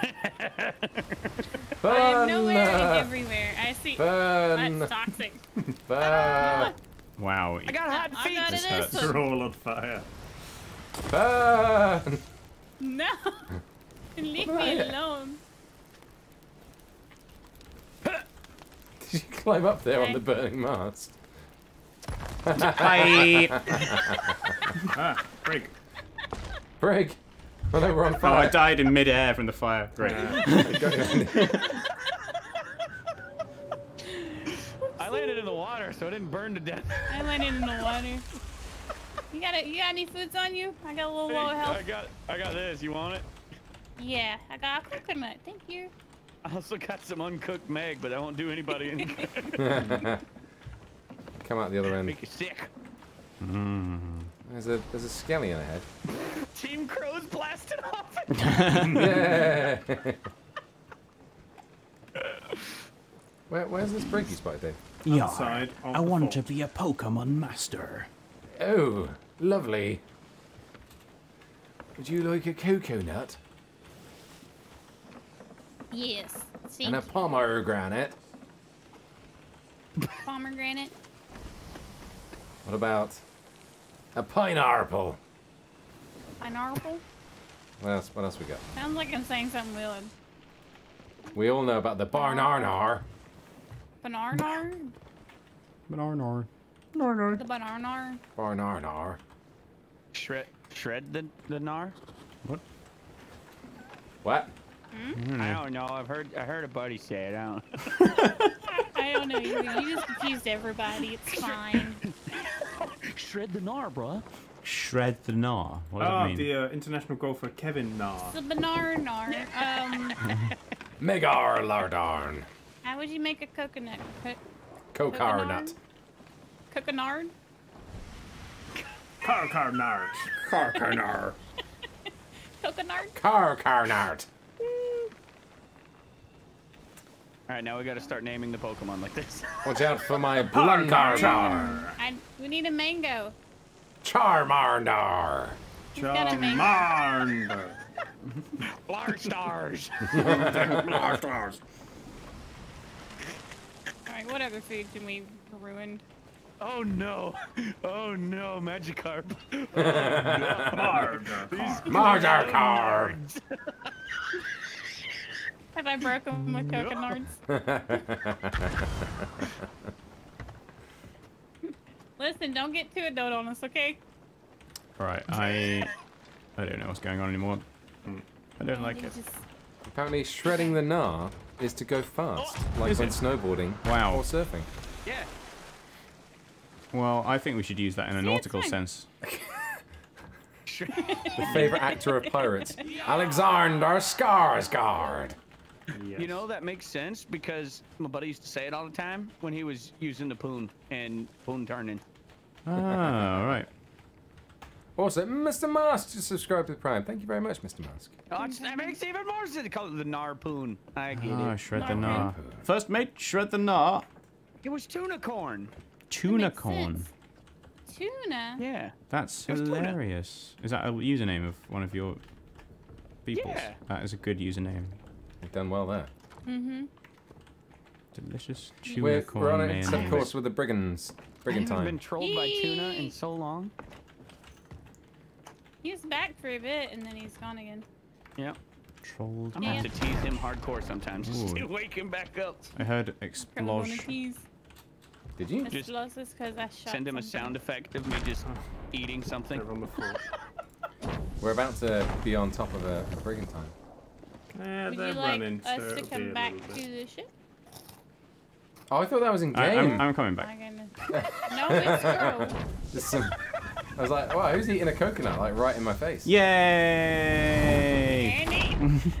Fun. I am nowhere and everywhere. I see. Fun. That's toxic. Fun. Wow. I got hot feet. I got all roll on fire. Fun. No. Leave me alone. Did you climb up there okay. on the burning mast? Hi. ah, break. Break. Oh no, we're on Oh, I died in midair from the fire. Great. I landed in the water, so I didn't burn to death. I landed in the water. You got it? You got any foods on you? I got a little low health. I got, I got this. You want it? Yeah, I got a coconut. Thank you. I also got some uncooked Meg, but that won't do anybody any good. Come out the other end. Make you sick. Mm. There's a there's a skelly ahead. Team Crow's blasted off. Yeah. Where, where's this brig you spotted, Dave? outside I the want to be a Pokemon master. Oh, lovely. Would you like a coconut Yes. See, and a pomegranate? pomegranate. What about a pineapple? Pineapple. What else? What else we got? Sounds like I'm saying something weird. We all know about the barnarnar. Banarnar. Banarnar. The banarnar. Barnarnar. Shred, shred the the gnar. What? What? Hmm? I don't know. I've heard I heard a buddy say it. I don't. I don't know. You, you just confused everybody. It's fine. Shred the gnar, bruh. Shred the gnar. What does Ah, it mean? the uh, international golfer Kevin Na. The banarnar. Um, Megar Lardarn. how would you make a coconut? Co- Coconut. Coconard? Car car nards. Carcarnar. Coconard? Carcarnart. All right, now we got to start naming the Pokemon like this. Watch out for my Blundarnar. I, we need a mango. Charmarndar. He's got a mango. Charmander. Large stars. Alright, what other food can we ruin? oh no! Oh no! Magikarp. Oh, Marder. Mardarkar. Have I broken with coconards? Listen, don't get too adult on us, okay? Right, I I don't know what's going on anymore. I don't like it. just- Apparently, shredding the gnar is to go fast, oh, like Is when it? snowboarding Wow. or surfing. Yeah. Well, I think we should use that in a See, nautical sense. The favorite actor of pirates, Alexander Skarsgård. Yes. You know that makes sense because my buddy used to say it all the time when he was using the poon and poon turning. Ah, right. Also, Mr. Mask just subscribed to Prime. Thank you very much, Mr. Mask. Oh, it's, that makes even more sense. They call it the Narpoon. I get Ah, it. shred the Gnar. gnar. First mate, shred the gnar. It was tuna corn. Tuna corn. Tuna? Yeah. That's It was tuna. hilarious. Is that a username of one of your people's? Yeah. That is a good username. You've done well there. Mm-hmm. Delicious tuna We're, corn we're on a mayonnaise. set course with the brigands. I Brigand haven't been trolled by tuna in so long. He was back for a bit and then he's gone again. Yep. Trolled. I'm gonna have to tease him hardcore sometimes just to wake him back up. I heard Probably explosion. Did you? Just Explosives because I shot Send him a sound effect of me just eating something. They're on the floor. We're about to be on top of a, a brigand time. Eh, Would they're you like running, so us to come back to the ship? Oh, I thought that was in game. I'm, I'm coming back. no, it's girl. Just some- I was like, wow, who's eating a coconut like right in my face? Yay! Andy.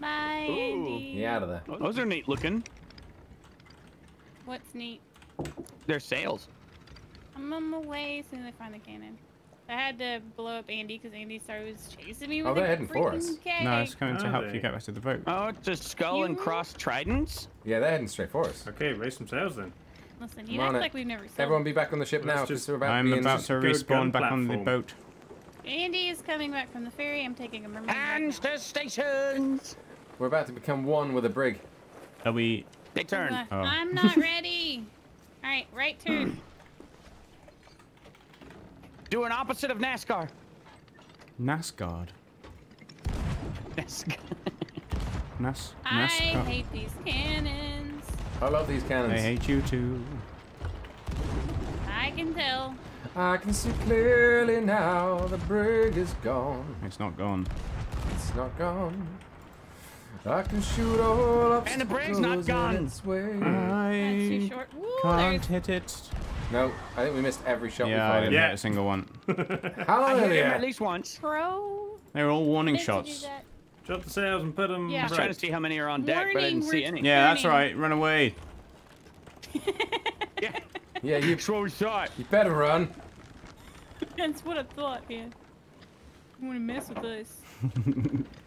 Bye, Ooh. Andy. Get out of there. Those are neat looking. What's neat? They're sails. I'm on my way as soon as I find the cannon. I had to blow up Andy because Andy started was chasing me oh, with Oh, a they're heading for freaking us. Keg. No, it's coming to Are help they? you get back to the boat. Oh, it's a skull and cross tridents. Yeah, they're heading straight for us. Okay, raise some sails then. Listen, you act like we've never seen. Everyone be back on the ship Let's now just- because we're about I'm to about to respawn gun back on the boat. Andy is coming back from the ferry. I'm taking a mermaid. back Hands now. to stations. We're about to become one with a brig. Are we? They turn. Oh. I'm not ready. All right, right turn. Do an opposite of NASCAR. NASCAR. NASCAR. Nas. I hate these cannons. I love these cannons. I hate you too. I can tell. I can see clearly now the brig is gone. It's not gone. It's not gone. I can shoot all And the brig's not gone. its way. That's too I short. Woo, can't hit it. No, I think we missed every shot Yeah, I we didn't fired. Yeah. hit a single one. I hit him at least once. Pro. They were all warning meant to shots. that. Drop the sails and put them Yeah. I was trying to see how many are on deck, but I didn't see we're- any. Yeah, that's right. Run away. Yeah. Yeah, you, That's what we you better run. That's what I thought, man. You want to mess with us?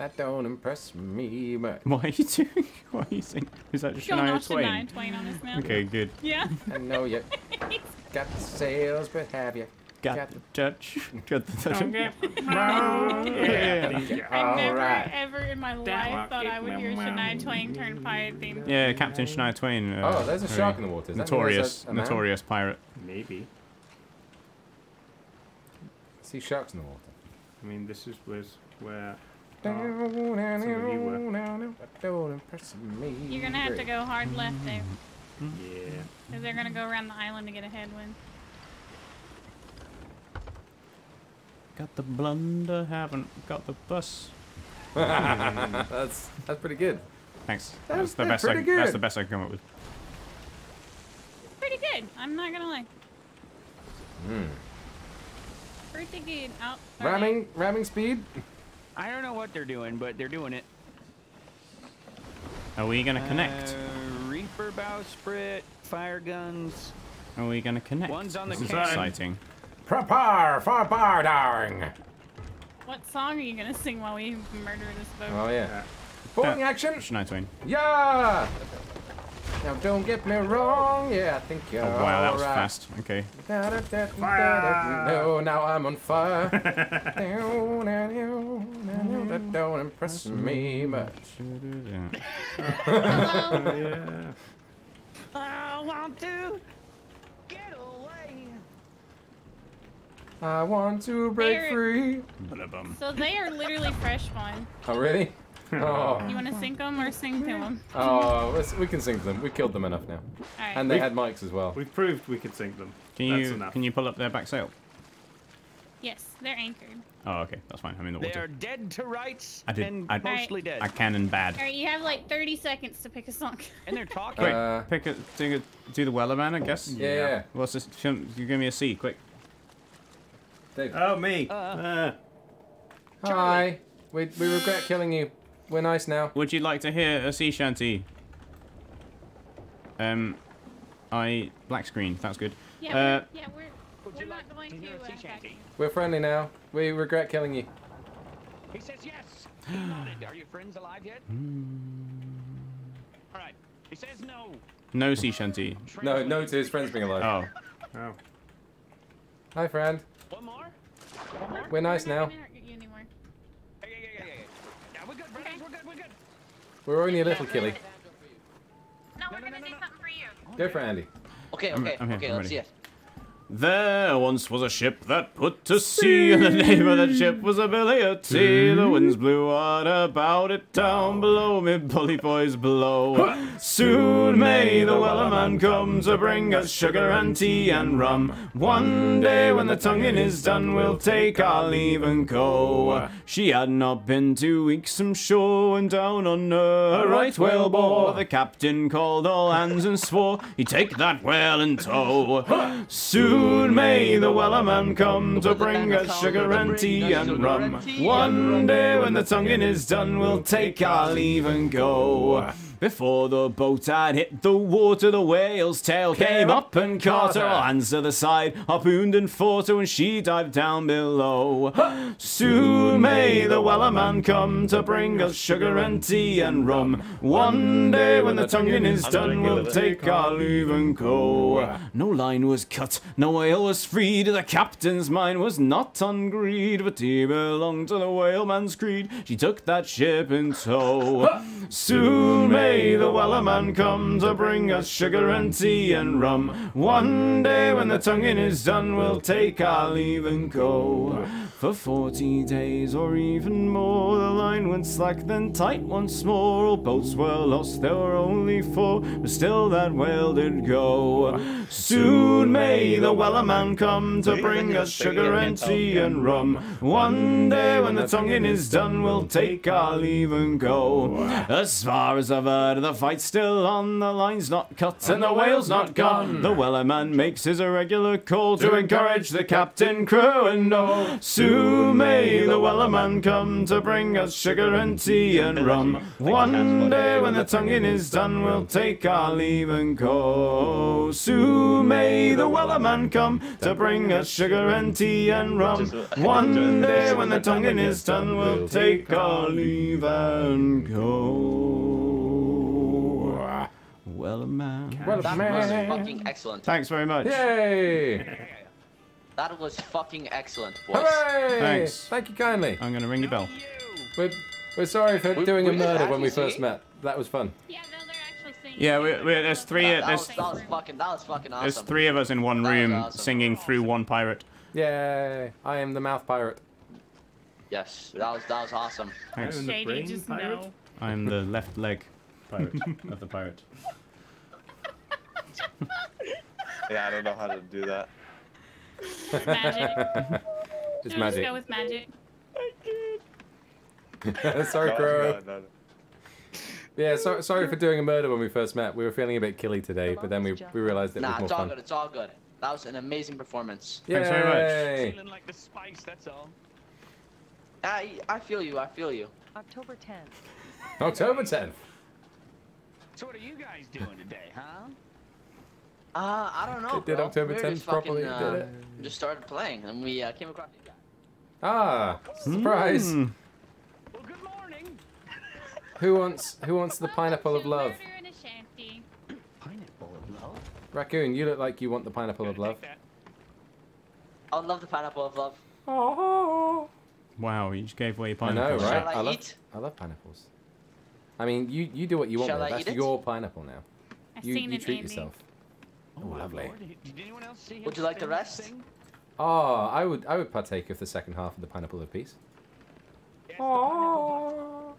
That don't impress me much. What are you doing? What are you saying? Is that Going Shania to Twain? nine twain on his mouth. Okay, good. Yeah. I know you got the sales, but have you? Got Got the touch. Got the touch. Okay. Yeah. I never Alright. ever in my life thought I would hear Shania Twain turn pirate theme. Yeah, Captain Shania Twain. Uh, Oh, there's a shark in the water. Does that mean there's Notorious, a- a notorious pirate. Maybe. See sharks in the water. I mean, this is was where. That you don't impress me. You're gonna have to go hard left there, Yeah. because they're gonna go around the island to get a headwind. Got the blunder, haven't got the bus. that's that's pretty good. Thanks. That That's the that's best. I, pretty that's the best I can come up with. Pretty good. I'm not gonna lie. Hmm. Pretty good. Oh, sorry. Ramming, ramming speed. I don't know what they're doing, but they're doing it. Are we gonna connect? Uh, Reaper bowsprit, fire guns. Are we gonna connect? One's on the this is cannon. exciting. Prepare for boarding. What song are you gonna sing while we murder this boat? Oh yeah. Boarding action. Shania Yeah. Now don't get me wrong. Yeah, I think you're Oh wow, that was alright. fast. Okay. No, now I'm on fire. that don't impress me much. Yeah. I want to get away. I want to break There- free. So they are literally fresh spawn. Oh really? Oh, You wanna sink them or sing to them? oh, we can sing to them. We killed them enough now, Alright. and they had mics as well. We've proved we could sink them. Can you enough. can you pull up their back sail? yes, they're anchored. Oh, okay, that's fine. I'm in the They are dead to rights I did- and I- mostly dead. I can and bad. Alright, you have like 30 seconds to pick a song. and they're talking. Quick, Uh, pick a do, a, do the Wellerman, I guess. Yeah, yeah. What's this? You give me a C, quick. Dave. Oh, me. Uh, Uh, Hi. We, we regret killing you. We're nice now. Would you like to hear a sea shanty? Um, I black screen. That's good. Yeah, Uh, we're, yeah, we're, we're you not like going to to hear a sea uh, shanty? We're friendly now. We regret killing you. He says yes. Are your friends alive yet? All right. He says no. no sea shanty. No, no to his friends being alive. Oh, oh. Hi, friend. One more. One more. We're nice We're now. not gonna hurt you anymore. Yeah, yeah, yeah, yeah, yeah. Yeah, we're good, brothers. We're good. We're good. We're only a little killy. No, we're no, gonna no, do no. something for you. Go for Andy. Okay, I'm- okay, I'm okay, I'm let's ready. see it. There once was a ship that put to sea, and the name of that ship was a Billy o' Tea. The winds blew on about it down below me, bully boys below. Soon may the Wellerman come to bring us sugar and tea and rum. One day when the tonguing is done, we'll take our leave and go. She had not been two weeks from shore and down on her a right whale bore. The captain called all hands and swore he'd take that whale in tow. Soon may the Wellerman come to bring us sugar and tea and rum. One day when the tonguing is done, we'll take our leave and go. Before the boat had hit the water, the whale's tail came up and caught her. Hands to the side, harpooned and fought her and she dived down below. Soon may the Wellerman come to bring us sugar and tea and rum. One day when the tonguing is done, we'll take our leave and go. No line was cut, no whale was freed. The captain's mind was not on greed, but he belonged to the whaleman's creed. She took that ship in tow. Soon may the Wellerman come to bring us sugar and tea and rum. One day when the tonguing is done, we'll take our leave and go. For forty days or even more, the line went slack, then tight once more. All boats were lost, there were only four, but still that whale did go. Soon may the Wellerman come to bring us sugar and tea and rum. One day when the tonguing is done, we'll take our leave and go. As far as ever But the fight's still on, the line's not cut, and the whale's not gone. The Wellerman makes his irregular call to encourage the captain, crew, and all. Soon may the Wellerman come to bring us sugar and tea and rum. One day when the tonguing is done, we'll take our leave and go. Soon may the Wellerman come to bring us sugar and tea and rum. One day when the tonguing is done, we'll take our leave and go. Wellerman. Well, man. That was fucking excellent. Thanks very much. Yay! That was fucking excellent, boys. Hooray! Thanks. Thank you kindly. I'm gonna ring your bell. We're, we're sorry for We- doing a we did murder when we actually first see? met. That was fun. Yeah, no, they're actually singing. Yeah, we- we- there's three, That, uh, that was, there's- that was fucking. That was fucking awesome. There's three of us in one room awesome. singing through one pirate. Yay! I am the mouth pirate. Yes, that was that was awesome. Thanks. And the Shady, brain just pirate? no. I'm the left leg pirate of the pirate. Yeah, I don't know how to do that. Magic. It's Just magic. go with magic. sorry, No, Crow. no, no, no. Yeah, so, sorry for doing a murder when we first met. We were feeling a bit killy today, but then we, we realized it Nah, was more Nah, it's all fun. good. It's all good. That was an amazing performance. Thanks very much. Feeling like the spice, that's all. I I feel you. I feel you. October 10th. October 10th. So what are you guys doing today, huh? Uh, I don't know. It did bro. October We were 10th just fucking, properly, uh, did it? Just started playing, and we uh, came across you guys. Ah, surprise! Mm. Well, good morning. Who wants who wants the pineapple of love? Murder in a shanty. Pineapple of love. Raccoon, you look like you want the pineapple of love. take that. I love the pineapple of love. Oh. Wow, you just gave away your I know, pineapple. right? Shall I love eat? I love pineapples. I mean, you you do what you want Shall with it. I That's it? your pineapple now. I've You seen you treat Andy. yourself. Oh, lovely. Did anyone else see him Would you like the rest? thing? Oh, I would I would partake of the second half of the pineapple of peace. Oh. the ah. pineapple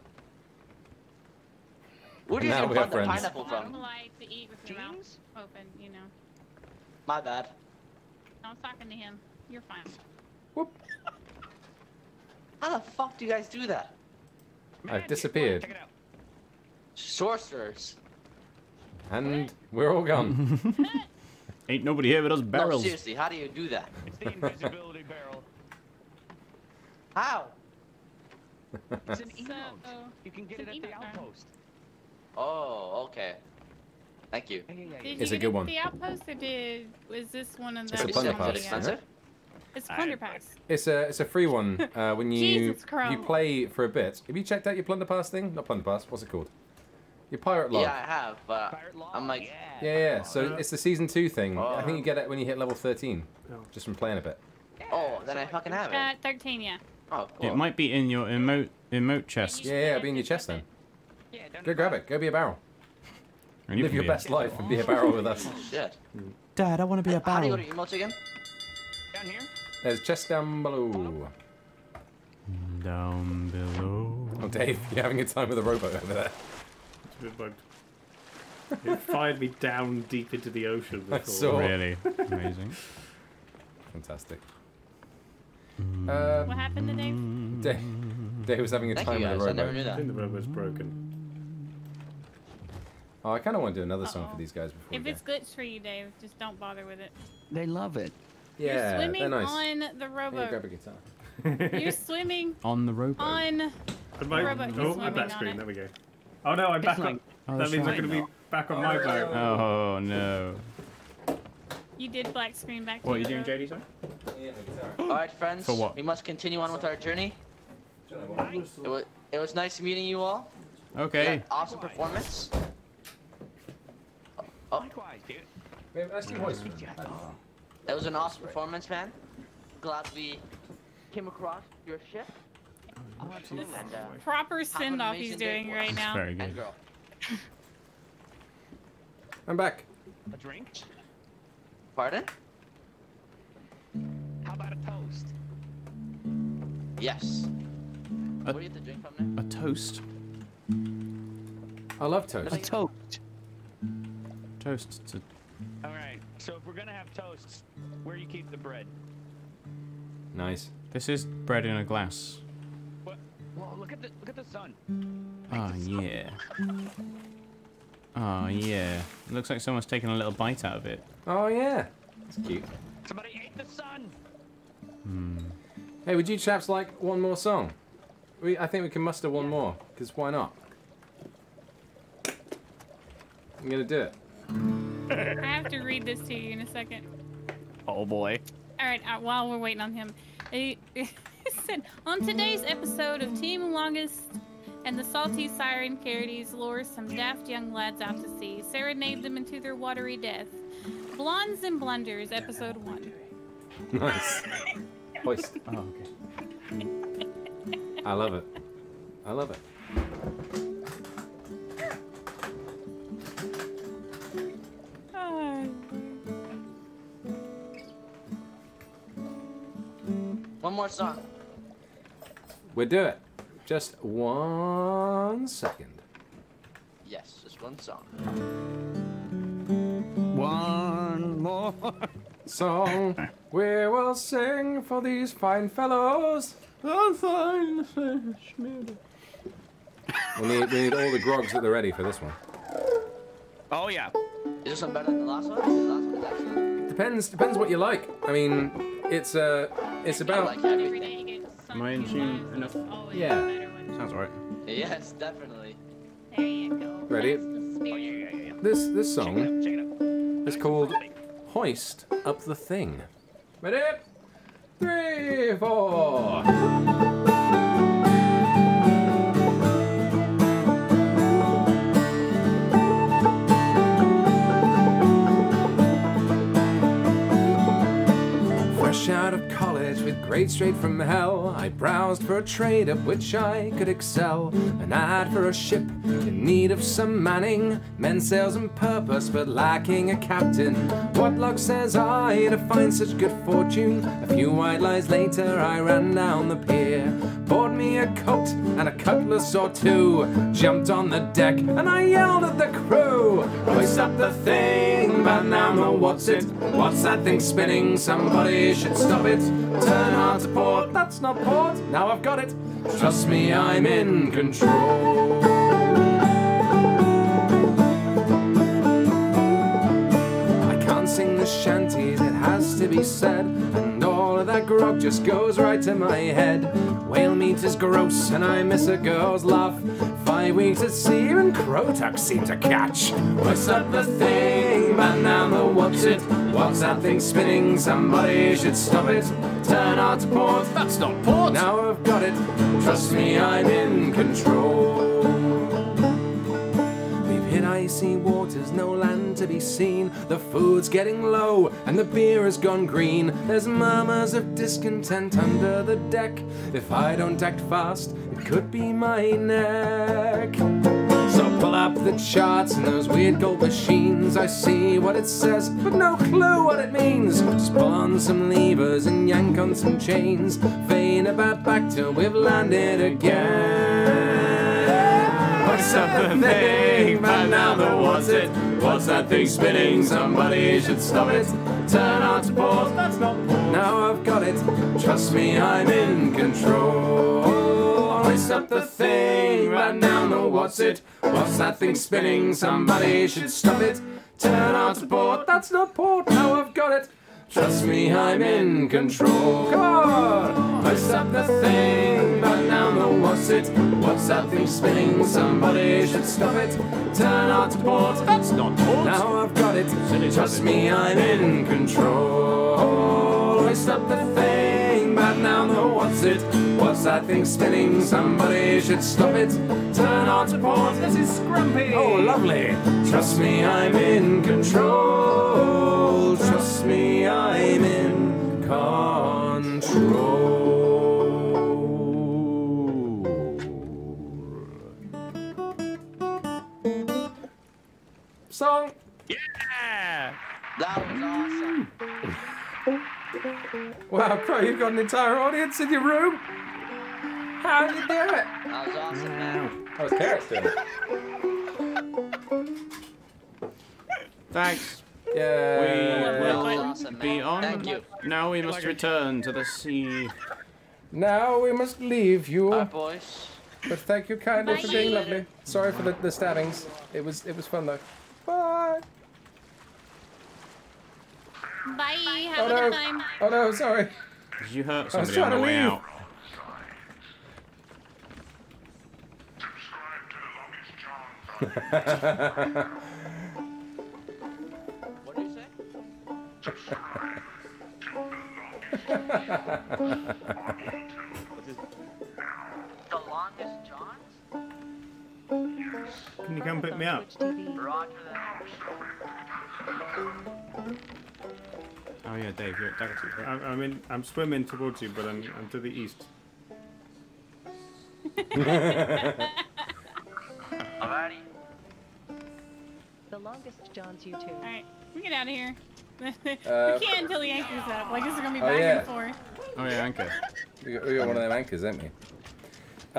Where do you Now even we the friends. pineapple I don't from? like to eat with your mouth open, you know. My bad. I was talking to him. You're fine. Whoop. How the fuck do you guys do that? Magic. disappeared. Check it out. Sorcerers. And we're all gone. Ain't nobody here but us No, barrels. seriously, how do you do that? It's the invisibility barrel. How? It's an So, emote. You can get it at the outpost. Oh, okay. Thank you. Did yeah. you It's a good one. the outpost or did was this one of the It's a plunder pass, is it expensive? It's I- plunder pass. It's a it's a free one. Uh, when you Jesus you play for a bit. Have you checked out your plunder pass thing? Not plunder pass. What's it called? Your pirate log. Yeah, I have, but Pirate law? I'm like, yeah. Yeah, yeah. So it's the season two thing. I think Oh. you get it when you hit level 13, just from playing a bit. oh, then I fucking have Uh, it. 13, yeah. Oh, cool. It might be in your emote emote chest. Yeah, yeah. It'll be in your chest then. Yeah, down Go grab bottom. it. Go be a barrel. And you Live your be a- best life and be a barrel with us. Shit. Dad, I want to be a barrel. How do you go to emotes again? Down here? There's chest down below. Down below. Oh, Dave, you're having a time with a robot over there. It's a. It fired me down deep into the ocean before. So. Really amazing. Fantastic. Uh, What happened to Dave? Dave, Dave was having a Thank time you with a guys. I never robot. knew I that. think the robot's broken. Oh, I kind of want to do another song for these guys before If we it's go. glitched for you, Dave, just don't bother with it. They love it. Yeah, You're swimming they're nice. on the Yeah, rowboat. grab a guitar. You're swimming On the rowboat. on. Am I- robot is oh, I'm back screen. There we go. Oh no, I'm back like- on. Oh, that that's means I'm going to be back on my boat. Oh no. You did black screen back to What are you doing. JD? Sorry. All right, friends. For what? We must continue on with our journey. It was, it was nice meeting you all. Okay. Yeah, awesome performance. Oh, Likewise, dude. it was an awesome performance, man. Glad we came across your ship. Oh, absolutely. And, uh, Proper send off he's doing right us. now. Very good. I'm back. A drink? Pardon? How about a toast? Yes. A- Where do you get the drink from now? A toast. I love toast. A toast. Toast to All right. So if we're gonna have toasts, where do you keep the bread? Nice. This is bread in a glass. What? Whoa! Look at the look at the sun. Ah, yeah. Oh, yeah. It looks like someone's taken a little bite out of it. Oh yeah, it's cute. Somebody ate the sun. Hey, would you chaps like one more song? We, I think we can muster one more, because why not? I'm gonna do it. I have to read this to you in a second. Oh boy. All right, uh, while we're waiting on him, it, it said on today's episode of Team Longest and the Salty Siren Kharites lure some daft young lads out to sea, serenade them into their watery death. Blondes and Blunders, episode one. Nice. Hoist. Oh, okay. I love it. I love it. Ah. One more song. We do it. Just one second. Yes, just one song. One more. Song we will sing for these fine fellows. Oh, fine fish. We need, we need all the grogs that are ready for this one. Oh yeah. Is this one better than the last one? The last one was excellent. Depends depends what you like. I mean, it's uh, it's I about Am I in tune enough? Yeah. a better one. Sounds alright. Yes, definitely. There you go. Ready? That's the spirit. this this song Check is called "Hoist Up the Thing." Ready? Three, four. Fresh out of grades straight from hell, I browsed for a trade at which I could excel. An ad for a ship in need of some manning, men, sails, and purpose, but lacking a captain. What luck says I to find such good fortune? A few white lies later, I ran down the pier, bought me a coat and a cutlass or two, jumped on the deck, and I yelled at the crew, Hoist up the thing, but now know what's it? What's that thing spinning? Somebody should stop it. Turn to port, that's not port, now I've got it. Trust me, I'm in control. I can't sing the shanties, it has to be said. That grog just goes right to my head. Whale meat is gross, and I miss a girl's laugh. Five weeks at sea, and Crotuck seem to catch. What's up the thing? But now know what's it? What's that thing spinning? Somebody should stop it. Turn out to port, that's not port. Now I've got it. Trust me, I'm in control. Icy waters, no land to be seen. The food's getting low, and the beer has gone green. There's murmurs of discontent under the deck. If I don't act fast, it could be my neck. So pull up the charts and those weird gold machines. I see what it says, but no clue what it means. Just pull on some levers and yank on some chains. Feign about back till we've landed again. The thing? But now the what's it? What's that thing spinning? Somebody should stop it. Turn on to port. That's not port. Now I've got it. Trust me, I'm in control. Hoist up the thing. But now know what's it? What's that thing spinning? Somebody should stop it. Turn on to port. That's not port. Now I've got it. Trust me, I'm in control. On! Hoist up the thing, but now know what's it? What's that thing spinning? Somebody should stop it. Turn out to port. That's not port. Now I've got it. Trust me, I'm in control. Hoist up the thing, but now know what's it? What's that thing spinning? Somebody should stop it. Turn on to port. This is Scrumpy. Oh, lovely. Trust me, I'm in control. Trust me, I'm in control. Song. Yeah. That was awesome. Wow, Crow, you've got an entire audience in your room. How did you do it? That was awesome, man. That was Carrot doing. Thanks. Yeah. We will awesome, be man. on. Thank you. Now we must return to the sea. Now we must leave you. Alright, boys. But thank you kindly for being lovely. Sorry for the, the stabbings. It was it was fun though. Bye. Bye. Oh Have a no. good time. Oh no, sorry. You hurt I was somebody on trying to the way leave. out. What do you say? The longest Johns? Can you come pick me up? Roger that. Oh yeah, Dave, you're at Daggertooth, right? I'm, I'm in. I'm swimming towards you, but I'm, I'm to the east. Alrighty. The longest John's YouTube. All right, we get out of here. Uh, we can't until the anchor's up. Like this is gonna be Oh, back yeah. and forth. Oh yeah, anchor. We got, we got one of them anchors, haven't we?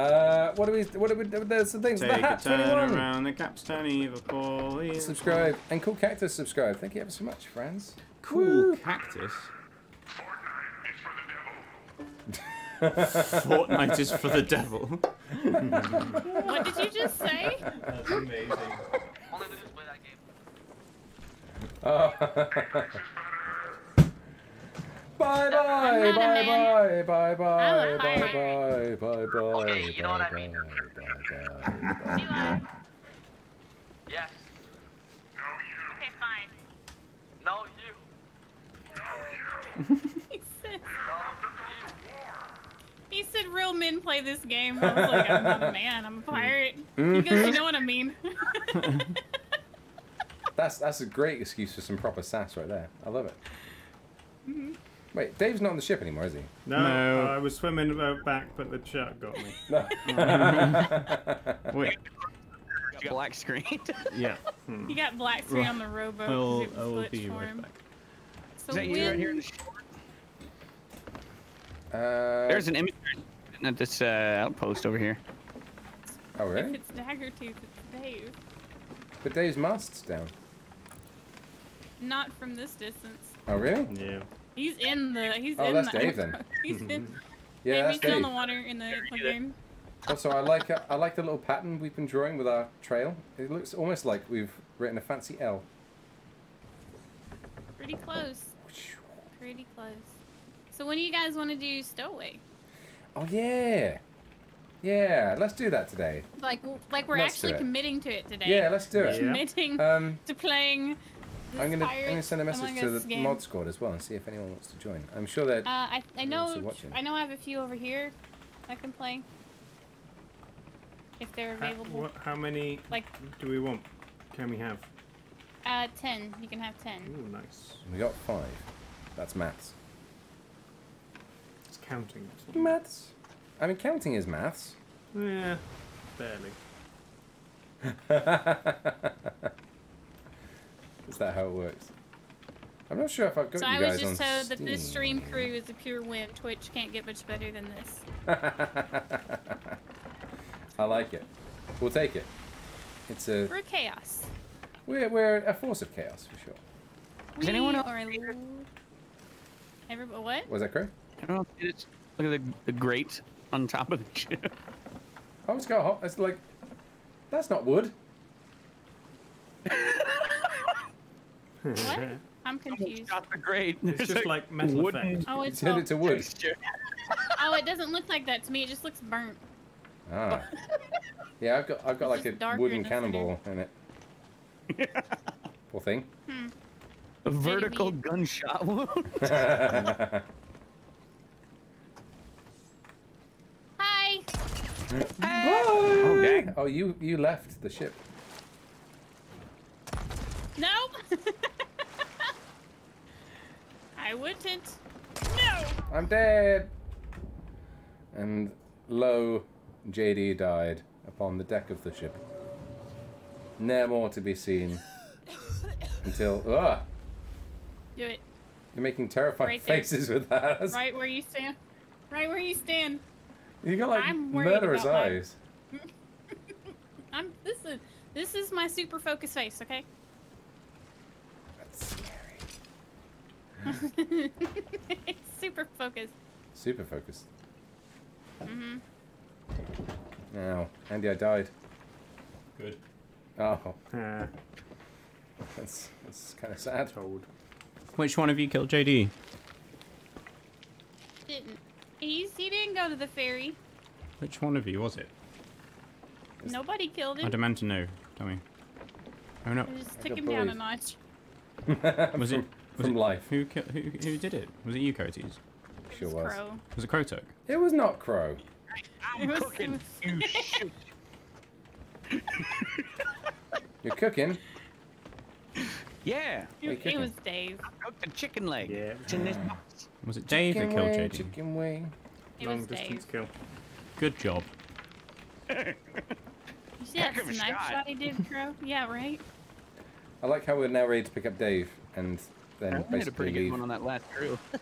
Uh, what do we? What do we? There's some things. Take the a hat turn 21. around the capstan, evil Paul. Subscribe and cool cactus. Subscribe. Thank you ever so much, friends. Cool cactus. Fortnite is for the devil. What did you just say? That's amazing. Only losers play that game. Oh. bye bye I'm not a bye man. bye bye bye I'm a bye pirate. bye bye bye. Okay, you know what I mean. See you later. Yes. Okay, fine. No, you. He said, he said real men play this game. I was like, I'm not a man, I'm a pirate. He goes, you mm-hmm. know what I mean? That's that's a great excuse for some proper sass right there. I love it. Mm-hmm. Wait, Dave's not on the ship anymore, is he? No, No. I was swimming back, but the shark got me. No. Wait, Black screen. Yeah. he got black screen on the rowboat. 'cause I'll, it I will be right him. back. So Is that you right here in the shore? Uh, There's an image at this uh, outpost over here. oh If really? it's Daggertooth, it's Dave. But Dave's mast's down. Not from this distance. Oh really? Yeah. He's in the. He's Oh, in that's the. Dave then. he's in. Yeah, Dave, that's he's still in the water in the lagoon. Also, I like uh, I like the little pattern we've been drawing with our trail. It looks almost like we've written a fancy L. Pretty close. Pretty close. So when do you guys want to do stowaway? Oh yeah, yeah. Let's do that today. Like, like we're Let's actually committing to it today. Yeah, let's do it. Yeah. Committing Um, to playing. This I'm gonna I'm gonna send a message to the game. mod squad as well and see if anyone wants to join. I'm sure that Uh, I I know. I know I have a few over here I can play. If they're How, available. what, how many Like do we want? Can we have? uh ten. You can have ten. Ooh, nice. we got five. That's maths. It's counting. Maths. I mean, counting is maths. Yeah, barely. is that how it works? I'm not sure if I've got So you I guys was just on told that this stream crew is a pure win. Twitch can't get much better than this. I like it. We'll take it. It's a We're chaos. we're we're a force of chaos for sure. We anyone else are a l- Everybody, what? Was that correct? I don't know. It's, look at the, the grate on top of the ship. Oh, it's got hot. It's like that's not wood. What? I'm confused. Not the grate. It's There's just a like metal wooden effect. Oh, it's Turned all, it to wood. oh, it doesn't look like that to me. It just looks burnt. Ah. Yeah, I've got I've got It's like a wooden in the center. cannonball in it. Poor thing. A vertical gunshot wound. Hi. Oh, dang. Oh, you you left the ship. Nope. I wouldn't. No. I'm dead. And lo, JD died upon the deck of the ship. Ne'er more to be seen until. Ah, Do it. you're making terrifying Right faces with that. Right where you stand. Right where you stand. You got like I'm murderous my- eyes. I'm. This is. This is my super focus face. Okay. That's. super focused. Super focused. Mm-hmm. Ow. Andy, I died. Good. Oh, Ah, that's, that's kind of sad. told. Which one of you killed JD? Didn't. He's, he didn't go to the ferry. Which one of you was it? Nobody killed him. I him. demand to know. Tell me. Oh no. I just I took got him down a notch. Was it? Was From it life. Who, who who did it? Was it you, Cotes? Sure It's was. Crow. Was it Krotukk? It was not Crow. It was, cooking. was- You shoot. You're cooking. Yeah. Hey, it, was Dave. Cooked a chicken leg. Yeah. It's in this box. Was it Dave that killed wing, JD? Chicken wing. It Long was distance Dave. kill. Good job. You see that Heck of a snipe shot. shot he did, Crow? Yeah, right? I like how we're now ready to pick up Dave, and then I made a basically pretty good leave. one on that last crew.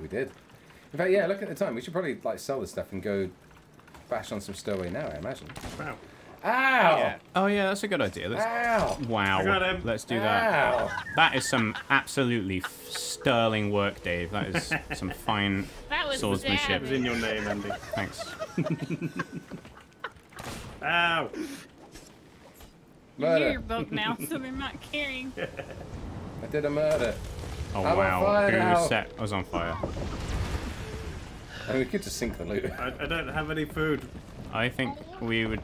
We did. In fact, yeah. Look at the time. We should probably like sell this stuff and go bash on some stowaway now. I imagine. Wow. Ow! Yeah. Oh yeah, that's a good idea. Let's, Ow! wow. I got him. Let's do that. That is some absolutely f- sterling work, Dave. That is some fine. That was Swordsmanship. It was in your name, Andy. Thanks. Ow! You're near your Murder. boat now, so they're not carrying. I did a murder. Oh I'm on wow. fire Who now. set us on fire? I mean, we could just sink the loot. I, I don't have any food. I think we would.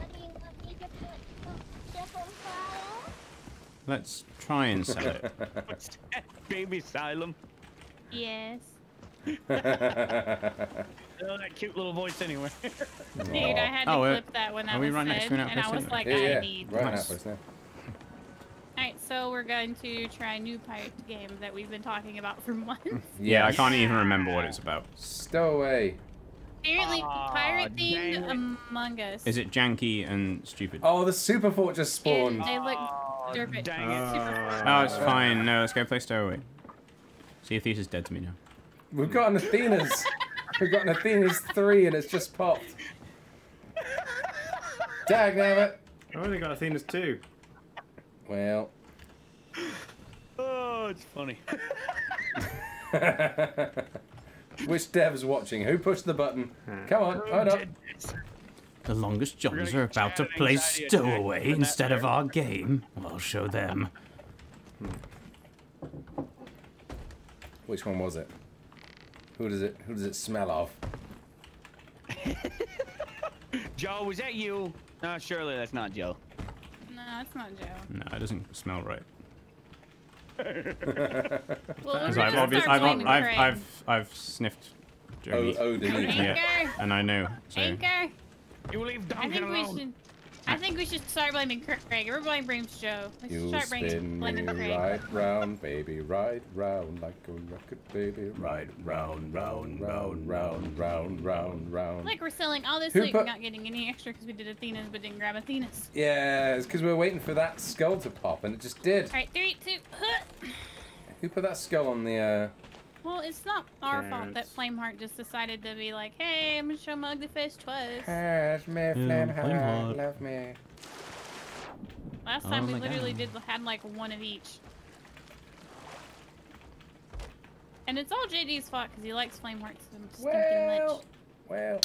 Let's try and sell it. Baby Asylum. Yes. Oh, that cute little voice anyway. Dude, I had to Oh, clip that when that are we was right next said, to an and I was like, yeah, I yeah. need. Right Nice. outpost now. Alright, so we're going to try a new pirate game that we've been talking about for months. Yeah, I can't even remember what it's about. Stowaway. Apparently, Aw, pirate dang themed. Among Us. Is it janky and stupid? Oh, the super fort just spawned. And they look Oh, derpit. dang it. Super Oh, it's fine. No, let's go play Stowaway. See if these is dead to me now. We've got an Athena's. We've got an Athena's three, and it's just popped. Dag it! I only got Athena's two. Well. Oh, it's funny. Which dev's watching? Who pushed the button? Uh, Come on, hold up. The longest Johns are about to play Stowaway instead of our game. I'll show them. Which one was it? Who does it? Who does it smell of? Joe, was that you? No, surely that's not Joe. No, it's not Joe. No, it doesn't smell right. Well, we're Because gonna I've, start I've, I've, I've, I've sniffed Oh, Jody. oh, delete. Anchor. Yeah, and I know. So. Anchor. You leave I think we alone. should. I think we should start blaming Craig. Everybody blames Joe. We should You start blaming, spin me Craig. right round, baby, right round like a rocket, baby, right round, round, round, round, round, round, round. Like we're selling all this Who loot, put- we're not getting any extra because we did Athena's but didn't grab Athena's. Yeah, it's because we were waiting for that skull to pop, and it just did. All right, three, two. Huh. Who put that skull on the? uh... Well, it's not our fault that Flameheart just decided to be like, "Hey, I'm gonna show my ugly face twice." Catch me, flame Flame heart, heart. love me. Last Oh time we literally God. did had like one of each. And it's all JD's fault because he likes Flameheart so stinking Well, much. well.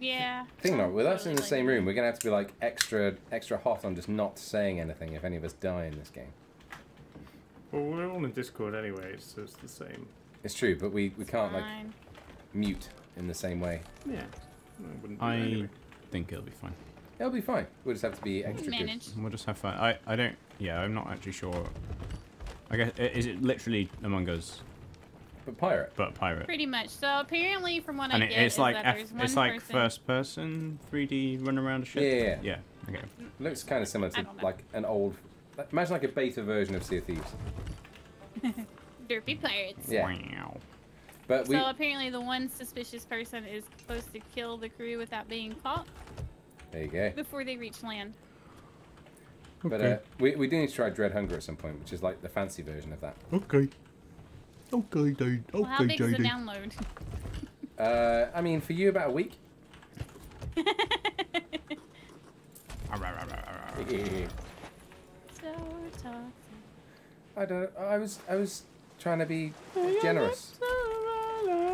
Yeah. Thing though, with us in the like same room, we're gonna have to be like extra, extra hot on just not saying anything if any of us die in this game. Well, we're all in Discord anyway, so it's the same. It's true, but we, we can't like mute in the same way. Yeah. I wouldn't do I anyway. think it'll be fine. It'll be fine. We'll just have to be extra good. We'll just have fun. I, I don't. Yeah, I'm not actually sure. I guess is it literally Among Us, But pirate. but pirate? Pretty much. So apparently, from what And I it, get, it's is like that F, there's one it's like person. first person 3D run around a ship. Yeah. Yeah. Okay. Looks kind of similar to like an old. like- Imagine like a beta version of Sea of Thieves. Derpy pirates. Yeah. Wow. But we. So apparently, the one suspicious person is supposed to kill the crew without being caught There you go. before they reach land. Okay. But uh, we, we do need to try Dread Hunger at some point, which is like the fancy version of that. Okay. Okay, dude. Okay, Well, how big is the download? Uh, I mean, for you, about a week. so tough. I don't. I was. I was trying to be generous.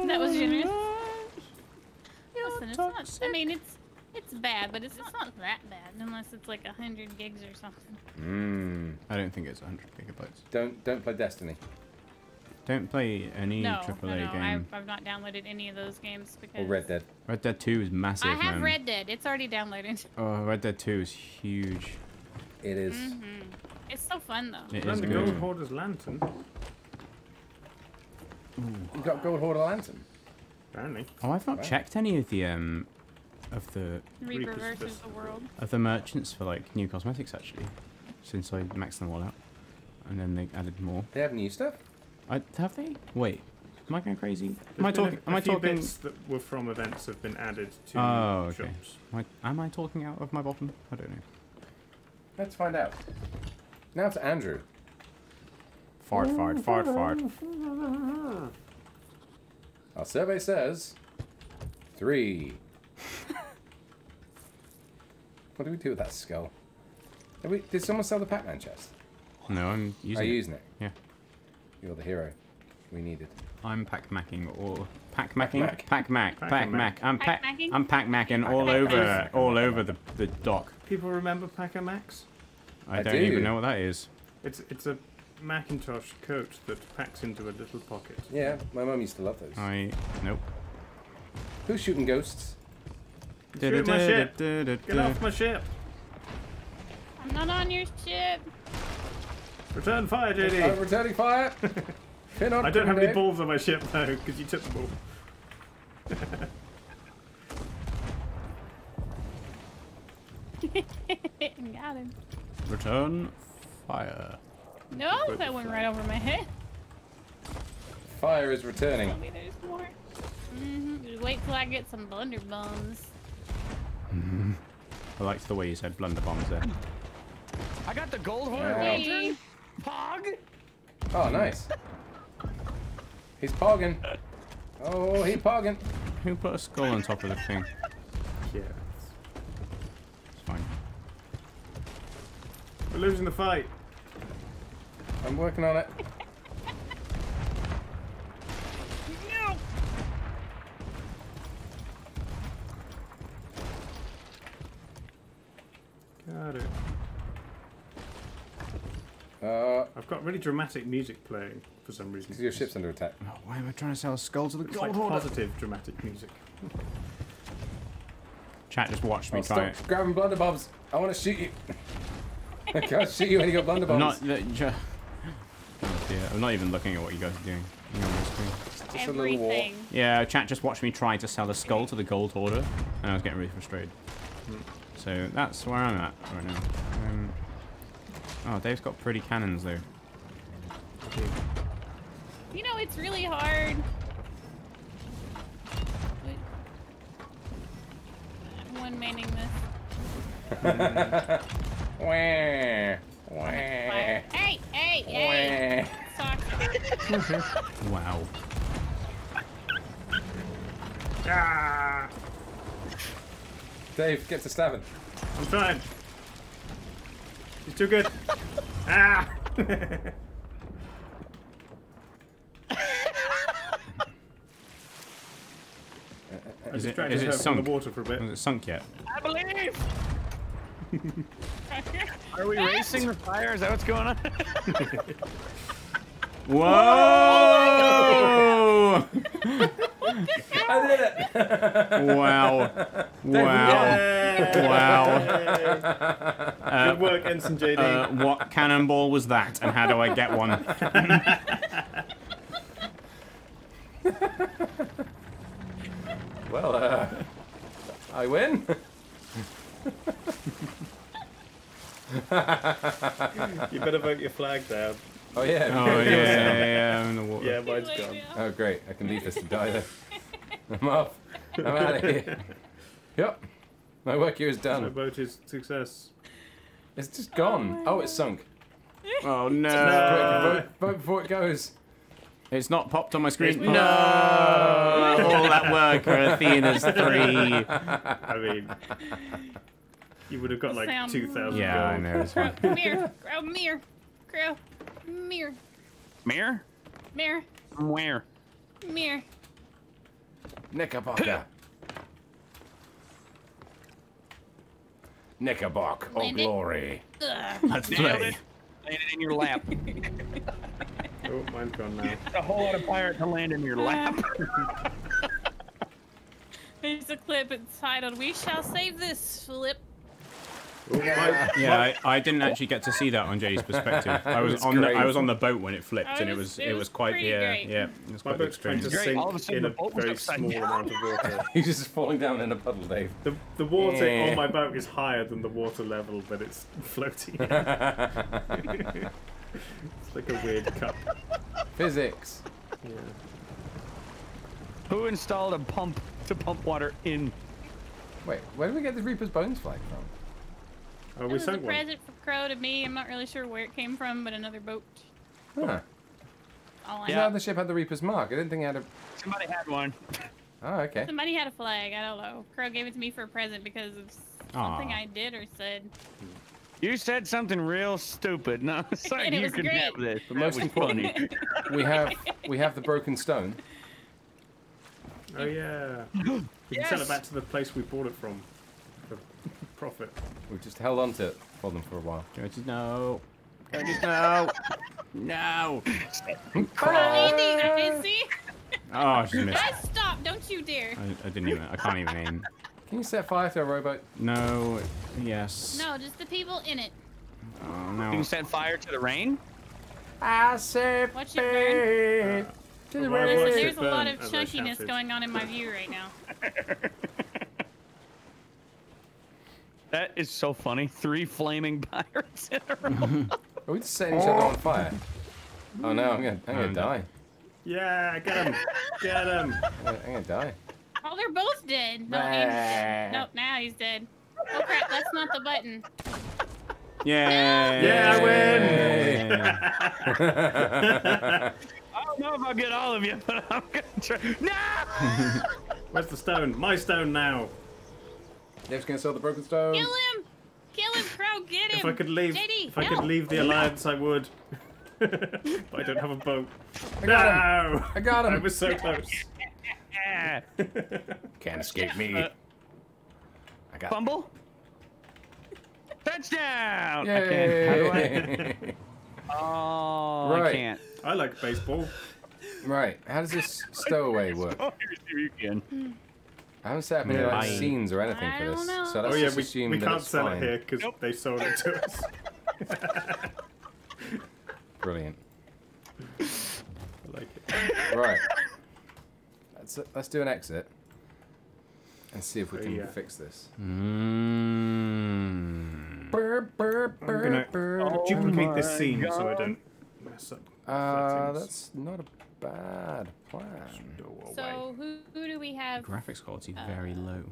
That was generous. Listen, it's not. I mean, it's It's bad, but it's, it's not that bad unless it's like a hundred gigs or something. Mmm. I don't think it's 100 gigabytes. Don't don't play Destiny. Don't play any no, AAA no, no, game. I've, I've not downloaded any of those games because Or Red Dead. Red Dead 2 is massive, I have man. Red Dead. It's already downloaded. Oh, Red Dead 2 is huge. It is. Mm -hmm. It's so fun though. It And is the good. Gold Hoarder's lantern, You got Gold Hoarder Lantern. apparently. Oh, I've not Wow. checked any of the um of the Reaper Reaper's versus the world. of the merchants for like new cosmetics actually, since I maxed them all out, and then they added more. They have new stuff. I, have they? Wait, am I going crazy? Am I been talking? A, Am a I few talking? bits that were from events have been added to Oh, okay. shops. Am I, am I talking out of my bottom? I don't know. Let's find out. Now to Andrew. Fart, fart, fart, fart. Our survey says three. what do we do with that skull? Did, we, did someone sell the Pac-Man chest? No, I'm Are using. you it. using it? Yeah. You're the hero we needed. I'm pack macking or pack macking, Mac. pack mac, Pack pack and mac. I'm pack, Pack-macking? I'm pack macking all over, all over the the dock. People remember Packer Max? I, I don't do. even know what that is. It's it's a Macintosh coat that packs into a little pocket. Yeah, my mum used to love those. I nope. Who's shooting ghosts? Shoot my ship! Get off my ship! I'm not on your ship. Return fire, Uh, JD! returning fire. Pin on I don't have any balls on my ship though, because you took them all. Got him. Return fire. No, that went right over my head. Fire is returning. Tell me there's more. hmm Just wait till I get some blunderbuns. I liked the way you said blunderbombs there. I got the gold horn Yeah. lantern. Pog. Oh, nice. He's pogging. Oh, he pogging. Who put a skull on top of the thing? Yeah. It's fine. We're losing the fight. I'm working on it. No. Got it. Uh, I've got really dramatic music playing for some reason. because your ship's under attack. Oh, why am I trying to sell a skull to the It's gold like positive dramatic music. Chat just watched me Oh, try stop it. grabbing blunderbobs. I want to shoot you. I can't shoot you when you got blunderbobs. Not that. Ju- oh I'm not even looking at what you guys are doing. You're on the screen. A. Everything. Yeah, chat just watched me try to sell a skull to the gold hoarder, and I was getting really frustrated. So that's where I'm at right now. Um, oh, Dave's got pretty cannons though. You know, it's really hard. I'm one manning this. Wah, wah, Fire. Hey, hey, hey! wah. Wow. Ah! Dave, get to stabbing. I'm trying. He's too good. ah! I Is it- distracted is it her from sunk? the water for a bit. Was it sunk yet? I believe. Are we racing the fire? Is that what's going on? Whoa! I did it! wow. Wow. Wow. Good work, Ensign JD. Uh, what cannonball was that, and how do I get one? Well, uh, I win. You better vote your flag down. Oh yeah. Oh yeah, yeah, yeah, I'm in the water. Yeah, mine's gone. Oh great, I can leave this to die then. I'm off. I'm out of here. Yep. My work here is done. My done. vote is success. It's just gone. Oh, oh it's sunk. Oh Quick, no! vote, vote before it goes. It's not popped on my screen. It's No! All that work for Athena's three. I mean, you would have got like Sound 2,000 Yeah, I know. It's fine. Come here. Crow, mirror. Crow. Mirror. Mirror? Mirror. From where? Mirror. Knickerbocker. Knickerbock, oh Land it. glory. Ugh. Let's Nailed play. it. Land it in your lap. Oh, mine's gone now. a whole lot of pirate to land in your uh. lap. There's a clip entitled "We Shall Save This Flip." Oh, Yeah, I, I didn't actually get to see that on Jay's perspective. I was, was on the, I was on the boat when it flipped, Oh, and it it was- was it it was was quite yeah great. yeah. It was my quite the boat's trying to experience. Great, sink all of a sudden in a very small down. amount of water. He's just falling down in a puddle, Dave. The, the water Yeah. on my boat is higher than the water level, but it's floating. it's like a weird cup. Physics. Yeah. Who installed a pump to pump water in? Wait, where did we get the Reaper's Bones flag from? Oh, It we was a sank one. present from Crow to me. I'm not really sure where it came from, but another boat. Huh. All I Yeah. know. the ship had the Reaper's mark. I didn't think it had a. Somebody had one. Oh, okay. Somebody had a flag. I don't know. Crow gave it to me for a present because of something Aw. I did or said. You said something real stupid. No, it's like And you can great. have this. But That most was important- funny. We have we have the broken stone. Oh yeah. We can sell it back to the place we bought it from. For profit. We just held on to it for them for a while. Judges, no. Judges, no. No. Oh, I did see. Oh, she missed. Guys, stop! Don't you dare! I, I didn't even. I can't even aim. Can you set fire to a rowboat? No. Yes. No, just the people in it. Oh You no. can you set fire to the rain. I say Watch it burn. Uh, to the rain. Listen, watch it there's a lot of oh, chunkiness going on in my view right now. That is so funny. Three flaming pirates in a row. Mm-hmm. Are we just setting each other on fire? Oh no, I'm gonna, I'm gonna oh, die. Yeah, get him! Get him! I'm gonna, I'm gonna die. Oh, they're both dead. No, Andy's dead. Nope, now he's dead. Oh crap, that's not the button. Yeah. Yeah, I win! I don't know if I'll get all of you, but I'm gonna try. No! Where's the stone? My stone now! Dave's gonna sell the broken stone. Kill him! Kill him, Crow, get him! If I could leave, JD, if I help. could leave the alliance, I would. but I don't have a boat. I got him. No! I got him. I was so close. Can't escape me. Uh, I got. Fumble. Touchdown! I can't. How do I? Yay! Oh, I can't. I like baseball. right. How does this stowaway work? I haven't set up any like scenes or anything I for this, don't know. so let's oh yeah, just we, assume we that can't it's sell fine. it here because Nope. they sold it to us. Brilliant. I like it. Right. Let's let's do an exit and see if we Oh, can yeah. fix this. Mm. Burr, burr, burr, gonna burr. Duplicate this my scene so I don't mess up. Uh, that's not a bad plan. So who, who do we have? Graphics quality Uh, very low.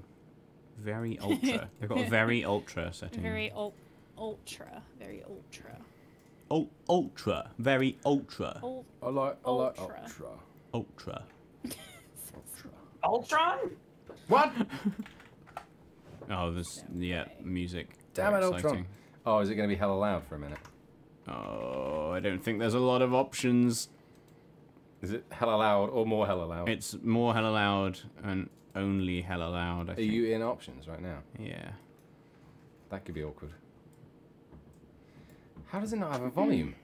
Very ultra. They've got a very ultra setting. Very ul- ultra, very ultra. Ul- ultra. Very ultra. Ul- I like I like Ultra. ultra. Ultra. Ultron. What? Oh, there's yeah music. Damn it, Ultron. Oh, is it going to be hella loud for a minute? Oh, I don't think there's a lot of options. Is it hella loud or more hella loud? It's more hella loud and only hella loud. I Are think. you in options right now? Yeah. That could be awkward. How does it not have a volume?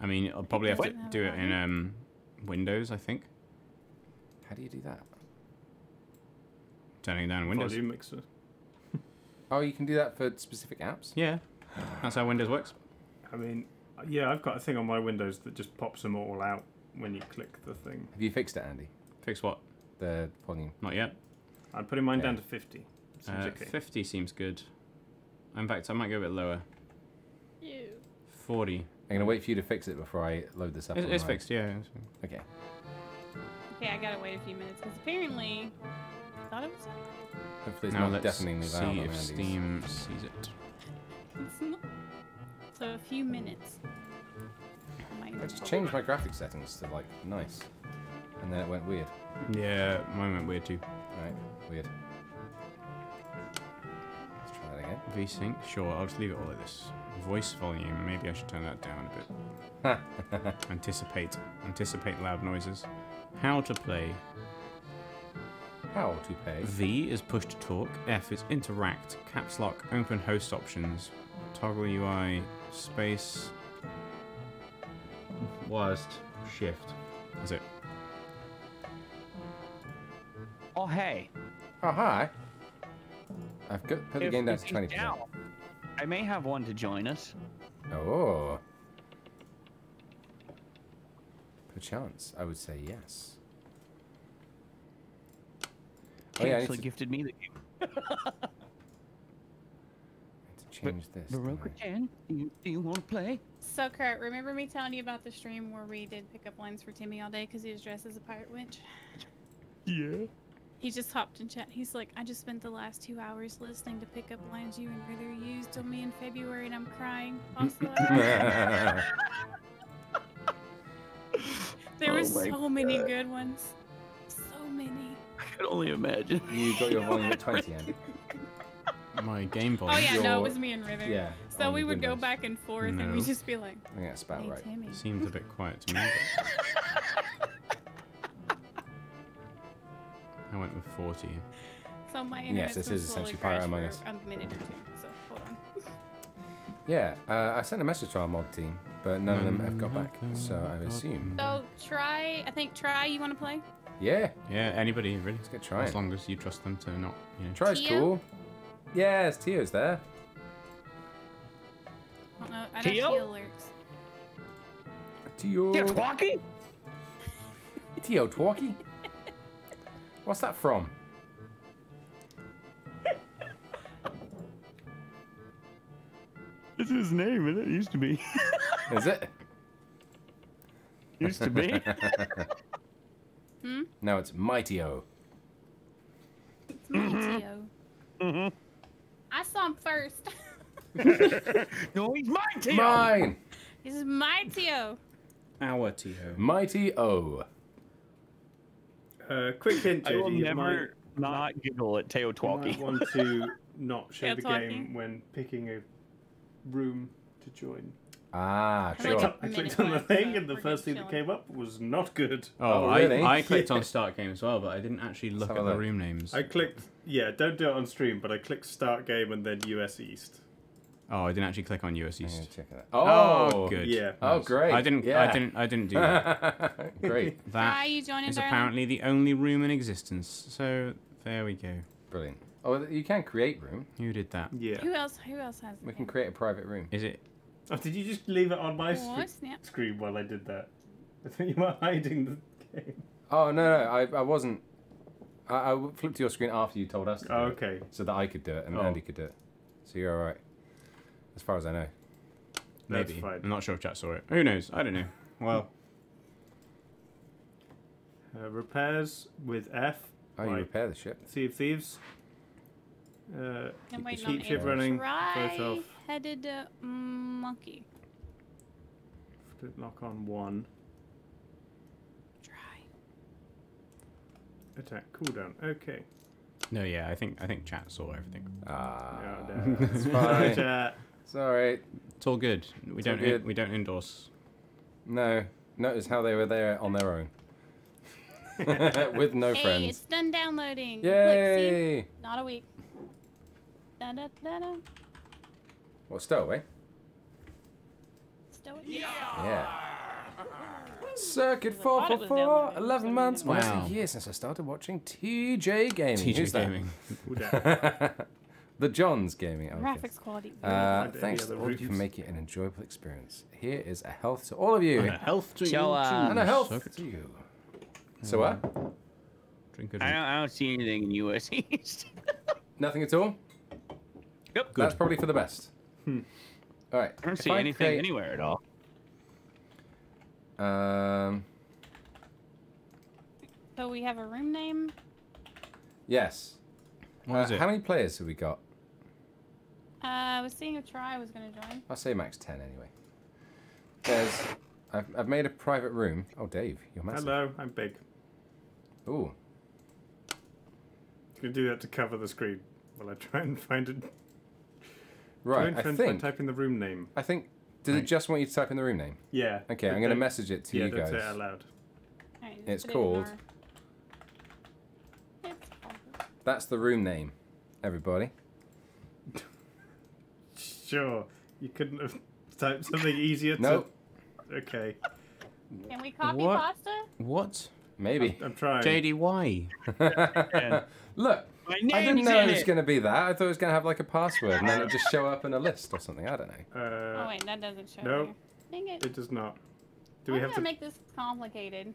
I mean, I'll probably have to do it in um, Windows. I think. How do you do that? Turning down Windows. Volume mixer. Oh, you can do that for specific apps? Yeah. That's how Windows works. I mean, yeah, I've got a thing on my Windows that just pops them all out when you click the thing. Have you fixed it, Andy? Fix what? The volume. Not yet. I'm putting mine Yeah. down to 50. Seems Uh, okay. 50 seems good. In fact, I might go a bit lower. Ew. 40. I'm going to wait for you to fix it before I load this up. It's, it's online. fixed, yeah. Okay. Okay, I gotta wait a few minutes because apparently, I thought it was. Hopefully it's Now not let's deafeningly see if Steam sees it. It's not. So a few minutes. I just changed my graphic settings to like nice. And then it went weird. Yeah, mine went weird too. Alright, weird. Let's try that again. VSync, sure, I'll just leave it all like this. Voice volume, maybe I should turn that down a bit. anticipate, anticipate loud noises. How to play. How to play. V is push to talk. F is interact. Caps lock. Open host options. Toggle UI. Space. Worst. Shift. That's it. Oh, hey. Oh, hi. I've got, put the if- game down to he's 20%. I may have one to join us. Oh. Perchance, I would say yes. Oh He yeah, I actually to, gifted me the game. need change this. don't Baroka Chan, do you, do you want to play? So, Kurt, remember me telling you about the stream where we did pickup lines for Timmy all day because he was dressed as a pirate winch? Yeah. He just hopped in chat. He's like, I just spent the last two hours listening to pickup lines you and Ritter used on me in February, and I'm crying. Also, there Oh were my so many good ones. So many. I could only imagine. you got your volume at 20, Andy. My game Oh volume. yeah, no, it was me and Ritter. Yeah. So on we would go back and forth, and we'd just be like, I think that's about "Hey right. Timmy." Seemed a bit quiet to me. but I went with 40. So my Yes, this is essentially Pirate crash Among for Us. A minute or two. So hold on. Yeah, uh, I sent a message to our mod team, but none of them have got back, so I assume. So try, I think try. You want to play? Yeah, Yeah, anybody really. let's get trying. As long as you trust them to not, you know. Try's Tio? cool. Yes, Tio's there. I don't know. I Tio? Tio lurks. Tio. Yeah, Twalky? Tio Twalky? What's that from? It's his name, isn't it? Used to be. Is it? Used to be. Hmm? No, it's Mighty-O. It's my Tio. Mhm. I saw him first. no, he's my Tio. Mine! this is my Tio. Our Tio. Mighty-O. Uh, quick hint, I will JD, you never not giggle at Teo might, you might Twalky. want to not show Yeah, the talking. game when picking a room to join. Ah, I sure. like I a clicked on the thing, and the first thing that came up was not good. Oh, Oh, I, really? I clicked on start game as well, but I didn't actually look have at the look. room names. I clicked, yeah, don't do it on stream, but I clicked start game and then US East. Oh, I didn't actually click on US East. check it out. Oh, Oh, good. Yeah. Oh, great. I didn't. I didn't. I didn't do that. Great. that Try you joining, is darling? apparently the only room in existence. So there we go. Brilliant. Oh, you can create room. Who did that? Yeah. Who else? Who else has it? We can create a private room. Is it? Oh, did you just leave it on my sc- snap. screen while I did that? I thought you were hiding the game. Oh, no, no, I, I wasn't. I, I flipped to your screen after you told us to do Oh, it, okay. so that I could do it and Oh. Andy could do it. So you're alright. As far as I know. That's Maybe. fine. I'm not sure if chat saw it. Who knows? I don't know. Well, Uh, repairs with F. Oh, you repair the ship. Sea of Thieves. Uh, Keep the keep ship running. Try Both off. Headed uh, monkey. lock on one. Try. Attack cooldown. Okay. no, yeah. I think I think chat saw everything. Ah, Yeah, no, it's fine. Chat. it's alright. It's all good. We It's don't. good. we don't endorse. No, notice how they were there on their own. With no hey, friends. it's done downloading. Look, see? Yay! Not a week. Da da da da. What, stowaway? Stoic. Yeah. Circuit I thought it was 444, downloaded, 11 so- months, almost Wow. a year since I started watching TJ Gaming. TJ Who's that? Gaming. Cool down. the Johns Gaming. okay. Graphics quality. Uh, Find any thanks to other all of you for reviews. making it an enjoyable experience. Here is a health to all of you. health to So, uh, and a health So good. to you. So what? Drink a I drink. don't, I don't see anything in US East. Nothing at all? Yep. That's probably for the best. Hmm. All right. I don't if see anything create- anywhere at all. Um, So we have a room name. yes. What Uh, is it? How many players have we got? Uh, I was seeing if Try I was gonna join. I'll say max 10 anyway. There's. I've, I've made a private room. Oh, Dave, you're massive. Hello, I'm big. Ooh. You can do that to cover the screen while I try and find it. Right, Try and I find- think. Type in the room name. I think. Does it just want you to type in the room name? Yeah. Okay, but I'm going to message it to yeah, you don't guys. say it out loud. Alright, It's put it called- our- That's the room name, everybody. Sure. You couldn't have typed something easier to. Okay. Can we copy What? pasta? What? Maybe. I'm trying. JD, why? Look, My I didn't know in it was going to be that. I thought it was going to have like a password and then it just show up in a list or something. I don't know. Oh Uh, wait, that doesn't show. nope. There. Dang it. it does not. Do Why we have did I to? make this complicated?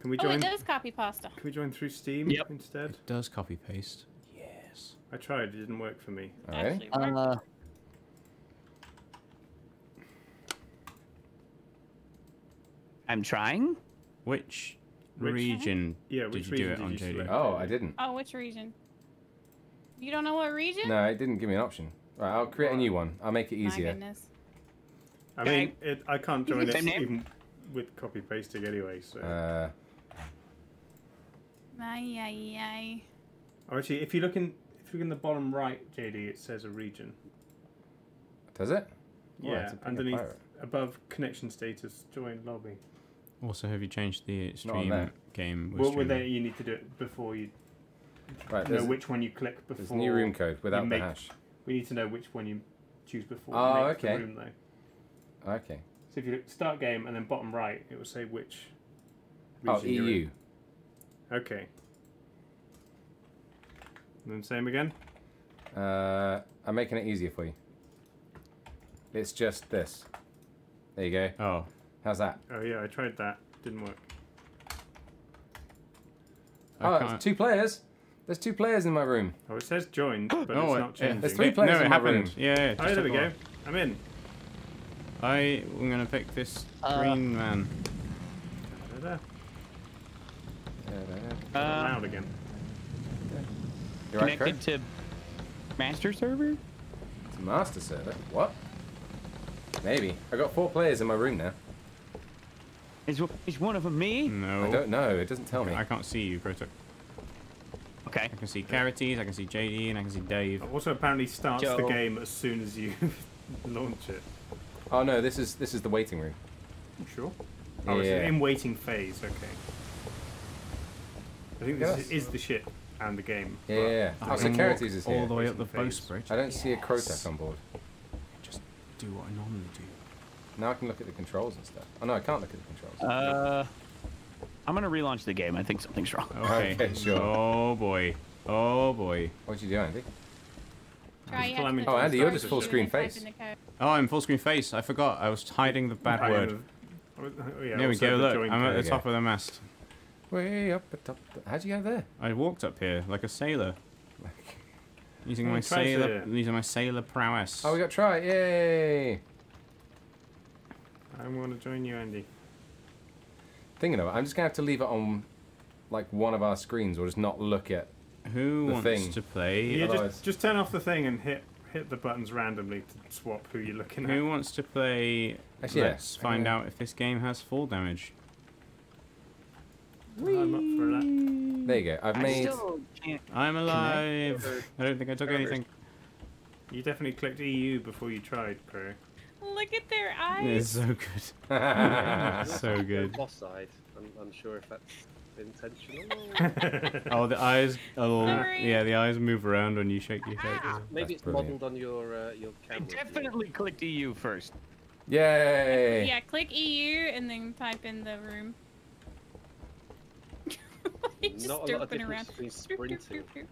Can we join? Oh, join? it does copy pasta. Can we join through Steam Yep. instead? It does copy paste. Yes. I tried. It didn't work for me. All right. Actually, worked. Uh, I'm trying. Which Which- region Yeah, did which you do region it on, JD? Oh, I didn't. oh, which region? You don't know what region? No, it didn't give me an option. Right, I'll create a new one. I'll make it My easier. goodness. I mean, it, I can't join it name? even with copy pasting anyway. So. Uh, Ay, ay, ay. oh, actually, if you look in, if you look in the bottom right, JD, it says a region. does it? Oh, yeah, it's a ping underneath, above connection status, join lobby. Also, have you changed the stream game? we're Well, with streaming? that, you need to do it before you Right, know there's, which one you click before. there's new room code without make- the hash. We need to know which one you choose before. Oh, you make okay. The room though. Okay. So if you look start game and then bottom right, it will say which. Oh, region you're in. EU. Okay. And then same again. Uh, I'm making it easier for you. It's just this. There you go. Oh, How's that? Oh yeah, I tried that. Didn't work. I oh, can't- two players. There's two players in my room. Oh, it says joined, but oh, it's not changing. There's three it- players No, in it my happened. room. Yeah. yeah, Oh, there we took go. I'm in. I am gonna pick this Uh, green man. Da-da-da. Uh, Loud again. You're connected Craig? to master server. It's a master server. What? Maybe. I got four players in my room now. Is is one of them me? No. I don't know. It doesn't tell me. I can't see you, Proto. Okay. I can see Kharites, I can see JD, and I can see Dave. Also, apparently starts the game as soon as you launch it. Oh no, this is this is the waiting room. You sure? Oh, it's Yeah. in waiting phase. Okay. I think this Yes. is, is the ship and the game. Yeah, but- yeah, yeah. I Oh, so Kharites walk is all the way up the Waiting phase. bowsprit. I don't see a Yes. On board. Just do what I normally do. Now I can look at the controls and stuff. Oh no, I can't look at the controls. Uh, I'm gonna relaunch the game. I think something's wrong. Okay. Okay, sure. Oh boy. Oh boy. What'd you do, Andy? Try you climbing have to to Oh, Andy, you're just full it screen face. in the code. Oh, I'm full screen face. I forgot. I was hiding the bad I word. have- oh, yeah, there we go. Look, I'm at the top go. of the mast. Way up at top. How'd you get there? I walked up here like a sailor, using Oh, my sailor, to- using my sailor prowess. Oh, we got try. Yay! I want to join you, Andy. Thinking of it, I'm just gonna have to leave it on like one of our screens, or just not look at. Who the wants thing. to play? Yeah, otherwise- just just turn off the thing and hit hit the buttons randomly to swap who you're looking at. Who wants to play? Actually. Let's find Uh, out if this game has fall damage. I'm up for that. There you go. I've I made. I'm alive. I don't think I took anything. You definitely clicked EU before you tried, Crow. Look at their eyes. It's eyes. so good. so good. Boss side. I'm unsure if that's intentional. Oh, the eyes. Oh, Sorry. yeah, the eyes move around when you shake your head. Ah. Maybe That's it's brilliant. modelled on your uh, your I camera. definitely clicked EU first. Yay! Yeah, click EU and then type in the room. He's just Not a lot of around. between Derp, derp, sprinting. derp, derp.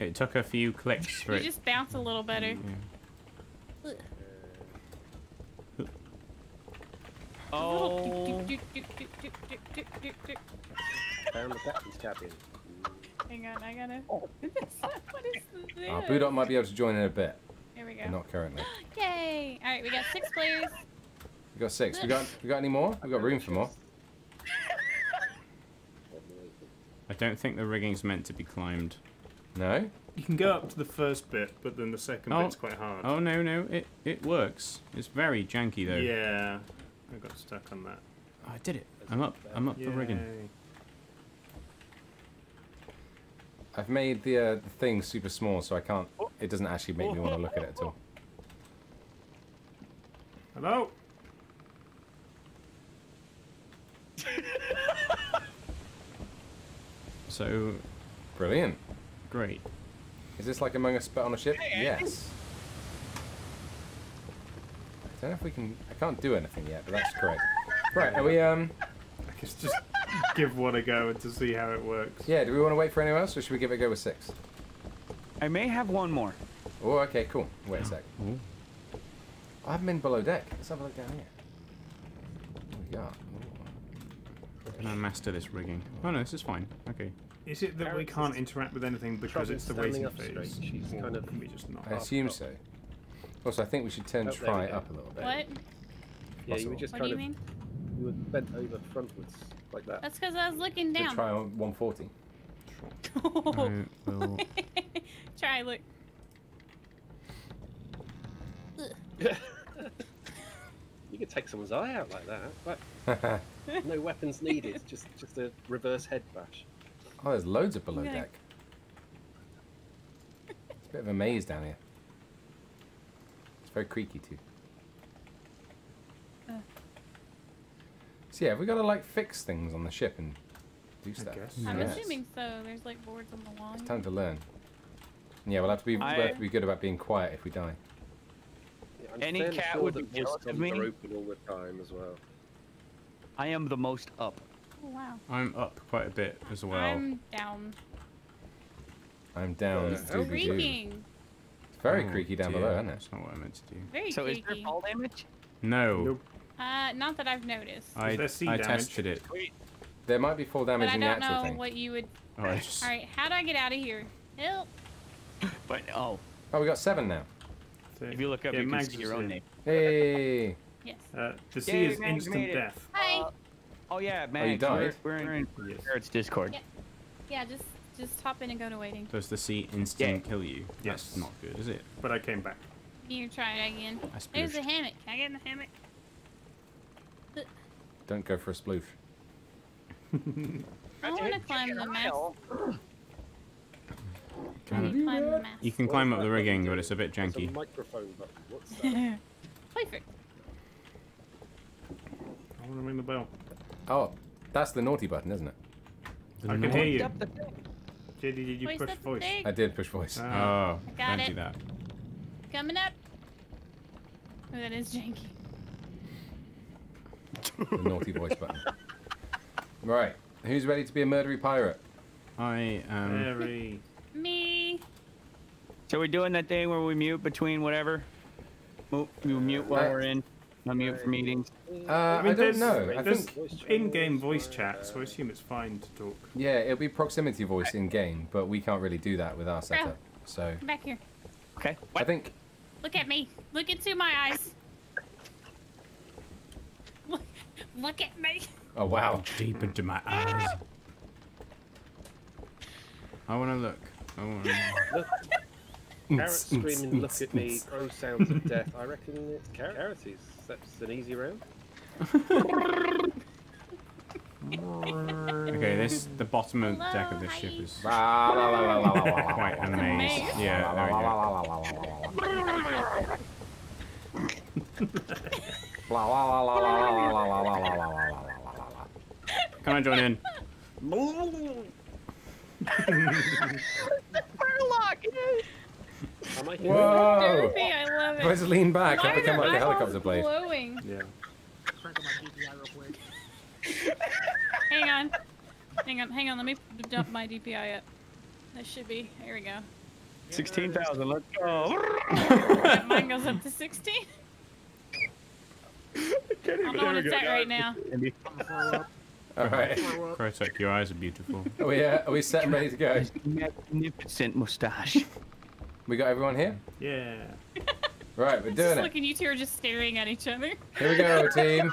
It took a few clicks for You it. just bounce a little better. Yeah. Doop, doop. Down the captain's cabin. Hang on, I gotta. Oh. what is this? Uh, oh, Boodop might be able to join in a bit, Here we but go. not currently. Yay! All right, we got six players. We got six. We got we got any more? We got room for more. I don't think the rigging's meant to be climbed. No. You can go up to the first bit, but then the second Oh. bit's quite hard. Oh no, no, it it works. It's very janky though. Yeah, I got stuck on that. Oh, I did it. I'm up. I'm up the rigging. I've made the, uh, the thing super small, so I can't. It doesn't actually make me want to look at it at all. Hello. So Brilliant. great. Is this like Among Us but on a ship? Yes. I don't know if we can. I can't do anything yet, but that's correct. Right, are we? Um. I guess just give one a go and to see how it works. Yeah. Do we want to wait for anyone else, or should we give it a go with six? I may have one more. Oh, okay, cool. Wait a sec. I haven't been below deck. Let's have a look down here. What we got? Can I master this rigging? Oh no, this is fine. Okay. Is it that we can't interact with anything because it's the standing waiting up straight. phase? She's Or kind of we just not? I Up, assume up. so. Also, I think we should turn Oh, try go. up a little bit. What? Yeah, you were just What do kind you of mean? you were bent over frontwards like that. That's because I was looking To down. try on 140. I will. Try, look. You could take someone's eye out like that. Like, no weapons needed. Just just a reverse head bash. Oh, there's loads of below Okay. deck. It's a bit of a maze down here. It's very creaky too. So yeah, have we got to like fix things on the ship and do stuff? guess. I'm Yes. assuming so. There's like boards on the wall. It's time to learn. Yeah, we'll have to be we'll have to be good about being quiet if we die. Yeah, Any cat sure would that be voice jealous of comms are me. open all the time as well. I am the most up. Oh, wow. I'm up quite a bit as well. I'm down. I'm down. Yeah. Scooby-Doo. Creaking. It's very Oh, creaky down dear, below, isn't it? That's not what I meant to do. Very So is there creaky. fall damage? No, Nope. Uh, not that I've noticed. I, there sea I damage? tested it. Wait. There might be fall but damage I in the actual thing. I don't know thing. what you would. I just, All right, how do I get out of here? Help! But oh, Oh, we got seven now. So, if you look up, yeah, you can see your own in. name. Hey! Yes. Uh, the sea Yay, is Mags instant death. Hi. Uh, oh yeah, man. Oh, you died? We're, we're in Yes. Garrett's Discord. Yeah. Yeah, just just hop in and go to waiting. does the sea instant Yeah. kill you? That's Yes. not good, is it? But I came back. You try it again. I There's a hammock. Can I get in the hammock? Don't go for a sploof. I want to climb the mast. I Can- need to climb the mast. You can climb up the rigging, but it's a bit There's a janky. microphone button. What's that? Perfect. I want to ring the bell. Oh, that's the naughty button, isn't it? I can hear you. Up. JD, did you Voice push voice? thing. I did push voice. Ah. Oh, got don't it. do that. Coming up. Oh, that is janky. The naughty voice button. Right. Who's ready to be a murdery pirate? I am. Very. Me. So we're doing that thing where we mute between whatever. Mo- You mute while Uh, we're in. Unmute for meetings. Uh, I, don't know. I think in-game voice chat, so I assume it's fine to talk. yeah, it'll be proximity voice in game, but we can't really do that with our setup. So Come back here. Okay. I think Look at me. Look into my eyes. Look, look at me. Oh wow. Deep into my eyes. I want to look. I want to. Look, Carrot screaming, look at me, crow sounds of death. I reckon it's Carrot. Carroties. That's an easy round. Okay, this the bottom of the deck of this ship is Quite quite a maze. maze. Yeah, there we go. Can I join in? Am I Whoa! Derpy, I love it. Let's lean back Why and are become like a helicopter blade. glowing? Yeah. Hang on. Hang on, hang on. Let me dump my DPI up. That should be. Here we go. Sixteen thousand. Let's go. Yeah, Mine goes up to 16. I'm on attack right now. All right. Krotukk, your eyes are beautiful. Are we, uh, are we set and ready to go? Magnificent mustache. We got everyone here? Yeah. Right, we're Just doing it. looking, you two are just staring at each other. Here we go, team.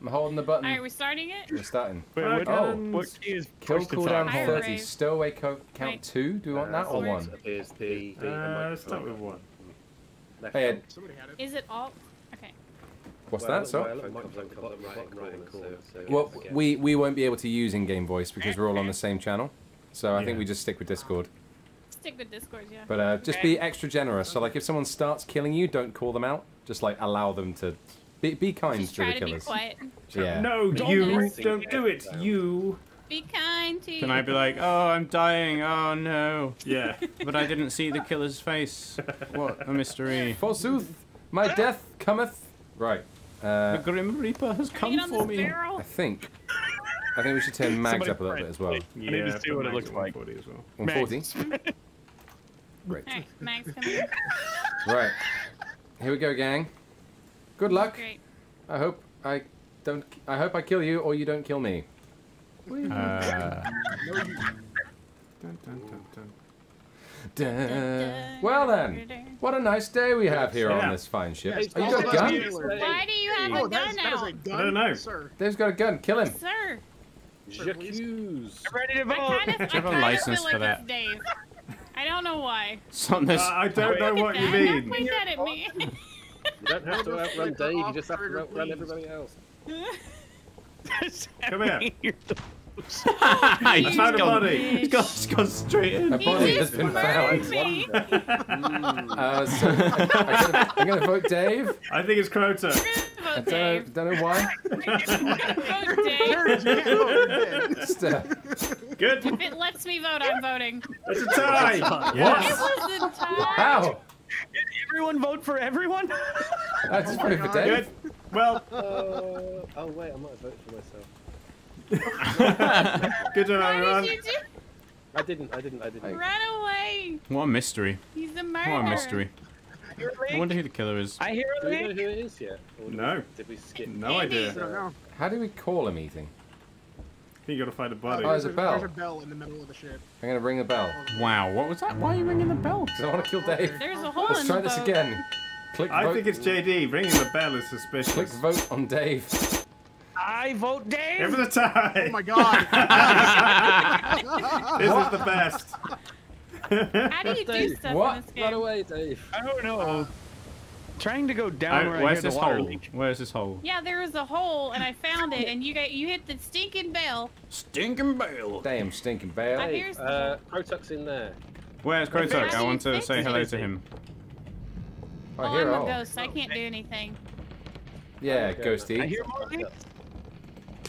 I'm holding the button. Alright, we're starting it? We're starting. Wait, what, Oh. what key is Kill cooldown 30. rate. Stowaway co- count Wait. 2. Do we want that or 1? Appears to be the Uh, let's start with one. Left Hey, hand. Ed. Is it alt? Okay. What's Well, that? Sorry? the microphone comes up bottom right corner, so- so Well, we, we won't be able to use in-game voice because we're all on the same channel. So I think we just stick with Discord. Stick with Discord, yeah. But uh, just Okay. be extra generous. So like if someone starts killing you, don't call them out. Just like allow them to be, be kind Just to the try to be quiet. Yeah. No, Don't you do it. don't do it. You. Be kind to Can I be like, oh, I'm dying, oh no. Yeah. But I didn't see the killer's face. What a mystery. Forsooth, my death cometh. Right. The Uh, Grim Reaper has come for me. barrel. I think. I think we should turn mags Somebody up a little bit as well. Yeah. need to see what it looks at like. 140 as well. 140. Great. Alright, Max, come here. Right. Here we go, gang. Good luck. Great. I hope I don't. I hope I kill you or you don't kill me. Uh, Dun, dun, dun, dun. Dun. Well then, what a nice day we have here on this fine ship. Hey, Oh, you got a that's gun? Why do you have Oh, a gun is, that is now? a gun? I don't know. Sir. Dave's got a gun. Kill him. Sir, J'accuse. I'm ready to I kind of, I you have a kind license feel for that? Dave. I don't know why. so this. Uh, I don't know what you that. Don't mean. point that at me. You don't have to outrun Dave, you just have to trigger, outrun everybody else. Come here. He's I found a body. He's got, he's gone straight in. A body He has been murdered found. Uh, so I'm gonna, vote Dave. I think it's Crota. I don't know, Dave. don't know why. Vote Dave. Uh, Good. If it lets me vote, I'm voting. It's a tie. It Yes. was the tie. how? Everyone vote for everyone? That's just voted for Dave. Good. Well, Uh, oh wait, I might have voted for myself. Good job, Why everyone. did you do? I didn't, I didn't, I didn't. Run away. What a mystery. He's a What murderer. a mystery. I wonder who the killer is. I hear Do a we know who it is yet? Or No. We, did we skip? No Andy. Idea. don't. How do we call him eating? You gotta find a body. Oh, there's a bell. There's a bell in the middle of the ship. I'm gonna ring the bell. Wow, what was that? Why are you ringing the bell? Because I want to kill Dave. There's a hole Let's in try the this boat. again. Click I vote. think it's JD. Ringing the bell is suspicious. Click suspicious. vote on Dave. I vote Dave. Give it a tie. Oh my god. This is the best. How do you do Dave, stuff What? in this Run game? away, Dave. I don't know. Trying to go down Oh, where I where's hear this the water hole? leak. Where's this hole? Yeah, there was a hole, and I found it, and you got you hit the stinking bell. Stinking bell. Damn stinking bell. I Hey, here's the uh, Krotukk's in there. Where's How I want to say hello to him. Oh, Oh. I'm a ghost. I can't do anything. Yeah, Okay. I ghosty. hear more leaks.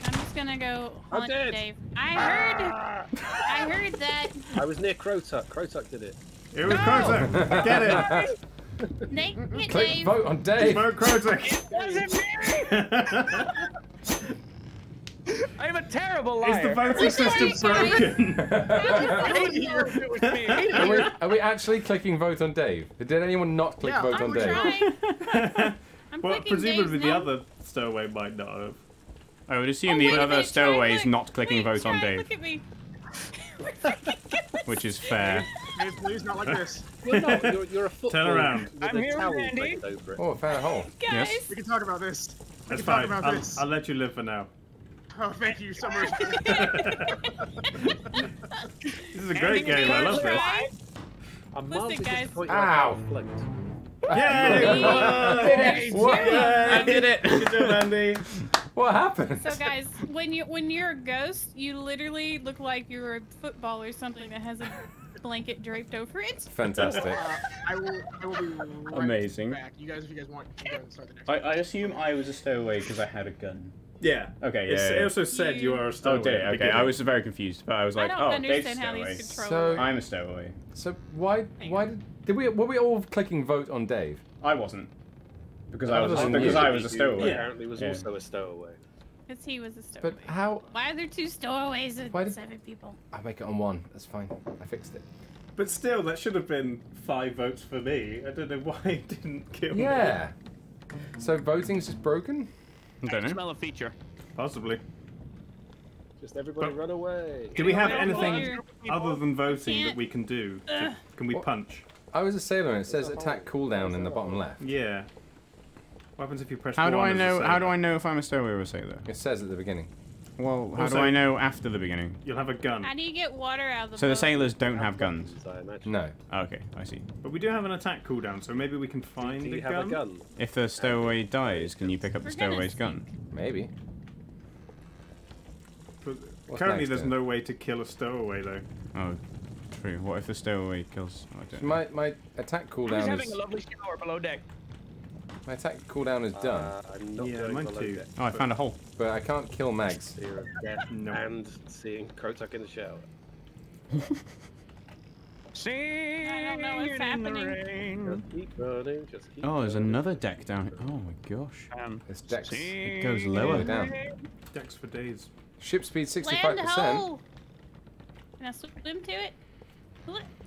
I'm just gonna go I'm hunt dead. Dave. I heard. Ah! I heard that. I was near Krotukk. Krotukk did it. It was Krotukk. Get it. Naked Click Dave. vote on Dave. Vote Krotukk. Wasn't me. I'm a terrible liar. Is the voting system broken? I don't know if it was me. Are we, are we actually clicking vote on Dave? Did anyone not click Yeah, vote I on Dave? I'm well, presumably Dave's the now. other stowaway might not have. I would assume Oh, the other minute, try, stowaways look. not clicking Wait, vote on Dave, Look at me. which is fair. Hey, please, not like this. You're not. You're, you're a football around. I'm here, towel Randy. draped over it. Oh, I found a hole. Guys. Yes. We can talk about this. We That's fine. I'll, this. I'll let you live for now. Oh, thank you so much. This is a great game. I love this. I'm Listen, guys. disappointed Ow. I can't float. Yay! What? Yay! did it. Good job, Andy. What happened? So guys, when you when you're a ghost, you literally look like you're a football or something that has a blanket draped over it. Fantastic. Uh, I will. I will be right Amazing. back. You guys, if you guys want, you can start the next. I, I assume I was a stowaway because I had a gun. Yeah. Okay, It's, yeah, it also said you are a stowaway. Oh, did it? at Okay, I was very confused, but I was like, I don't oh, understand Dave's how stowaway. these controls So- work. I'm a stowaway. So why why did, did we were we all clicking vote on Dave? I wasn't. Because I was wasn't because. I was a stowaway. Apparently was Yeah. also a stowaway. Because he was a stowaway. But how? Why are there two stowaways and Why did- seven people? I make it on one. That's fine. I fixed it. But still, that should have been five votes for me. I don't know why it didn't kill me. Yeah. So voting's just broken. I don't know. Smell a feature. Possibly. Just everybody But- run away. Do we have anything here- other than voting that we can do? To- can we punch? I was a sailor and it says attack cooldown in the bottom left. Yeah. What happens if you press How do I know? How do I know if I'm a stowaway or a sailor? It says at the beginning. Well, how Also- do I know after the beginning? You'll have a gun. How do you get water out of the So the sailors don't have guns. No. Oh, okay, I see. But we do have an attack cooldown, so maybe we can find Do a have gun. a gun? If the stowaway dies, can you pick up the For goodness stowaway's gun? Maybe. But What's currently, there's then? no way to kill a stowaway though. Oh, true. What if the stowaway kills? Oh, I don't know. My my attack Who's cooldown having is a lovely shower below deck? My attack cooldown is done, Uh, I'm not Yeah, going mine below too. deck. Oh, I found a hole. but I can't kill Mags. Fear of death No. and seeing Krotukk in the shower. Singing I don't know what's in the happening. Just keep running, just keep Oh, there's running. another deck down here. Oh my gosh. Um, This deck's It goes lower. down. rain. Decks for days. ship speed 65%. ho! Can I swim to it?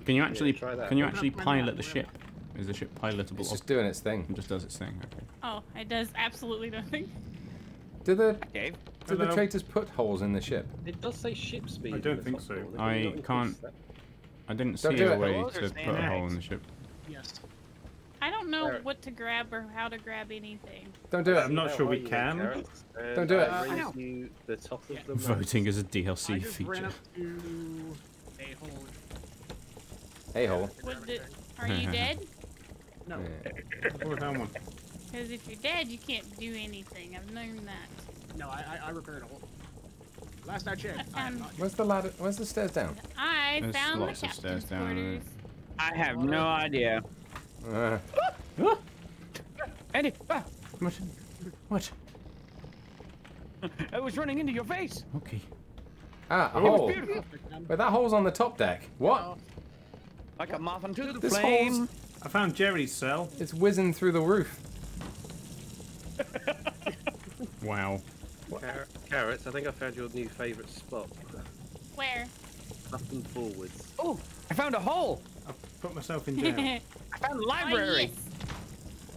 Can you actually try that. can you actually pilot the where ship? Is the ship pilotable? It's just doing its thing. It just does its thing. Okay. Oh, it does absolutely nothing. Do the Dave? do the traitors put holes in the ship? It does say ship speed. I don't think so. I you not increase can't- I didn't Don't see do a it. way to put a hole in the ship. Yes. I don't know Alright. what to grab or how to grab anything. Don't do it. I'm not sure we can. go, Don't do it. I'll Uh, I know. you the top of the. Voting as a DLC just ran feature. up to a hole. Hey hole. What the, are you dead? No. Yeah. I found one. Because if you're dead, you can't do anything. I've known that. No, I, I, I repaired a hole. Last I checked, I am Um, not Where's the ladder? Where's the stairs down? I There's found the lots of stairs captain's down there. quarters. I have no idea. Uh, Andy, ah, What? What? I was running into your face. Okay. ah, a Oh. hole. Beautiful. But that hole's on the top deck. What? Like a moth into the This flame. hole's I found Jerry's cell. it's whizzing through the roof. Wow. Car- Carrots, I think I found your new favourite spot. Where? Up and forwards. Oh, I found a hole. I put myself in jail. I found a Oh, library. yes.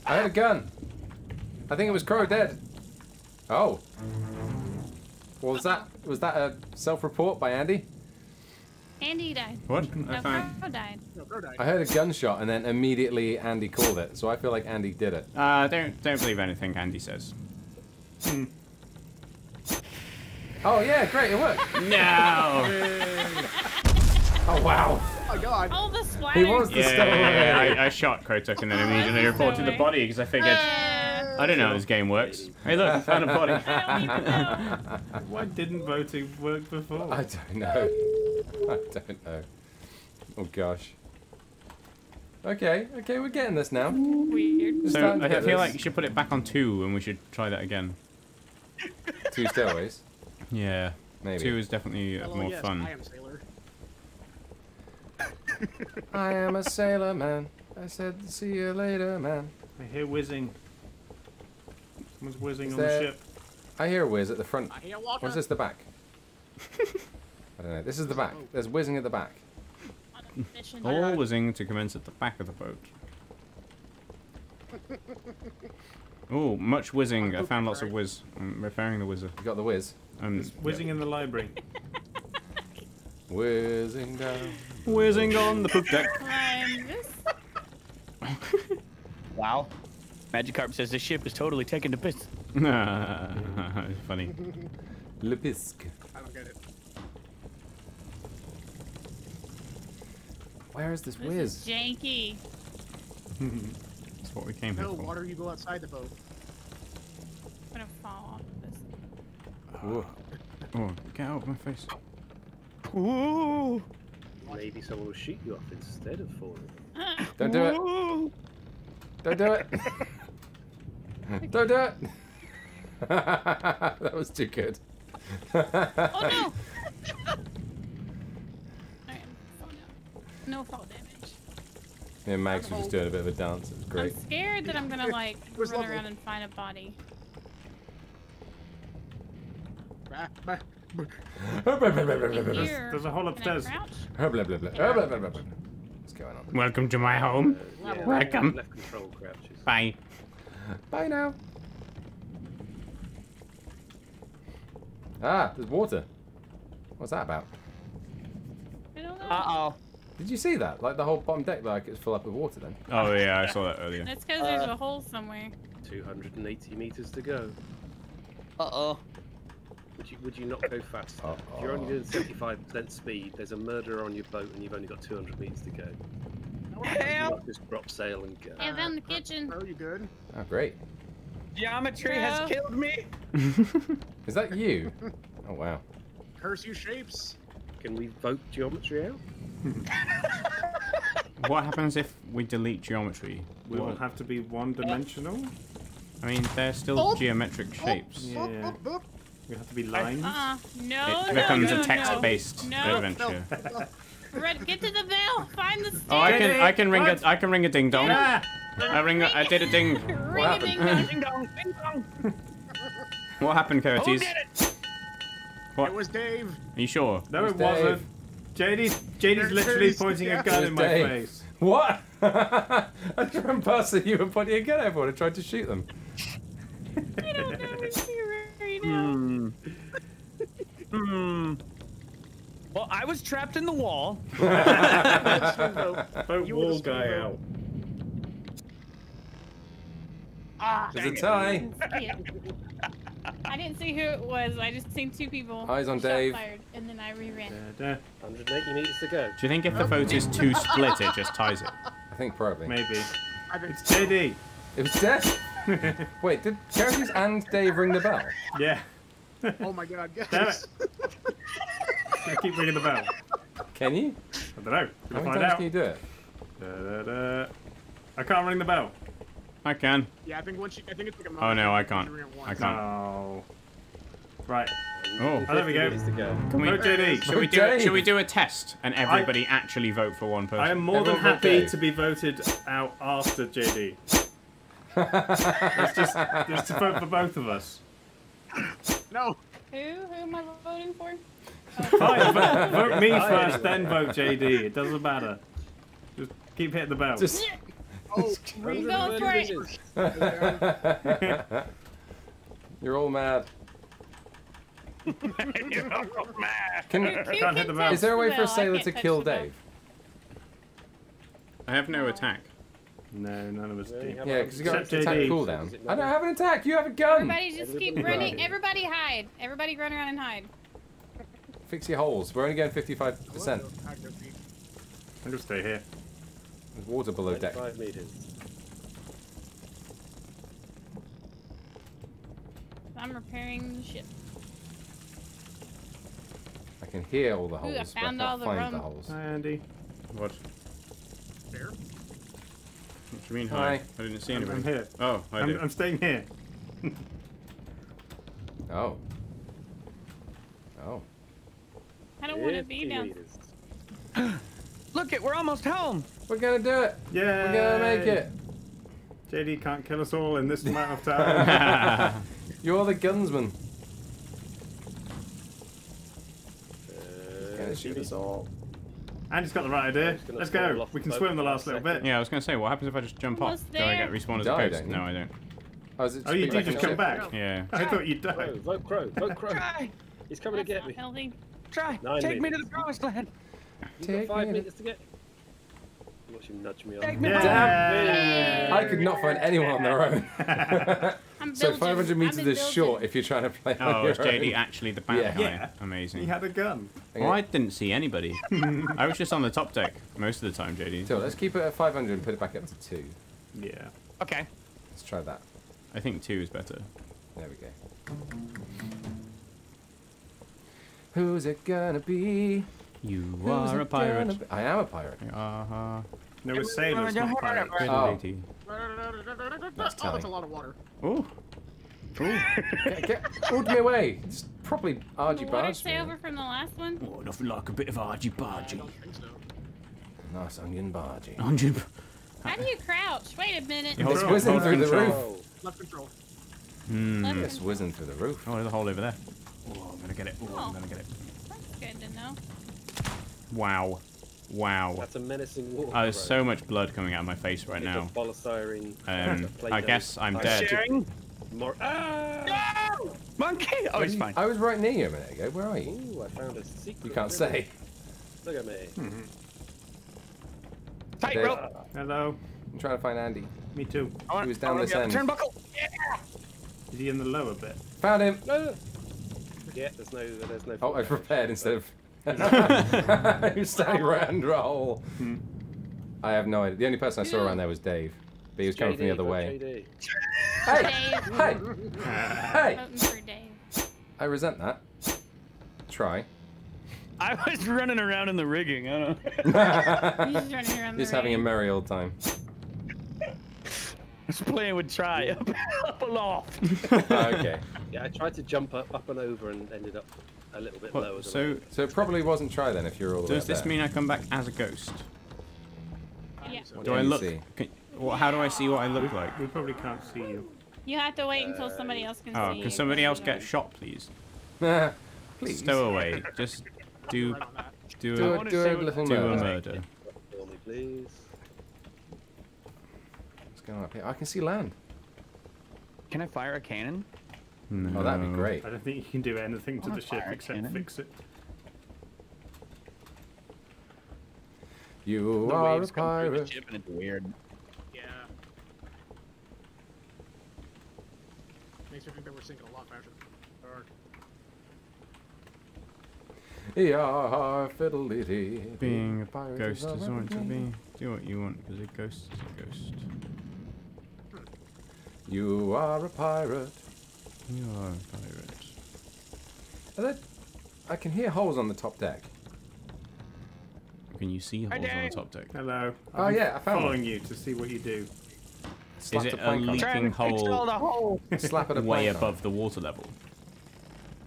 I had a gun. I think it was Crow dead. Oh. Was that was that a self-report by Andy? Andy died. What? No, I found. Crow died. No, Crow died. I heard a gunshot and then immediately Andy called it. So I feel like Andy did it. Uh, don't don't believe anything Andy says. Oh yeah, great, it worked. No. Oh wow. Oh my god. Oh, the splatter. He was the yeah, star. yeah, yeah, I, I shot Krotukk and then Oh, immediately I'm reported the body because I figured Uh, I don't know how this game works. Hey, look, I found a body. Don't know. Why didn't voting work before? I don't know. I don't know. Oh gosh. Okay, okay, we're getting this now. Weird. So I feel this. like you should put it back on two, and we should try that again. two stairways, Yeah, maybe. two is definitely uh, Hello, more yes, fun. I am a sailor. I am a sailor man. I said, see you later, man. I hear whizzing. Someone's whizzing Is on there- the ship. I hear a whiz at the front. I hear water. Or is this the back? I don't know. This is the back. There's whizzing at the back. On. All whizzing to commence at the back of the boat. Oh, much whizzing. I found lots of whiz. I'm repairing the whizzer. You got the whiz. Um, It's whizzing in the library. Whizzing down. whizzing on the poop deck. Climb this. Wow. Magikarp says this ship is totally taking the piss. Funny. Le bisque. I don't get it. Where is this This whiz? is janky. That's what we came here No for. water, you go outside the boat. I'm gonna fall off of this. Whoa. Oh, get out of my face. Ooh. Maybe someone will shoot you off instead of falling. Don't do it. Don't do it. Don't do it. that was too good. Oh no! Alright, fall down. No fall damage. Yeah, Max was just doing a bit of a dance. It was great. I'm scared that I'm gonna like run lovely. around and find a body. Bah, bah. Here. There's a hole upstairs. Oh, blah, oh, blah, blah, blah, blah. What's going on? Welcome to my home. Yeah, Welcome. Left control crouches. Bye. Bye now. Ah, there's water. What's that about? I don't know. Uh-oh. Did you see that? Like the whole bottom deck, like it's full up with water then. Oh yeah, I saw that earlier. That's because there's a hole somewhere. 280 meters to go. Uh-oh. Would you would you not go fast? If you're only doing 75% speed, there's a murderer on your boat and you've only got 200 meters to go. You Help! just drop sail and go. Hey, I found the kitchen. Bro, you good? Oh, great. Geometry has killed me. Is that you? Oh wow. Curse you shapes. Can we vote geometry out? what happens if we delete geometry? We will have to be one dimensional. I mean, they're still Oh. geometric oh. shapes. Oh. Yeah. Boop, boop, We have to be lines. Uh-uh. No, It no, becomes no, a text-based no. adventure. Boop. Red, get to the bell. Find the stairs. Oh, I can, I can ring a, What? I can ring a ding dong. Ah! I ring, a, I did a ding. Ring a ding dong. Ding dong, ding dong. What happened, Who Curtis? did it? What? It was Dave. Are you sure? No, It it was wasn't. JD's, JD's literally pointing yeah. a gun in my Dave. face. What? I ran past that you were pointing a gun at everyone and tried to shoot them. I don't know what you're right now. Hmm. Well, I was trapped in the wall. Vote You were the wall guy speedboat. out. Ah, There's a tie. I didn't see who it was. I just seen two people. Eyes on shot Dave. Fired, and then I reran. Da, da. 180 meters to go. Do you think if the vote is too split, it just ties it? I think probably. Maybe. It's JD. It was Dave. Wait, did Curtis and Dave ring the bell? Yeah. Oh my god, guys. Damn it. Gonna keep ringing the bell. Can you? I don't know. How Gonna many find times out. can you do it? Da, da, da. I can't ring the bell. I can. Yeah, I think once you, I think it's like a Oh no, I can't. you ring it I can't. Oh. Right. Oh. Oh, there we go. go. Can we, Vote JD. should we do Dave. Should we do a test and everybody actually vote for one person? I am more than Everyone vote happy to be voted out after JD. Let's just, just to vote for both of us. No. Who? Who am I voting for? Fine, vote, vote me first, then vote JD. It doesn't matter. Just keep hitting the bell. Just. Oh, I'm going for it. meters. You're all mad. Can, Who Can't hit the bell. is there a way for a the bell? I sailor to kill. Dave? I have no attack. No, none of us do. Yeah, because you got Except attack JD. cooldown. I don't have an attack. You have a gun. Everybody just keep running. Everybody hide. Everybody run around and hide. Fix your holes. We're only getting 55%. I'm gonna stay here. There's water below deck. 25 meters. I'm repairing the ship. I can hear all the holes, I but I found can't all the find rum. the holes. Hi, Andy. What? There. What do you mean Hi. hi? I didn't see I'm, anybody. I'm here. Oh, I I'm, do. I'm staying here. Oh. Oh. I don't want to be down. Look it, we're almost home. We're gonna do it. Yeah. We're gonna make it. JD can't kill us all in this amount of time. You're the gunsman. Uh, Gonna shoot us all. Andy's got the right idea. Let's go. We can swim the for a last little bit. yeah, I was gonna say, what happens if I just jump off? Almost Do I get respawned as a ghost? No, I don't. Oh, is it Oh, you speed do just come back. Yeah. I thought you'd Crow, die. vote Crow, vote Crow. He's coming to That's get me. healthy. Try. Nine Take me to the promised land. You've Take got five me to- meters to get. Watch him nudge me Take on. me Yeah. Damn. I could not find anyone on their own. So 500 meters I'm is short if you're trying to play on Oh, your is JD own. actually the bad Yeah. guy? Yeah. Amazing. He had a gun. Well, I didn't see anybody. I was just on the top deck most of the time, JD. So let's keep it at 500 and put it back up to 2. Yeah. Okay. Let's try that. I think two is better. There we go. Who's it gonna be? You Who's are a pirate. I am a pirate. Uh-huh. No, we're sailors, not pirates. Oh. Lady. Oh, That's that's a lot of water. Oh, Get, get out of my way. It's probably argy The water barge. stay over from the last one. oh, nothing like a bit of argy I bargy. don't so. Nice onion bargy. Argy. How do you crouch? Wait a minute. It's whizzing hold through the roof. Oh, Left control. Hmm. It's whizzing through the roof. Oh, there's a hole over there. Oh, I'm gonna get it. Oh, Oh. I'm gonna get it. That's good to know. Wow. Wow. that's a menacing water. Oh, there's bro. so much blood coming out of my face right now. polystyrene. Um, I guess I'm dead. Sharing. More. Ah! No! Monkey! Oh, it's fine. I was right near you a minute ago. Where are you? Ooh, I found a secret. You can't ribbon. say. Look at me. Tightrope. Hello. I'm trying to find Andy. Me too. He was down wanna this get end. Turnbuckle. Yeah. Is he in the lower bit? Found him. Yeah, there's no, there's no. Oh, I've full instead of. he was standing right under a hole. Hmm. I have no idea. The only person I saw around there was Dave. But he was coming from the other way. JD. Hey! Hey! Hey! Voting for Dave. I resent that. Try. I was running around in the rigging. I don't know. He's just running around the Just having a merry old time. Was playing with try up, up aloft. Uh, okay. Yeah, I tried to jump up, up and over and ended up a little bit What, lower. Than so So it probably wasn't try then if you're all the does up this there. mean I come back as a ghost? Yeah. What Do can I look? see? Can, well, how do I see what I look like? We probably can't see you. You have to wait until uh, somebody else can Oh, see. Oh, can somebody else get shot, please? Please. Stow away. Just do Right on that. do Do a, a, wanna do a little do a murder. murder. me, please. What's going on up here? I can see land. Can I fire a cannon? No. Oh, that'd be great. I don't think you can do anything to the ship except cannon. fix it. You The are a waves come through the ship and it's weird. Yeah. Makes me think that we're sinking a lot faster. Or Yeah, fiddle-dee-dee. Being a pirate ghost all is right to with me. be. Do what you want, because a ghost is a ghost. You are a pirate. You are a pirate. Are there, I can hear holes on the top deck. Can you see holes on the top deck? Hello. Oh, I've been yeah, I found following you to see what you do. Slapped it a a plank on leak- it. Trying to fix hole all the holes. Slap it a Way plank on above the water level.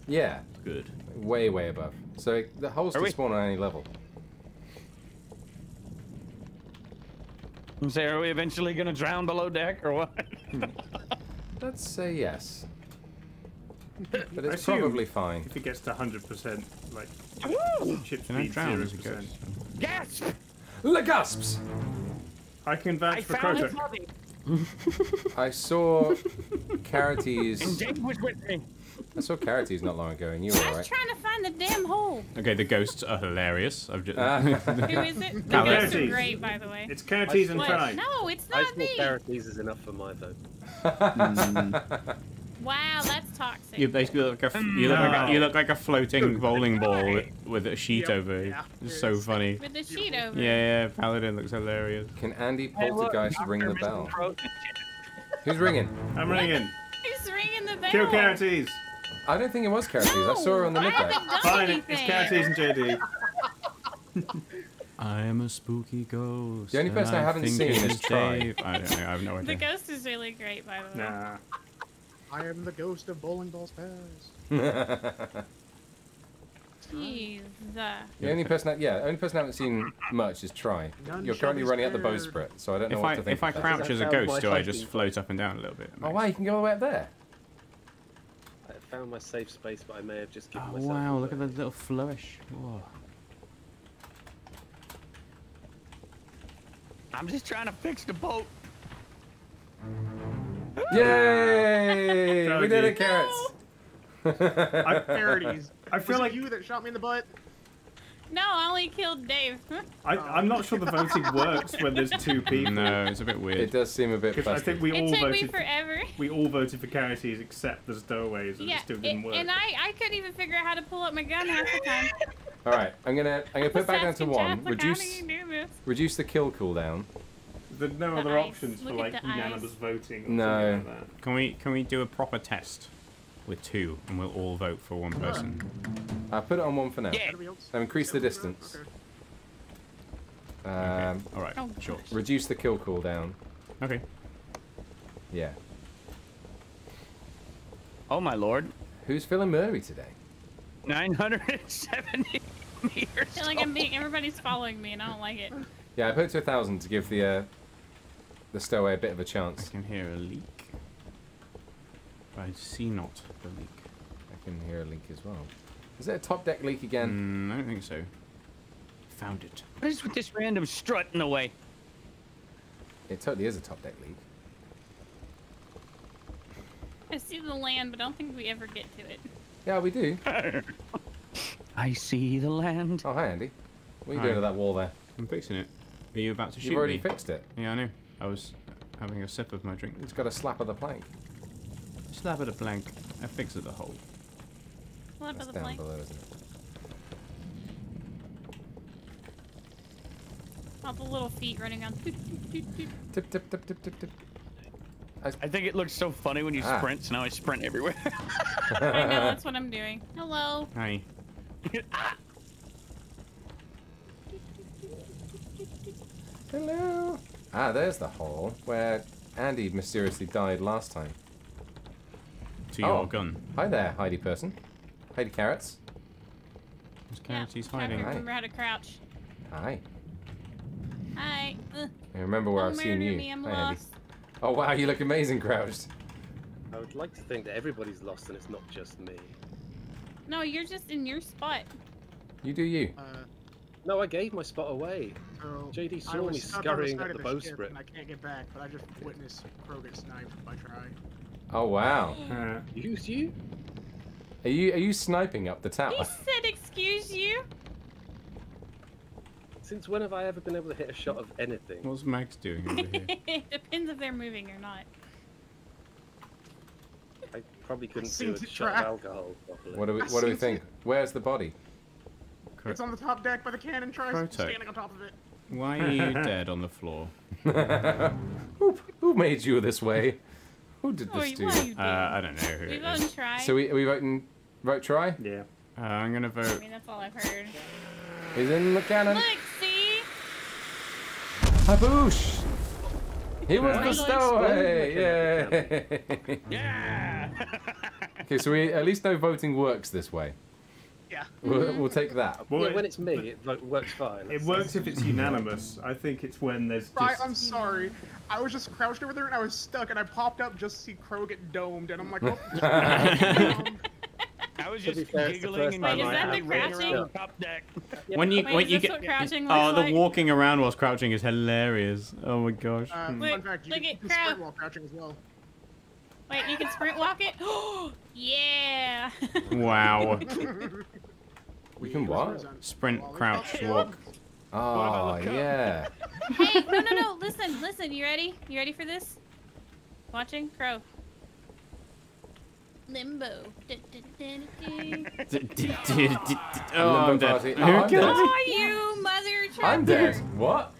Yeah, Good. way, way above. So it, the holes Are can we- spawn on any level. So are we eventually gonna drown below deck or what? Let's say yes. But it's assume- probably fine. If it gets to 100%, like ship Can I speed drown as a 0%. ghost? Gasp! Legasps! I can vouch I for found his I saw And Kharites. Dave was with me. I saw Kharites not long ago, and you were right. I was alright. trying to find the damn hole. Okay, the ghosts are hilarious. I've just. Ah. Who is it? The Paladin. ghosts are great, by the way. It's Kharites and What? Fry. No, it's I not thought me. Heracles is enough for my vote. Wow, that's toxic. you basically look like a, you look like a, you look like a floating bowling ball with, with a sheet Yep, over it. yeah, It's so funny. With the sheet over. Yeah, yeah, Paladin looks hilarious. Can Andy Hey, look, Poltergeist ring the bell? Who's ringing? I'm ringing. Who's ringing the bell? Kill Kharites. I don't think it was Kharites. I saw her on the I mid deck. haven't done Fine, anything. it's Kharites and JD. I am a spooky ghost. The only person I haven't seen is Try. Dave. I don't know. I have no idea. The ghost is really great, by the way. Nah. I am the ghost of Bowling Balls Pass. Jeez. The only person, I, yeah, the only person I haven't seen much is Try. None You're currently be running out the spared. bowsprit, so I don't know If what I to think. if I crouch as a ghost, do I just float up and down a little bit? Oh wow, you can go all the way up there. I found my safe space, but I may have just given Oh myself. wow! a Look at that little flourish. Whoa. I'm just trying to fix the boat. Yay! we did it, carrots. I, Parodies. I feel Was like you that shot me in the butt? No, I only killed Dave. I, I'm not sure the voting works when there's two people. No, it's a bit weird. It does seem a bit Because I think we all it took me voted. forever. We all voted for Kharites except the stowaways, and Yeah, it still didn't work. and I, I couldn't even figure out how to pull up my gun half the time. All right, I'm gonna I'm gonna put it back down to one. Jeff, like, Reduce How do you do this? reduce the kill cooldown. There's no The other ice. options for Look at like the ice. unanimous voting. Or No. like that. Can we can we do a proper test with two, and we'll all vote for one person? I put it on one for now. Yeah. Everybody else? I've increased the Okay. distance. Okay. Um, All right. Oh, Sure. reduce the kill cooldown. Okay. Yeah. Oh my lord. Who's feeling Murray today? 970 meters. I feel like I'm being, everybody's following me and I don't like it. Yeah, I put it to a thousand to give the uh, the stowaway a bit of a chance. I can hear a leak. But I see not the leak. I can hear a leak as well. Is it a top deck leak again? Mm, I don't think so. Found it. What is with this random strut in the way? It totally is a top deck leak. I see the land, but I don't think we ever get to it. Yeah, we do. I see the land. Oh, hi Andy. What are you Hi. doing to that wall there? I'm fixing it. Are you about to shoot me? You've already me? fixed it. Yeah, I know. I was having a sip of my drink. It's got a slap of the plank. Slap at a plank. and fix it the hole. Flip That's of the down plank. below, isn't it? All the little feet running on. Tip, tip, tip, tip, tip, tip. I think it looks so funny when you Ah. sprint, so now I sprint everywhere. I know, that's what I'm doing. Hello. Hi. Hello. Ah, there's the hole where Andy mysteriously died last time. To Oh. your gun. Hi there, Heidi person. Heidi Carrots. There's Yeah, Carroty's trying to hiding. remember how to crouch. Hi. Hi. Ugh. I remember where I've seen you. me, I'm Hi, Andy. lost. Oh wow, you look amazing crouched. I would like to think that everybody's lost and it's not just me. No, you're just in your spot. You do you. Uh, No, I gave my spot away. so JD I saw was me scurrying side up the bowsprit. And I can't get back, but I just witnessed Crow get sniped by Try. Oh wow. Uh, Used you? Are you are you sniping up the He tower? said, "Excuse you." Since when have I ever been able to hit a shot of anything? What's Max doing over here? it depends if they're moving or not. I probably couldn't Seem do a shot try. of alcohol properly. What do we I what do we see think? Where's the body? It's on the top deck by the cannon tries Proto. standing on top of it. Why are you dead on the floor? who, who made you this way? Who did this you- to you? Uh, I don't know who We it vote is. and try. So we are we voting vote try? yeah. Uh, I'm gonna vote. I mean, that's all I've heard. He's in the cannon. Look, see? Haboosh! He was the Nice. stowaway! Yay! Yeah. okay, so we at least know voting works this way. Yeah. We'll, we'll take that. Well, yeah, it- when it's me, it vo- works fine. It works if it's unanimous. I think it's when there's Right, just. I'm sorry. I was just crouched over there and I was stuck and I popped up just to see Crow get domed and I'm like, oh. um, I was just fair, giggling and time giggling I and have running crouching. around top deck. When you Wait, when is you this get what crouching oh looks the like? walking around whilst crouching is hilarious. Oh my gosh. uh, Look- fun fact, you look can, at you can sprint while crouching as well. Wait, you can sprint walk it? yeah! Wow. We can what? Sprint, crouch, walk. Oh, yeah. hey, no, no, no, listen, listen, you ready? You ready for this? Watching? Crow. Limbo. oh, I'm dead. Who Oh, killed me? Oh, you mother trucker! I'm dead. What?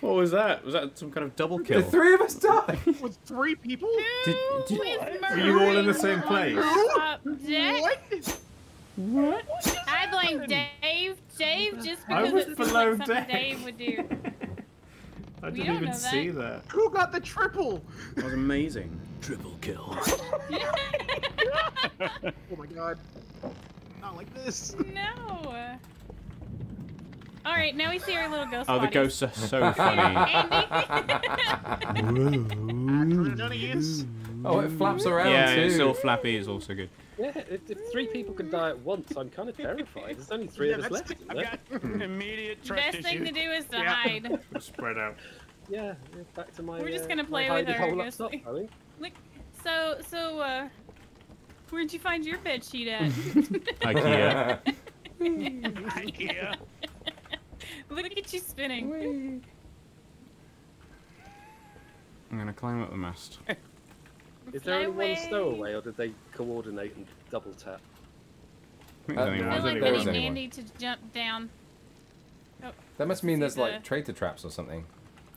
What was that? Was that some kind of double kill? The three of us died. With three people? Did- Who did- is Were you all in the same place? on top deck? What? I blame Dave. Dave just I because was it below like something. Dave would do. I We didn't even know see that. Who got the triple? That was amazing. Triple kill. Oh my god. Not like this. no. All right, now we see our little ghost. Oh, the ghosts are so funny. Andy. None of yous. Oh, it flaps around yeah, too. it's all flappy. It's also good. Yeah, if, if three people can die at once, I'm kind of terrified. There's only three Yeah, of us left. I've got immediate trust Best thing to do is to Yeah. hide. Spread out. Yeah, yeah, back to my. We're just uh, gonna my play with hidey our hole up ghost top, thing. I. Look, so so uh, where'd you find your bed sheet at? IKEA. Ikea. Look at you spinning. I'm gonna climb up the mast. Is there only Fly one stowaway, or did they coordinate and double tap? I think Uh, there's only no, I feel like there we is need. Andy to jump down. Oh, That must mean there's the- like traitor traps or something.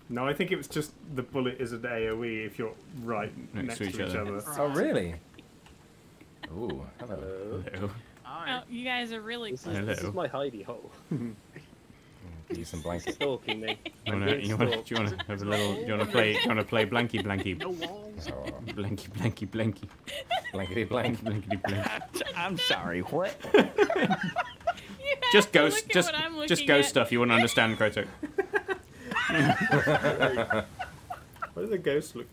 No, I think it was just the bullet is an AoE if you're right next, to each other. Oh, really? Ooh, hello. Hello. Hello. oh, you guys are really This is, this is my hidey hole. Give you some blankets. Stalking me. You wanna, you wanna, do you wanna have a little? Do you wanna play? Do you wanna play blanky blanky? No walls. Oh, Blanky blanky blanky. blankety blank. Blankety blank. I'm sorry, what? Just ghost, just, just ghost at. stuff. You wouldn't understand, Kroto. Why do the ghosts look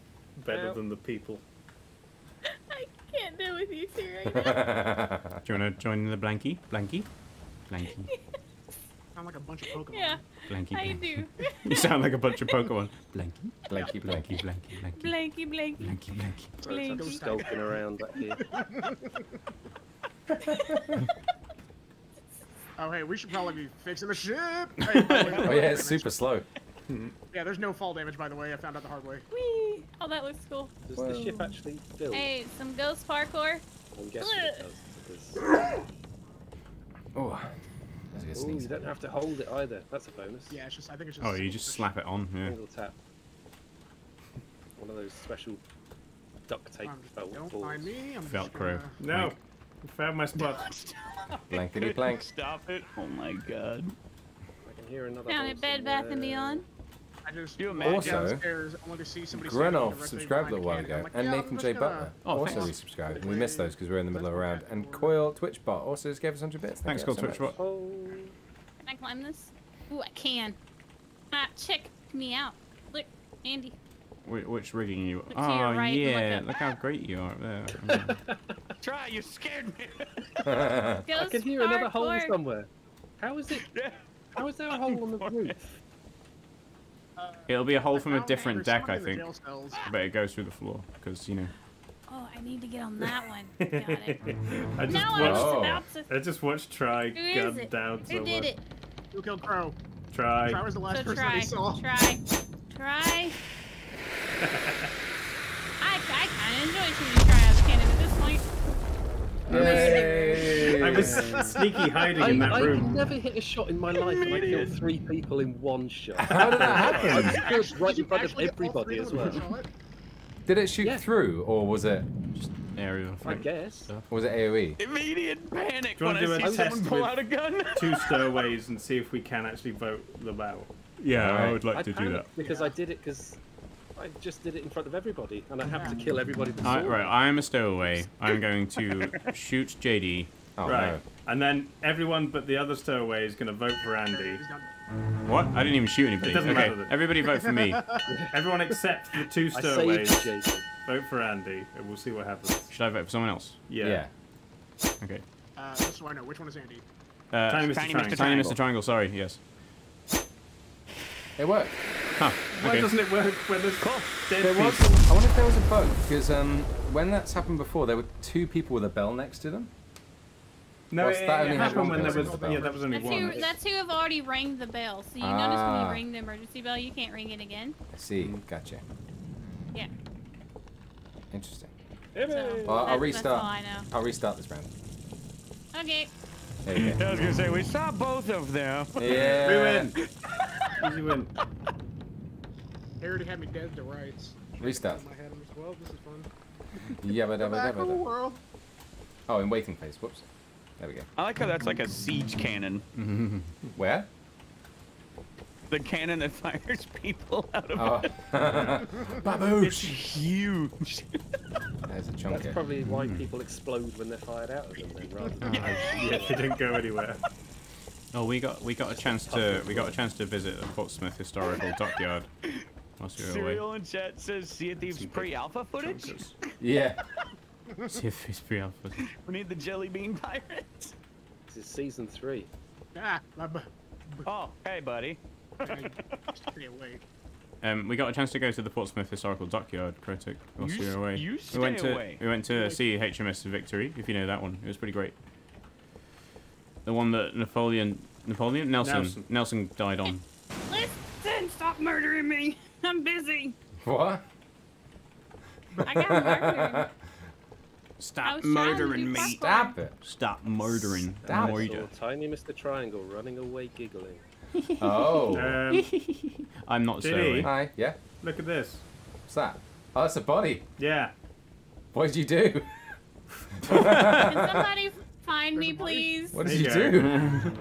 better Well- than the people? I can't deal with you two right now. Do you wanna join the blanky? Blanky? Blanky. I sound like a bunch of Pokemon. yeah, Blanky. I blanky. do. You sound like a bunch of Pokemon. Blanky. Blanky, Blanky. blanky. Blanky. Blanky. Blanky, blanky. Blanky. Blanky. Right, I'm Blinky. skulking around back here. Oh, hey, we should probably be fixing the ship. Hey, by the way, Oh yeah, it's super slow. Yeah, there's no fall damage, by the way. I found out the hard way. Whee! Oh, that looks cool. Does the ship actually fill? Hey, some ghost parkour. I'm guessing it does. because- oh. Oh, a Ooh, you don't have to hold it either. That's a bonus. Yeah, it's just. I think it's just. Oh, you just slap it on. Yeah. Single tap. One of those special duct tape Um, felt don't balls. mind me. I'm just Velcro. gonna- No, I found my spot. Blankety blank. Stop it. Oh my god. I can hear another. Down hole at Bed Bath and. Beyond. I just You walked imagine? Also, downstairs only to see somebody standing Grenoff directly subscribed a little while ago, cannon. and I'm Nathan yeah, J. I'm just gonna- Butler Oh, also thanks. resubscribed. And we missed those because we were in the middle of a round. And Coil Twitch Bot also just gave us 100 bits. Thanks, Coil so Twitch. Bot. Oh, Can I climb this? Ooh, I can. Ah, check me out. Look, Andy. Wh- Which rigging are you? Look Oh right and look yeah, look how great you are up there. Try, you scared me. I can hear another hole somewhere. How is it? How is there a hole on the roof? It'll be a hole from a different deck, I someone in the think. jail cells. But it goes through the floor because you know. Oh, I need to get on that one. Got it. I just No, I was Oh. about to. I just watched Try Who is gun it? down Who someone. did it? Who killed Crow? Try. Try was the last So person try, they saw. try, try. I, I kind of enjoy shooting try out of cannon at this point. Yay! I was sneaky hiding I, in that I room. never hit a shot in my life, and I killed three people in one shot. How did that happen? I was happen? killed right in front of actually hit all everybody as well. in one shot? Did it shoot Yeah. through, or was it just Aerial I effect. guess. was it? AOE? Immediate panic when I see someone pull out a gun. Two stowaways and see if we can actually vote them out. Yeah, Alright. I would like I to do that. panicked because I did it because I just did it in front of everybody, and I have to kill everybody that I, right. I am a stowaway. I'm going to shoot JD. Oh right. no. And then everyone but the other stowaway is going to vote for Andy. What? I didn't even shoot anybody. It doesn't okay, matter everybody vote for me. Everyone except the two I saved stowaways Jason. vote for Andy, and we'll see what happens. Should I vote for someone else? Yeah. Yeah. Okay. Uh, just so I know, which one is Andy? Uh, Tiny Mr. Tiny Mr. Triangle. Tiny Mr. Triangle. Sorry. Yes. It worked. Huh. Why Okay. doesn't it work when there's dead There was. I wonder if there was a bug because um, when that's happened before, there were two people with a bell next to them. No, Whilst it, that it only happened when there was. with a Yeah, that was only That's one. who, that's who have already rang the bell. So you notice when Ah. you ring the emergency bell, you can't ring it again. I see. Gotcha. Yeah. Interesting. So Well, I'll that's, That's all restart. I know. I'll restart this round. Okay. There you go. I was gonna say we saw both of them. Yeah. We win. Easy win. They already had me dead to rights. Restart. In my head, I'm just, well, this is fun. Yabba Come dabba back to the dabba. world. Oh, in waiting place. Whoops. There we go. I like how that's like a siege cannon. Where? The cannon that fires people out of Oh. it. It's Baboosh. huge. There's a chunk That's probably why hmm. people explode when they're fired out of them, then, rather than Yeah, it didn't go anywhere. Oh, we got we got a chance to we got a chance to visit the Portsmouth Historical Dockyard whilst we were away. Serial in chat says Sea of Thieves pre-alpha footage. Yeah. See if it's free alpha. We need the jelly bean pirates. This is season three. Ah, my bu- Oh, hey, buddy. stay away. Um, we got a chance to go to the Portsmouth Historical Dockyard, Krotukk, whilst You we were away. you we went to away. we went to see HMS Victory, if you know that one. It was pretty great. The one that Napoleon Napoleon Nelson Nelson. Nelson, died on. Listen, stop murdering me. I'm busy. What? I got murdered. I Stop was trying to murdering me. Stop it. Stop murdering. Stop it. Tiny Mr. Triangle running away giggling. Oh. Um, I'm not Did sorry. Hi. Yeah. look at this. What's that? Oh, that's a body. Yeah. What did you do? Can somebody find me, please? What There did you you do?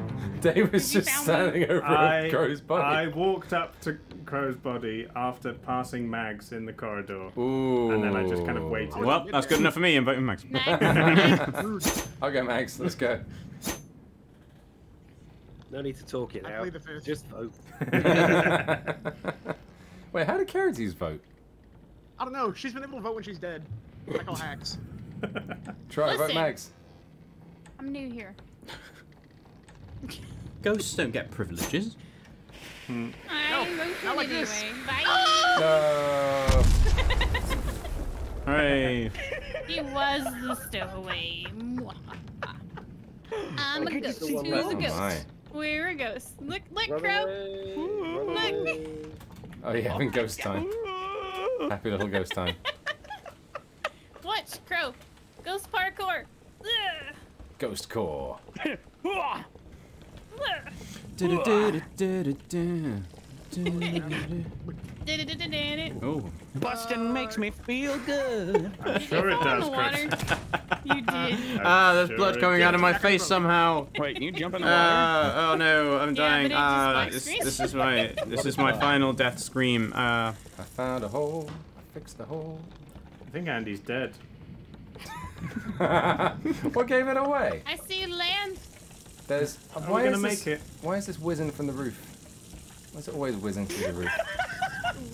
Dave was You just found standing over I, a crow's body. I walked up to Crow's body after passing Mags in the corridor. Ooh. And then I just kind of waited. Well, that's good enough for me. I'm voting Max. Next, next. Okay, Mags, let's go. No need to talk it out. plead the fifth. Just vote. Wait, how did Kharites vote? I don't know. She's been able to vote when she's dead. I call hacks. Try vote Mags. I'm new here. Ghosts don't get privileges. Mm. I voted not like this. anyway. Bye. No. Hooray! He was the stowaway. Mwah. I'm a ghost. the Who's a left. Oh, ghost? my. We're a ghost. Look, look, Run Crow. away, Look. away. Oh, yeah, having ghost time. Happy little ghost time. Watch, Crow. Ghost parkour. Ugh. Ghost core. Ugh. Oh. Busting makes me feel good. I'm sure it does, Chris. You did. Ah, there's Sure blood coming does. out of my face somehow. Wait, can you jump in the water? Uh, oh no, I'm dying. but it just Ah, this, this is my this is my final death scream. Uh, I found a hole. I fixed the hole. I think Andy's dead. what gave it away? I see land. There's. Are why we gonna is make this, it? Why is this whizzing from the roof? Why is it always whizzing through the roof?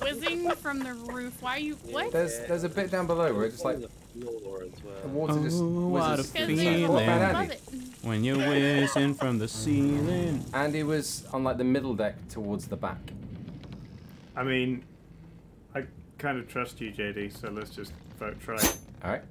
Whizzing from the roof. Why are you. What? There's there's a bit down below where it's just like the floor as the well. water just Oh, what whizzes. a Because through. they What about feeling. love when you're whizzing from the ceiling. Andy was on like the middle deck towards the back. I mean, I kind of trust you, JD. So let's just vote try. It. All right.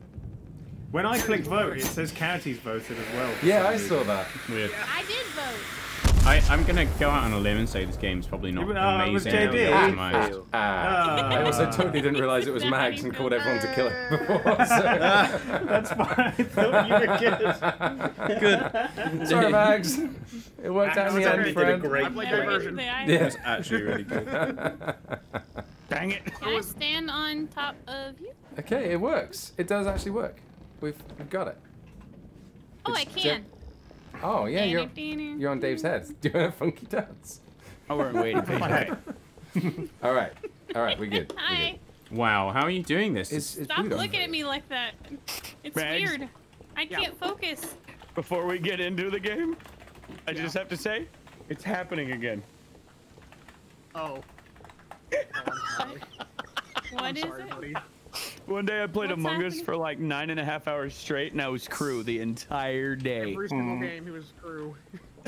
When I click vote, it says counties voted as well. Yeah, I saw that. Weird. I did vote. I, I'm gonna go out on a limb and say this game's probably not You- uh, it was amazing. JD. or optimized. Ah, I also totally didn't realize it was Mags and called everyone to kill him before. That's why I thought you were good. So. Sorry, Mags. It worked out in the end, Andy did a friend. great I played Never version. the eye. Yeah. Actually, really good. Dang it. Can I stand on top of you? okay, it works. It does actually work. We've, we've got it. Oh, I It's can. Oh yeah, you're you're on Dave's head doing a funky dance. Oh, I weren't waiting for Okay. All right, all right, we're good. We're Hi. good. Wow, how are you doing this? Is, is Stop Buddha- looking at me like that. It's Bags. weird. I can't focus. Before we get into the game, I just have to say, it's happening again. Oh. Oh, I'm sorry. What I'm is sorry, it? buddy. One day I played What's Among Us for like nine and a half hours straight, and I was crew the entire day. Every single hmm. game he was crew.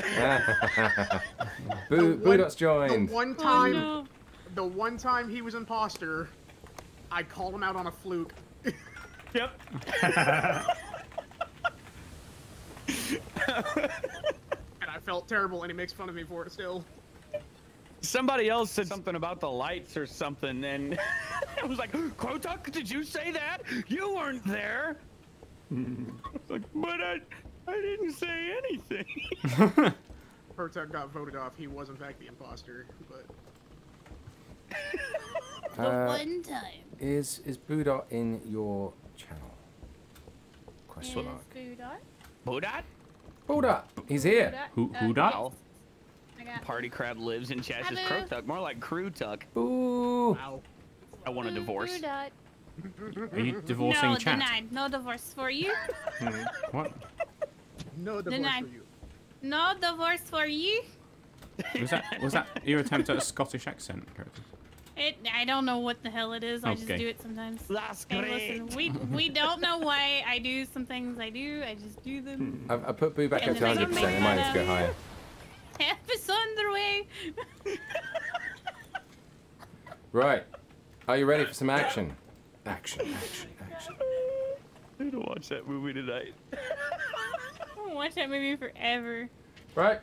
Boo, one- Boodot's The joined. one Oh time, no. the one time he was imposter, I called him out on a fluke. Yep. and I felt terrible, and he makes fun of me for it still. Somebody else said something about the lights or something, and I was like, Krotukk, did you say that? You weren't there. I was like, but I, I didn't say anything. Pertug got voted off. He was in fact the imposter, but The Uh, one time. Is is Boodot in your channel? Is Question mark. Budot? Bodat? Boodot, he's here. Budot? Who- Uh, who dat? yes. I got Party crab lives in Chash's Hello. Krotukk, more like crew tuck. Boo. wow. I want a mm, divorce. Are you divorcing no, chat? denied. No divorce for you. Hmm. What? No divorce Denied. for you. No divorce for you. Was that was that your attempt at a Scottish accent? It. I don't know what the hell it is. I just do it sometimes. That's Hey, listen, we we don't know why I do some things I do. I just do them. Hmm. I've, I put Boo back And up to 100%. don't It might need to go higher. Half is underway. Right. Are you ready for some action? Action, action, action. I need to watch that movie tonight. I won't watch that movie forever. Right.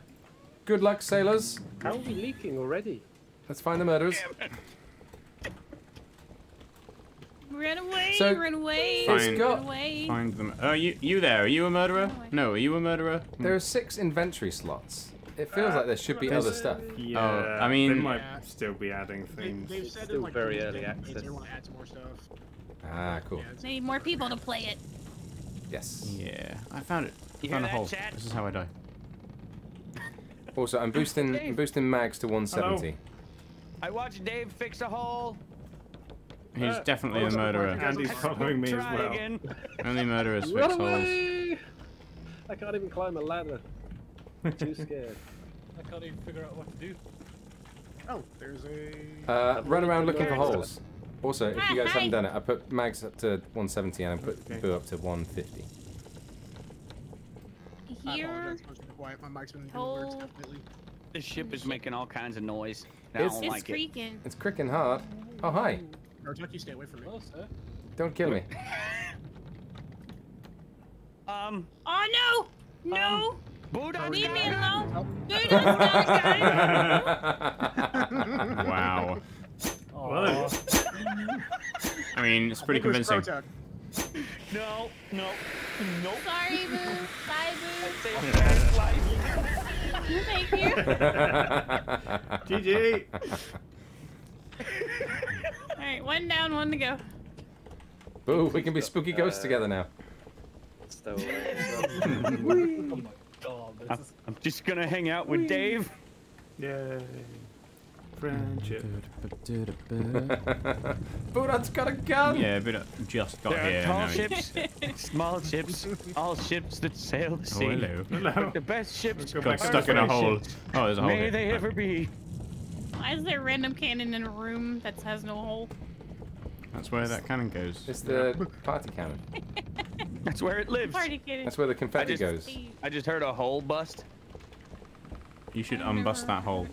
Good luck, sailors. How are we leaking already? Let's find the murderers. Run away, So- run away, Fine. run away. Find them. Are you you there? Are you a murderer? No. Are you a murderer? There hmm. are six inventory slots. It feels like there should be other stuff. Yeah, Oh, I they mean- might Yeah. still be adding things. they've said Still like very early updates access. They want to add some more stuff. Ah, cool. Yeah, it's- Need more people to play it. Yes. Yeah. I found it. I You found a hole. chat? This is how I die. Also, I'm boosting I'm boosting mags to 170. I watched Dave fix a hole. He's Uh, definitely a murderer. And he's following me as Try well. again. Only murderers fix holes. I can't even climb a ladder. Too scared. I can't even figure out what to do. Oh, there's a. Uh, run around looking for holes. Also, if you guys haven't done it, I put mags up to 170 and I put Okay. Boo up to 150. Here, apologize. I was being quiet. My mic's been Oh. weird stuff. This ship is making all kinds of noise. I It's- don't it's like it. creaking. It's cricking hard. Oh, hi. Artuck, you stay away from me. Oh, sir. Don't kill me. Um, Oh no! No! Buddha, Leave me alone! Buddha's not guys! Wow. Well, I mean, it's pretty I think it was convincing. No, no, no. Sorry, Boo. Bye, Boo. Save Dad's life. Thank you. GG. All right, one down, one to go. Boo, we can be spooky ghosts Uh, together now. Stow away. Oh this I'm, is I'm just gonna hang out with Dave. Yay. Friendship. Budon's got a gun! Yeah, but uh, just got There are here. tall now ships, small ships, all ships that sail the Oh, sea. hello. Hello. But the best ships Go are Got stuck in a hole. Oh, there's a hole. May here. they ever be. Why is there a random cannon in a room that has no hole? That's where that cannon goes. It's the party cannon. That's where it lives. Party cannon. That's where the confetti just- goes. I just heard a hole bust. You should unbust that hole.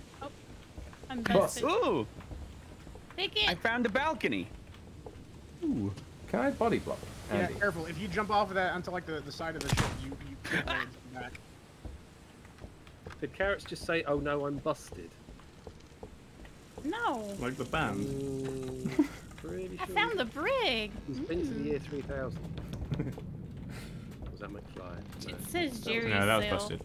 I'm Bust. Ooh, Take it. I found a balcony. Ooh. Can I body block? Yeah, Andy? careful. If you jump off of that onto like the, the side of the ship, you you can't back. Did carrots just say, "Oh no, I'm busted"? No. Like the band. Mm, pretty I sure found the brig. He's been to the year 3000. Was that McFly? No. It says Jerry No, that was Sail. busted.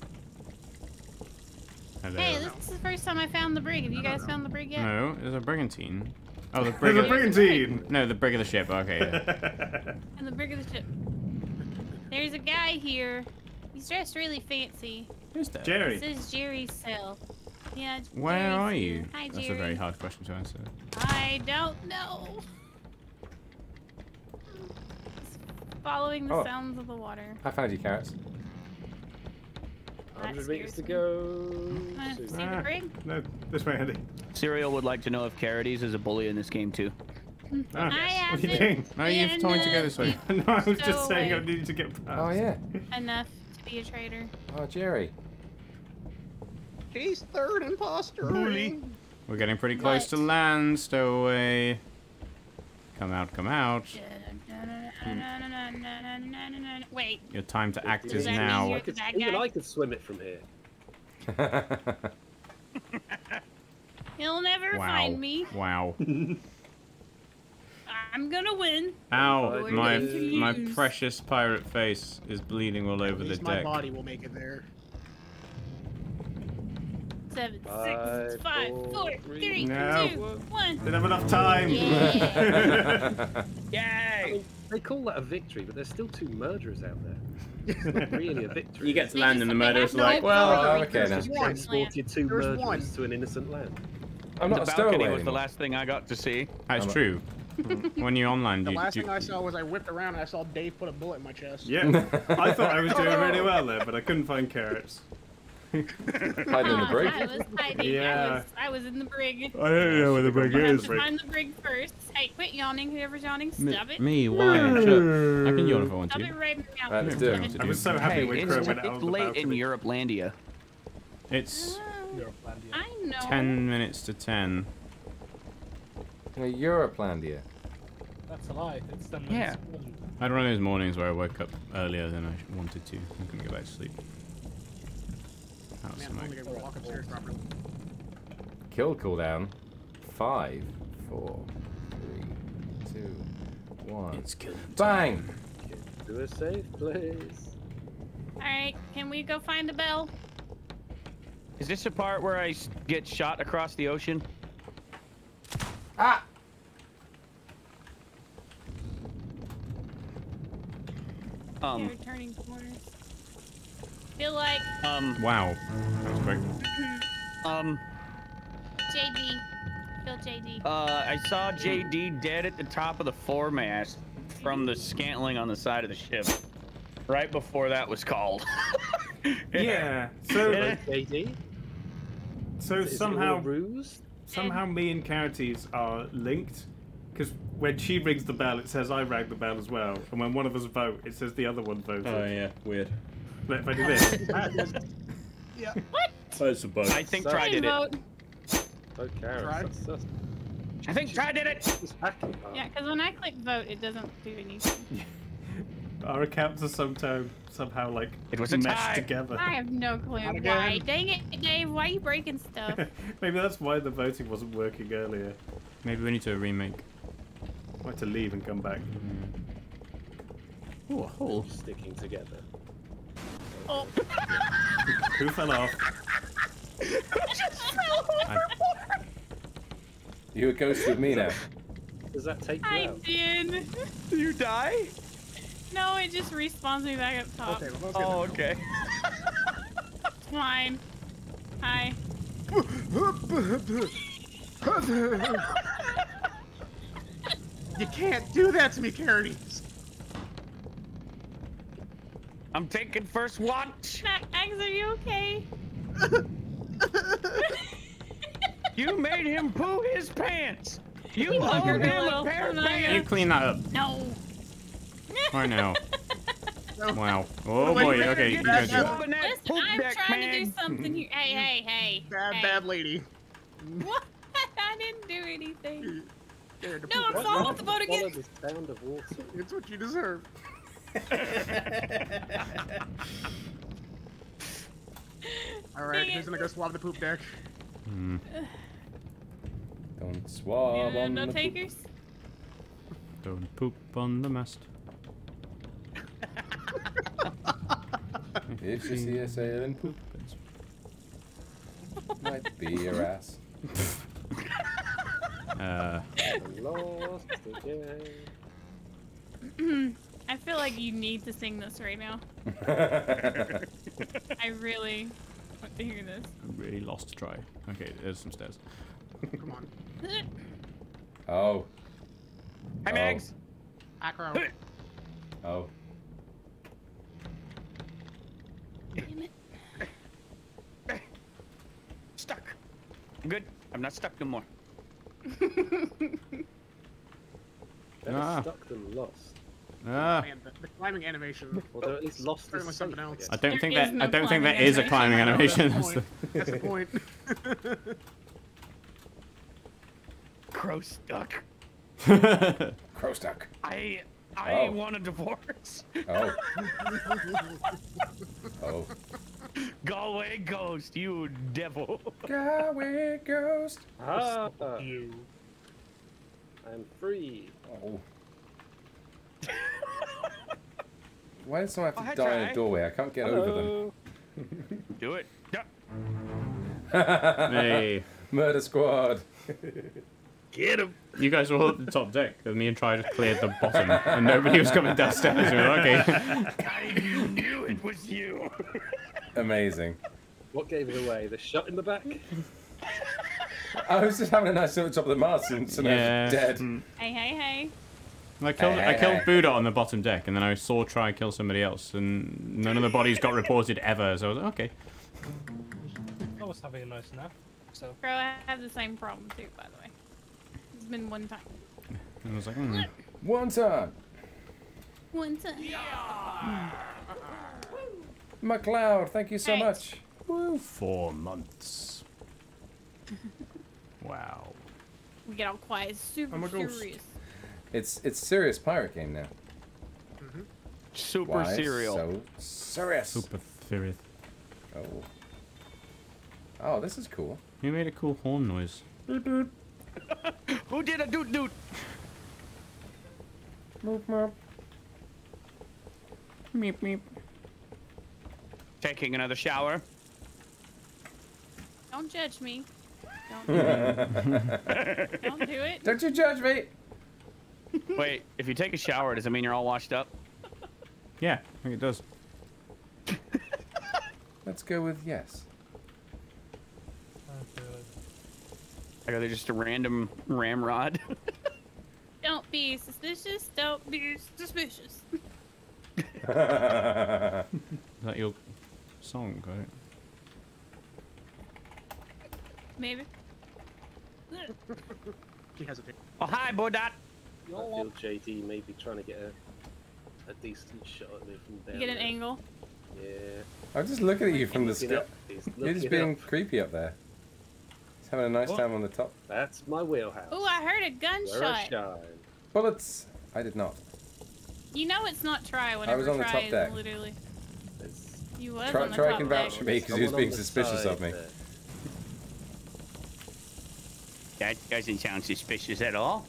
Hello. Hey, this is the first time I found the brig. Have you guys found the brig yet? No, there's a brigantine. Oh, the brig. There's a brigantine. No, the brig of the ship. Okay, yeah. And the brig of the ship. There's a guy here. He's dressed really fancy. Who's that? Jerry. This is Jerry's cell. Yeah. Where Jerry's are here. you? Hi, That's Jerry. a very hard question to answer. I don't know. Following the Oh. sounds of the water. I found you, carrots. That 100 meters to go. Wanna Soon. see the Ah. brig? No, this way, Andy. Serial would like to know if Kharites is a bully in this game too. Ah, I what are you doing? No, you've been, told me to go uh, this way. no, I was just saying I needed to get past. Oh, yeah. enough to be a traitor. Oh, Jerry. He's third imposter. Bully. We're getting pretty close to land, stowaway. Come out, come out. Hmm. Wait, Your time to act is now. I could, even. I could swim it from here. he'll never Wow. find me. Wow. I'm gonna win. Ow, We're my my precious pirate face is bleeding all At over the least my deck. body will make it there. Seven, Five, six, five, four, four, three, three, No. two, one. Didn't have enough time. Yeah. Yay! Mean, they call that a victory, but there's still two murderers out there. It's not really a victory. You get to land just- and the murderers are no like, well. Oh, okay There's then. just One. one land. transported two There's murderers one. to an innocent land. I'm the not a balcony stowaway was the last thing I got to see. that's I'm true. when you're online, The you, last you, thing I saw was I whipped around and I saw Dave put a bullet in my chest. yeah, I thought I was doing really well there, but I couldn't find carrots. Hiding in the Ah, brig. I was hiding. Yeah. I was, I was in the brig. I don't know where the brig You have is. to find the brig first. Hey, quit yawning. Whoever's yawning, Me, stop it. me, why? Shut. I can yawn if I want Stop it to. right now. Right, let's do I was so happy Hey, when Crow went out it's late in balcony. Europelandia. It's Oh, I know. 10 minutes to 10. No, Europlandia. That's a lie. It's ten minutes. one. I had one of those mornings where I woke up earlier than I wanted to. I couldn't go back to sleep. That was Man, I'm only gonna walk upstairs properly. Kill cooldown. Five, four, three, two, one. It's killing Bang! To a safe place. All right, can we go find a bell? Is this the part where I get shot across the ocean? Ah! Um, They're turning corners. Feel like um, Wow. That was quick. um, JD. Feel JD. uh, I saw JD dead at the top of the foremast from the scantling on the side of the ship. Right before that was called. Yeah. So JD? so Is it all a somehow ruse? somehow me and Kharites are linked. Because when she rings the bell, it says I rang the bell as well, and when one of us vote, it says the other one voted. Oh, yeah, weird. Look, if I do this, Yeah. What? That's a bug. I think So- Try did it. vote. Carrots. Tried? That's, that's, I think Try did it. that's hacking. Yeah, because when I click vote, it doesn't do anything. our accounts are sometime somehow like It was meshed together. I have no clue why. Dang it, Dave, why are you breaking stuff? Maybe that's why the voting wasn't working earlier. Maybe we need to remake. I had to leave and come back. Oh, a hole. Sticking together. Oh, Who fell off? You a ghost with me now. Does that take you I out? did. You die? No, it just respawns me back up top. Okay, well, let's Oh, okay. It's fine. Hi. You can't do that to me, Carity. I'm taking first watch. Max, are you okay? You made him poo his pants. You Oh, him a pair of I'm You clean that up No. right now. No. Wow. Oh Wait, boy. Okay, wait, you wait, guys. do- Open Listen, I'm deck, trying man. to do something here. Hey, hey, hey. Bad, hey. bad lady. What? I didn't do anything. Scared to No, poop. I'm falling off the boat again. the sound of water. It's what you deserve. All right, Dang who's gonna go swab the poop deck? Hmm. Don't swab Yeah, on no the poop. takers. Don't poop on the mast. If you see a sailing poop, might be your ass. Uh, Lost again. I feel like you need to sing this right now. I really want to hear this. I really lost to try. Okay, there's some stairs. Come on. oh. Hi, Oh. Mags. Acro. Oh. Damn it. Stuck. I'm good. I'm not stuck no more. Better Ah. stuck than lost. Ah. Man, the, the climbing animation. Or they're at least lost Pretty is much safe, something I else. I don't There think that no I don't think climbing that is a climbing animation. animation. That's That's the point. the- That's the point. Crow stuck. Crow stuck. I I Oh. want a divorce. Oh. oh. Galway ghost, you devil. Galway ghost. Ah, You. I'm free. Oh. Why does someone Oh, have hi, to die in a doorway? I can't get over them. Hello. Do it. Yeah. hey, Murder squad. Get him. you guys were all at the top deck, and me and Try just cleared the bottom, and nobody was coming downstairs. We were like, okay. I knew it was you. Amazing. What gave it away? The shot in the back? I was just having a nice look at the top of the mast and suddenly I Yeah. was dead. Mm. Hey, hey, hey. I killed Hey, I killed hey. Buddha on the bottom deck, and then I saw Try kill somebody else, and none of the bodies got reported ever. So I was like, okay. I was having a nice nap. So Bro, I have the same problem too, by the way. It's been one time. And I was like, hmm. One time. One time. Yeah. McLeod, thank you so Thanks. much. Four months. wow. We get all quiet. Super I'm a ghost. curious. It's it's serious pirate game now. Mm-hmm. Super Why cereal. so serious? Super furious. Oh. Oh, this is cool. Who made a cool horn noise? Who did a doot doot? Moop, moop. Meep meep. Taking another shower. Don't judge me. Don't do it. Don't do it. Don't you judge me. Wait, if you take a shower, does it mean you're all washed up? Yeah, I think it does. Let's go with yes. I Like, are just a random ramrod? Don't be suspicious. Don't be suspicious. Is that your song, right? Maybe. She hesitated. oh, hi, Bodot. I feel JD may be trying to get a, a decent shot at me from You get an there. angle. Yeah. I'm just looking at you from the Looking sky. You're just being up. creepy up there. Just having a nice What? time on the top. That's my wheelhouse. Oh, I heard a Where I gunshot. shine. Bullets. I did not. You know it's not try whenever I was on the top deck. literally. There's You was Try, on the try top can vouch for me because he was being suspicious of me. there. That doesn't sound suspicious at all.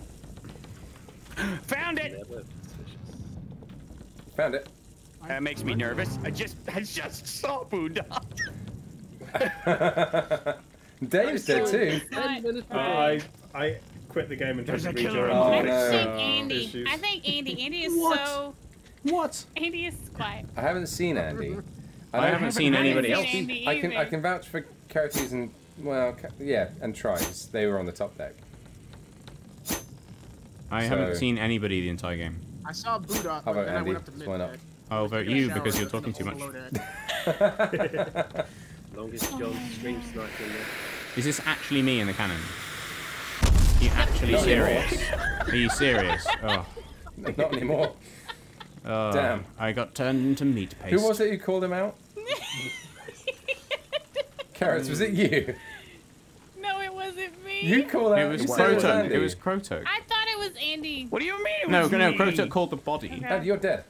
Found it! Never suspicious. Found it. That makes me nervous. I just, I just saw Bodot. Dave's dead too. Not. Uh, I, I, quit the game and There's tried a to rejoin. in I Oh, think. Andy. Issues. I think Andy. Andy is What? so. What? Andy is quiet. I haven't seen Andy. I don't- haven't seen anybody seen else. Andy I can I can vouch for Kharites and well, yeah, and tries. They were on the top deck. I haven't seen anybody the entire game. I saw Buddha, How but about then I went up to mid. Up. I'll oh, vote you because you're talking too much. overload deck. Longest John stream sniper in there. Is this actually me in the cannon? Are you actually Not anymore. serious? Are you serious? Oh, Not anymore. oh, Damn. I got turned into meat paste. Who was it who called him out? Carrots, was it you? No, it wasn't me. You call that? It was you said Krotukk. Andy. It was Krotukk. I thought it was Andy. What do you mean? It No, was no, me? Krotukk called the body. Okay. Andy, you're dead.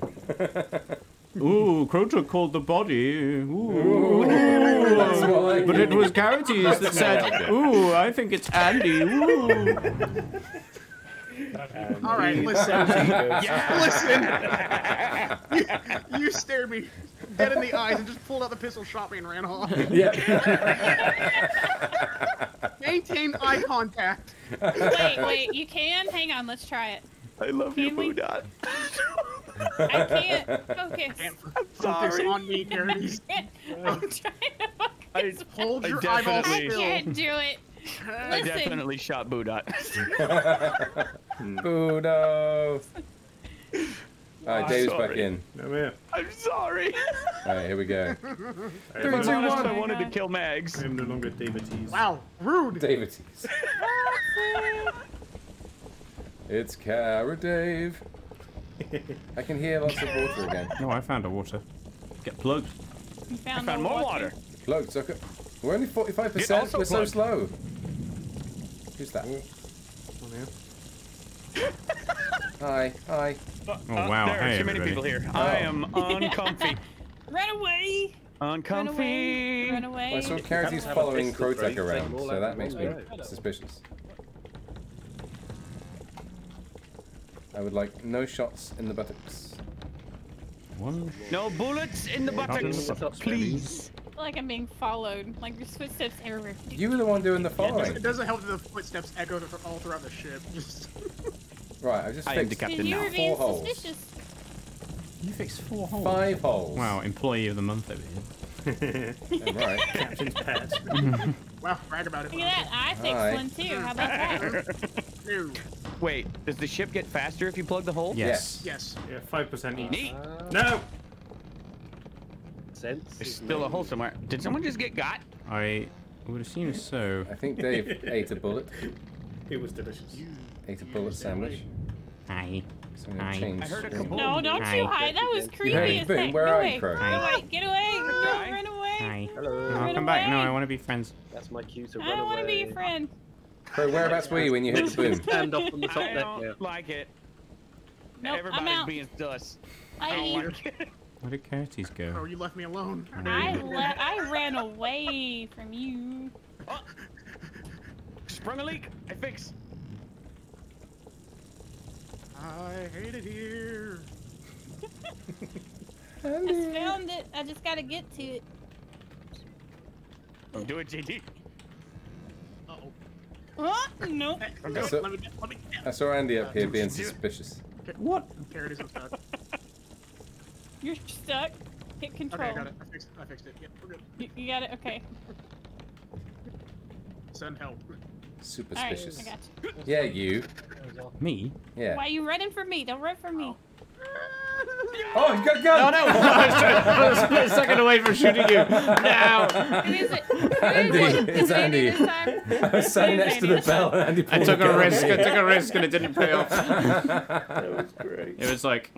Ooh, Krotukk called the body. Ooh. That's more like But it was Kharites that said, more like it. ooh, I think it's Andy. Ooh. All right, listen. listen. you, you stared me dead in the eyes and just pulled out the pistol, shot me, and ran off. Yeah. Maintain eye contact. Wait, wait. You can. Hang on. Let's try it. I love Can you, we- Budot. I can't focus. Focus Sorry. on me, Carrie. I'm trying to focus. Hold I your eyeballs definitely- I still. can't do it. I Listen. definitely shot Budot. Budo. Alright, Dave's back sorry. in. No, here. I'm sorry. Alright, here we go. I Three, two, Honest, one. I wanted to kill Mags. I am no longer Davities. Wow, rude. David. It's Cara Dave. I can hear lots of water again. No, I found a water. Get plugged. You I found, found more water. Plugged, so co- We're only 45%. We're so slow. Who's that? Hi, hi. Uh, Oh, wow. There are Hey, too many people here. Oh. I am uncomfy. Run away. Run uncomfy. away. Run Well, away. I saw Kharites have following pistol, Krotukk around, Take them all so that makes me go. suspicious. I would like no shots in the buttocks. One. No bullets in the buttocks, buttocks, please. I feel like I'm being followed. Like there's footsteps everywhere. You were the one doing the following. It following. doesn't help that the footsteps echo all throughout the ship. Just Right, I've just I am the captain you now. were being Four holes. You fixed four holes. five holes. Wow, employee of the month over here. I'm right. Captain's pet. wow, brag about it. Look at that. I fixed Hi. one too. How about that? Wait, does the ship get faster if you plug the hole? Yes. Yes. Yeah, 5% each. Neat. Uh, no! Sense. There's is still a hole somewhere. Did someone just get got? I would assume so. I think Dave ate a bullet. It was delicious. Ate a bullet sandwich. Hi. So I'm Hi. I heard a screen. kaboom. No, don't Hi. you hide. That was creepy heard as boom. heck. Where Get are away. you, Crow? Get away. Get away. Hi. Run away. Hi. Hello. No, Run come back. No. I want to be friends. That's my cue to I run don't want to be away. your friend. Crow, whereabouts were you when you hit the boom? Stand off on the top I deck don't there. like it. Nope, I'm Everybody's out. being sus. I don't like it. Where did Kharites Oh, go? you left me alone. I, le- I ran away from you. Sprung a leak. I fix. I hate it here. I just found it. I just gotta get to it. Don't do it, JD. Uh oh. Huh? Nope. Okay, So- let me. Let me. I saw Andy up here being suspicious. What? Here it is. I'm stuck. You're stuck. Hit control. Okay, I got it. I fixed. I fixed it. Yeah, we're good. You, you got it. Okay. Send help. Super All right. suspicious. I got you. Yeah, you. Me? Yeah. Why are you running from me? Don't run from me. Oh, he's got a gun! Oh no! I was a split second away from shooting you. Now! Who is it? Who is Andy, it? it's Is Andy. I was standing next to the bell and Andy I pulled took the a gun on risk. I took a risk and it didn't pay off. That was great. It was like,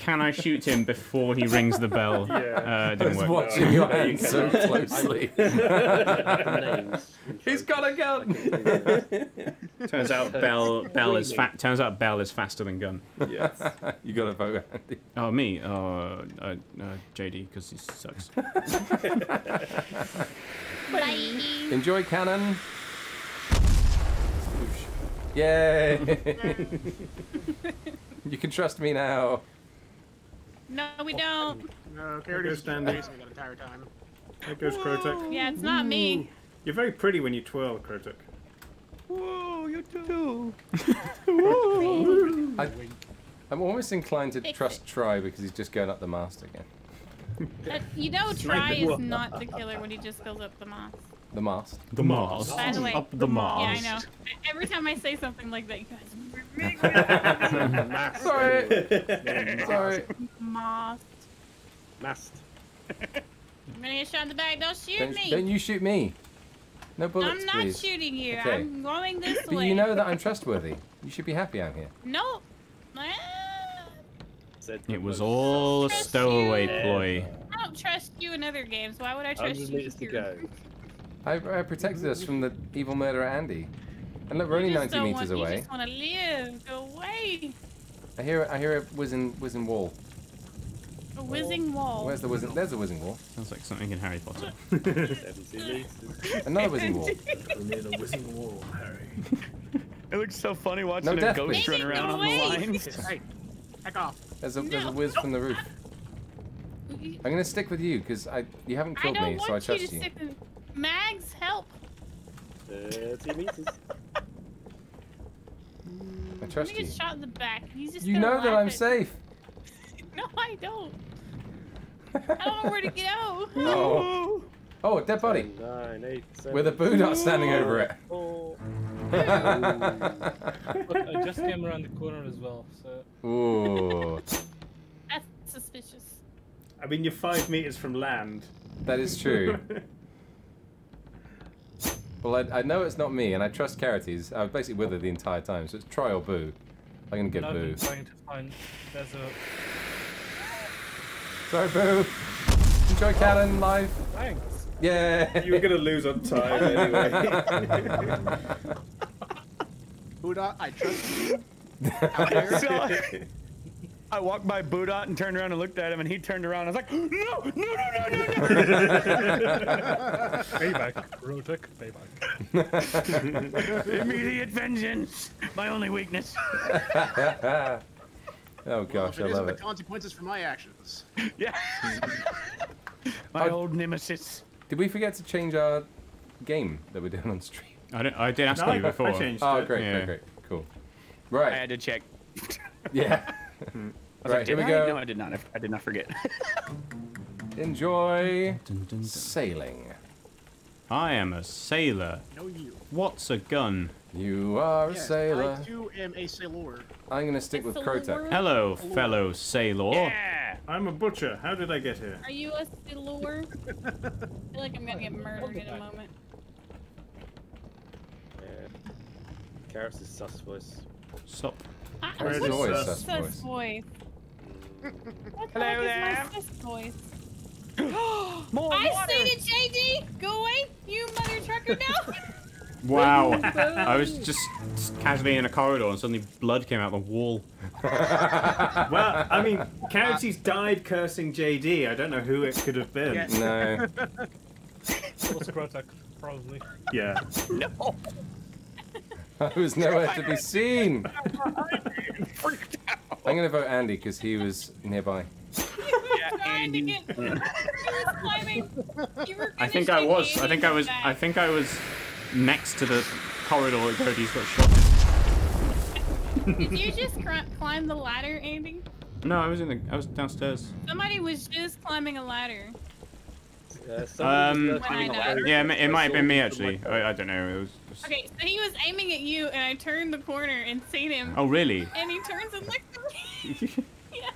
can I shoot him before he rings the bell? Uh, it didn't was work. watching your hands so closely. He's got a gun! Turns out Bell Bell is fa- turns out Bell is faster than Gun. Yes. you got a vote, Andy. Oh me, oh uh, uh JD because he sucks. Bye. Enjoy cannon. Yay! you can trust me now. No, we don't. No, Carrot is standing. chasing me that entire time. There goes Krotukk. Yeah, it's not me. You're very pretty when you twirl, Krotukk. Whoa, you too. I, I'm almost inclined to Fix trust Try because he's just going up the mast again. Uh, you know, Try is not the killer when he just goes up the moss. The mast. The mast. By the way, Up the mast. Yeah, I know. Every time I say something like that, you guys. Sorry. Sorry. Moss. Mast. I'm gonna get shot in the back. Don't shoot Don't, me. don't you shoot me. No bullets, I'm not please. shooting you. Okay. I'm going this But way. you know that I'm trustworthy. You should be happy I'm here. No. Ah, It was all a stowaway you. ploy. I don't trust you in other games. Why would I trust you to here? go. I, I protected us from the evil murderer Andy. And look, we're only You 90 don't meters want, You just want to live. Go away. I hear I hear a whizzing whizzing wall. A whizzing wall. Where's the whizzing? There's a whizzing wall. Sounds like something in Harry Potter. Another whizzing wall. We're near the whizzing wall, Harry. It looks so funny watching No a ghost please. run around go on the away. lines. Hey, heck off. There's a there's a No. whiz from the roof. I'm gonna stick with you because I you haven't killed don't me, want so I you trust to you. sit in... Mags, help. 30 meters. I mm, trust you. shot in the back. He's just You know that I'm at- safe. No, I don't. I don't know where to go. Oh. Oh, a dead body. 9, 8, 7, With a boo dot standing over it. four. I just came around the corner as well, so. Ooh, That's suspicious. I mean, you're five meters from land. that is true. Well, I, I know it's not me, and I trust Kharites. I was basically with her the entire time, so it's Try or Boo. I'm gonna And get I've Boo. been trying to find. There's a. Sorry, Boo. Enjoy Callan oh. live. Thanks. Yeah. You were gonna lose on time anyway. Huda, I trust you. So, I walked by Budot and turned around and looked at him, and he turned around. I was like, no, no, no, no, no, no. Payback. Rotek. Payback. Immediate vengeance. My only weakness. oh gosh, if I it isn't love the it. consequences for my actions. Yeah. My Oh. old nemesis. Did we forget to change our game that we're doing on stream? I, don't, I did ask No, you I- before. I changed Oh, it. great, Yeah. great, great, cool. Right. I had to check. yeah. I was right, like, here we did I? No. I did not. I did not forget. Enjoy Dun, dun, dun. sailing. I am a sailor. No, you. What's a gun? You are a sailor. I too am a sailor. I'm gonna stick with Krotukk. Hello, fellow sailor. yeah. I'm a butcher. How did I get here? Are you a sailor? I feel like I'm gonna get murdered in a moment. Yeah. Karis is sus voice. Sup? Where's your sus sus voice? voice? What Hello heck there. is my sus voice? More I water. seen it, JD! Go away, you mother trucker now! Wow. I was just casually in a corridor and suddenly blood came out the wall. Well, I mean, Kharites died cursing JD. I don't know who it could have been. Yes. No. It was Krotukk, probably. Yeah. No. I was nowhere to be seen. Freaked out. I'm gonna vote Andy because he was nearby. Yeah, Andy. get. You were climbing. You were I think I was. I think I was. I think I was next to the corridor where Cody's got shot. Did you just cr- climb the ladder, Andy? No, I was in the. I was downstairs. Somebody was just climbing a ladder. Uh, Um, was lurking in the When I back. Yeah, it, it might have been me him from my actually. I, I don't know. It was. Just... Okay, so he was aiming at you, and I turned the corner and seen him, Oh really? and he turns and looks at me. yeah.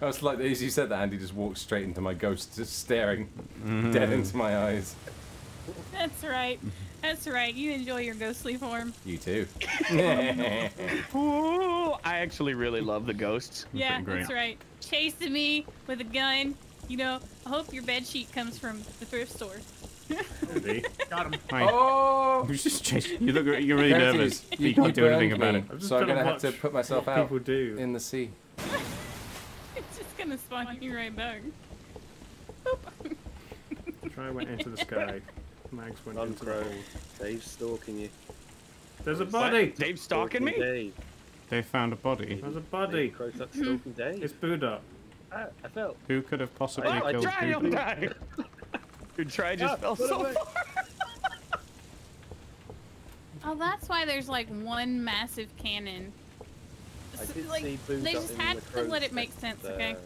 I was like, as you said that, Andy just walked straight into my ghost, just staring Mm-hmm. dead into my eyes. That's right. That's right. You enjoy your ghostly form. You too. Ooh, I actually really love the ghosts. Yeah, that's right. Chasing me with a gun. You know, I hope your bed sheet comes from the thrift store. Got him. Hi. oh! Who's just chasing? You look. You're really Kharites, nervous. You, you can't do anything burned about it. I'm So I'm trying to gonna have to put myself out people do. in the sea. It's just gonna spawn you right back. Try went into the sky. Mags went Run, into the Crow. hole. Dave's stalking you. There's a body. Dave stalking me? Dave. They found a body. There's a body. Dave Krotukk stalking Dave. It's Buddha. Ah, I fell. Who could have possibly I- I killed Try people? don't try just Ah, fell so away. far. Oh, that's why there's like one massive cannon. I So, did like, see Boo they just had the to let it make sense, uh, okay?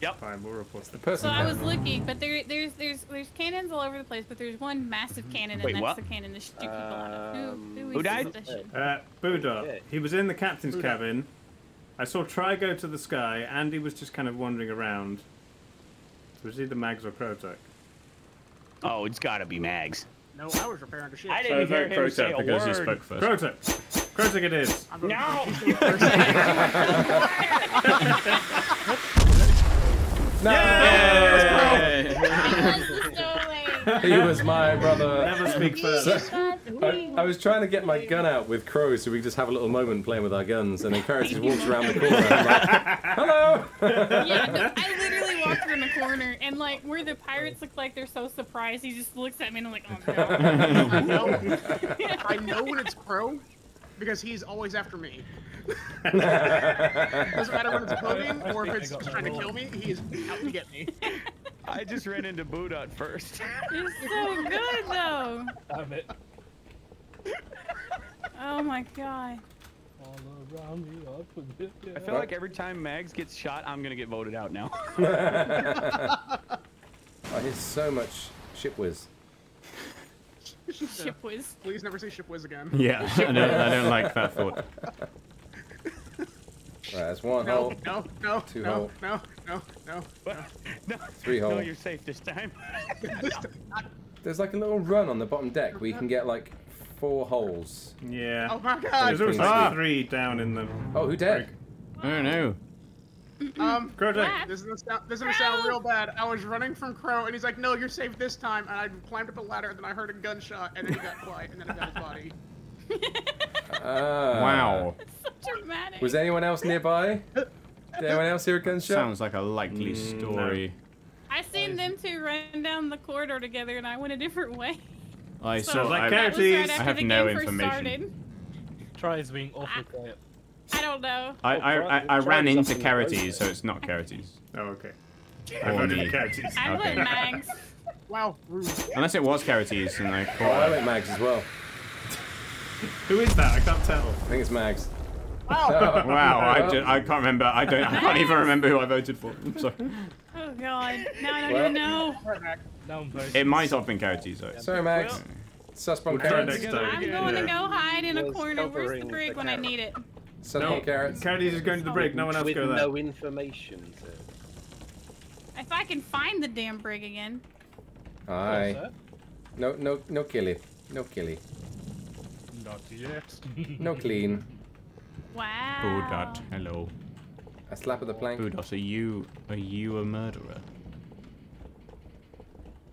Yep. Fine, we'll report the person So I was looking, but there, there's, there's, there's cannons all over the place, but there's one massive cannon, Wait, and that's what? the cannon the stupid people have. Who, Um, who, Who is died? Uh, Buddha. He was in the captain's Buddha. cabin. I saw Try go to the sky. Andy was just kind of wandering around. So was either Mags or Krotukk? Oh, it's gotta be Mags. No, I was repairing the ship. I didn't hear him say a because he word. spoke first. Krotukk! Krotukk it is! I'm No! No! It was the stowaway. He was my brother. Never speak first. So- I, I was trying to get my gun out with Crow so we could just have a little moment playing with our guns, and then Carrot just walks around the corner. And I'm like, Hello! Yeah, no, I literally walked around the corner, and like where the pirates look like they're so surprised, he just looks at me and I'm like, oh no. I know. I know when it's Crow because he's always after me. Doesn't matter when it's boating or if it's just trying to kill me. he's is out to get me. I just ran into Boodot first. You're so good though. Damn it. Oh my god. All around me, I put it I feel like every time Mags gets shot, I'm gonna get voted out now. Oh, he's so much ship whiz. Ship whiz. Please never say ship whiz again. Yeah, I don't, I don't like that thought. Right, that's one No, hole, no, no, Two no, hole. no, no, no, no. no, three no, you're safe this time. There's like a little run on the bottom deck where you can get like four holes. Yeah. Oh my god. There's god. also Ah. three down in the. Oh, who dead? Oh no. Um, Krotukk! this is gonna sound, this is gonna sound real bad. I was running from Crow, and he's like, "No, you're safe this time." And I climbed up a ladder, and then I heard a gunshot, and then he got quiet, and then I got his body. Ah. Wow. So dramatic. Was anyone else nearby? Did anyone else hear a gunshot? Sounds like a likely Mm, story. I seen them two run down the corridor together, and I went a different way. I So saw. like I, that was Carroties. right I have the no game information. started. Try is being awful quiet. I don't know. I, I, I, I ran into something Kharites, so it's not Kharites. Oh, okay. I voted me. for Carroties. I Okay. went Mags. Wow, rude. Unless it was Kharites, and I Oh, I caught went Mags as well. Who is that? I can't tell. I think it's Mags. Wow. Wow, I, ju- I can't remember. I don't. I can't even remember who I voted for. I'm sorry. Oh god. Now I don't Well- even know. Right back. Now I'm It might have been Kharites though. Sorry, Mags. Suspon We'll carrots. next time. I'm going to go hide in a corner. Where's the covering brig the when I need it? Suspon No, carrots. Carroties is going to the brig. No one else With go there. no information. So. If I can find the damn brig again. Aye. No, no, no killy. No killy. Not yet. No clean. Wow. Budot, hello. A slap of the plank. Budot, are you are you a murderer?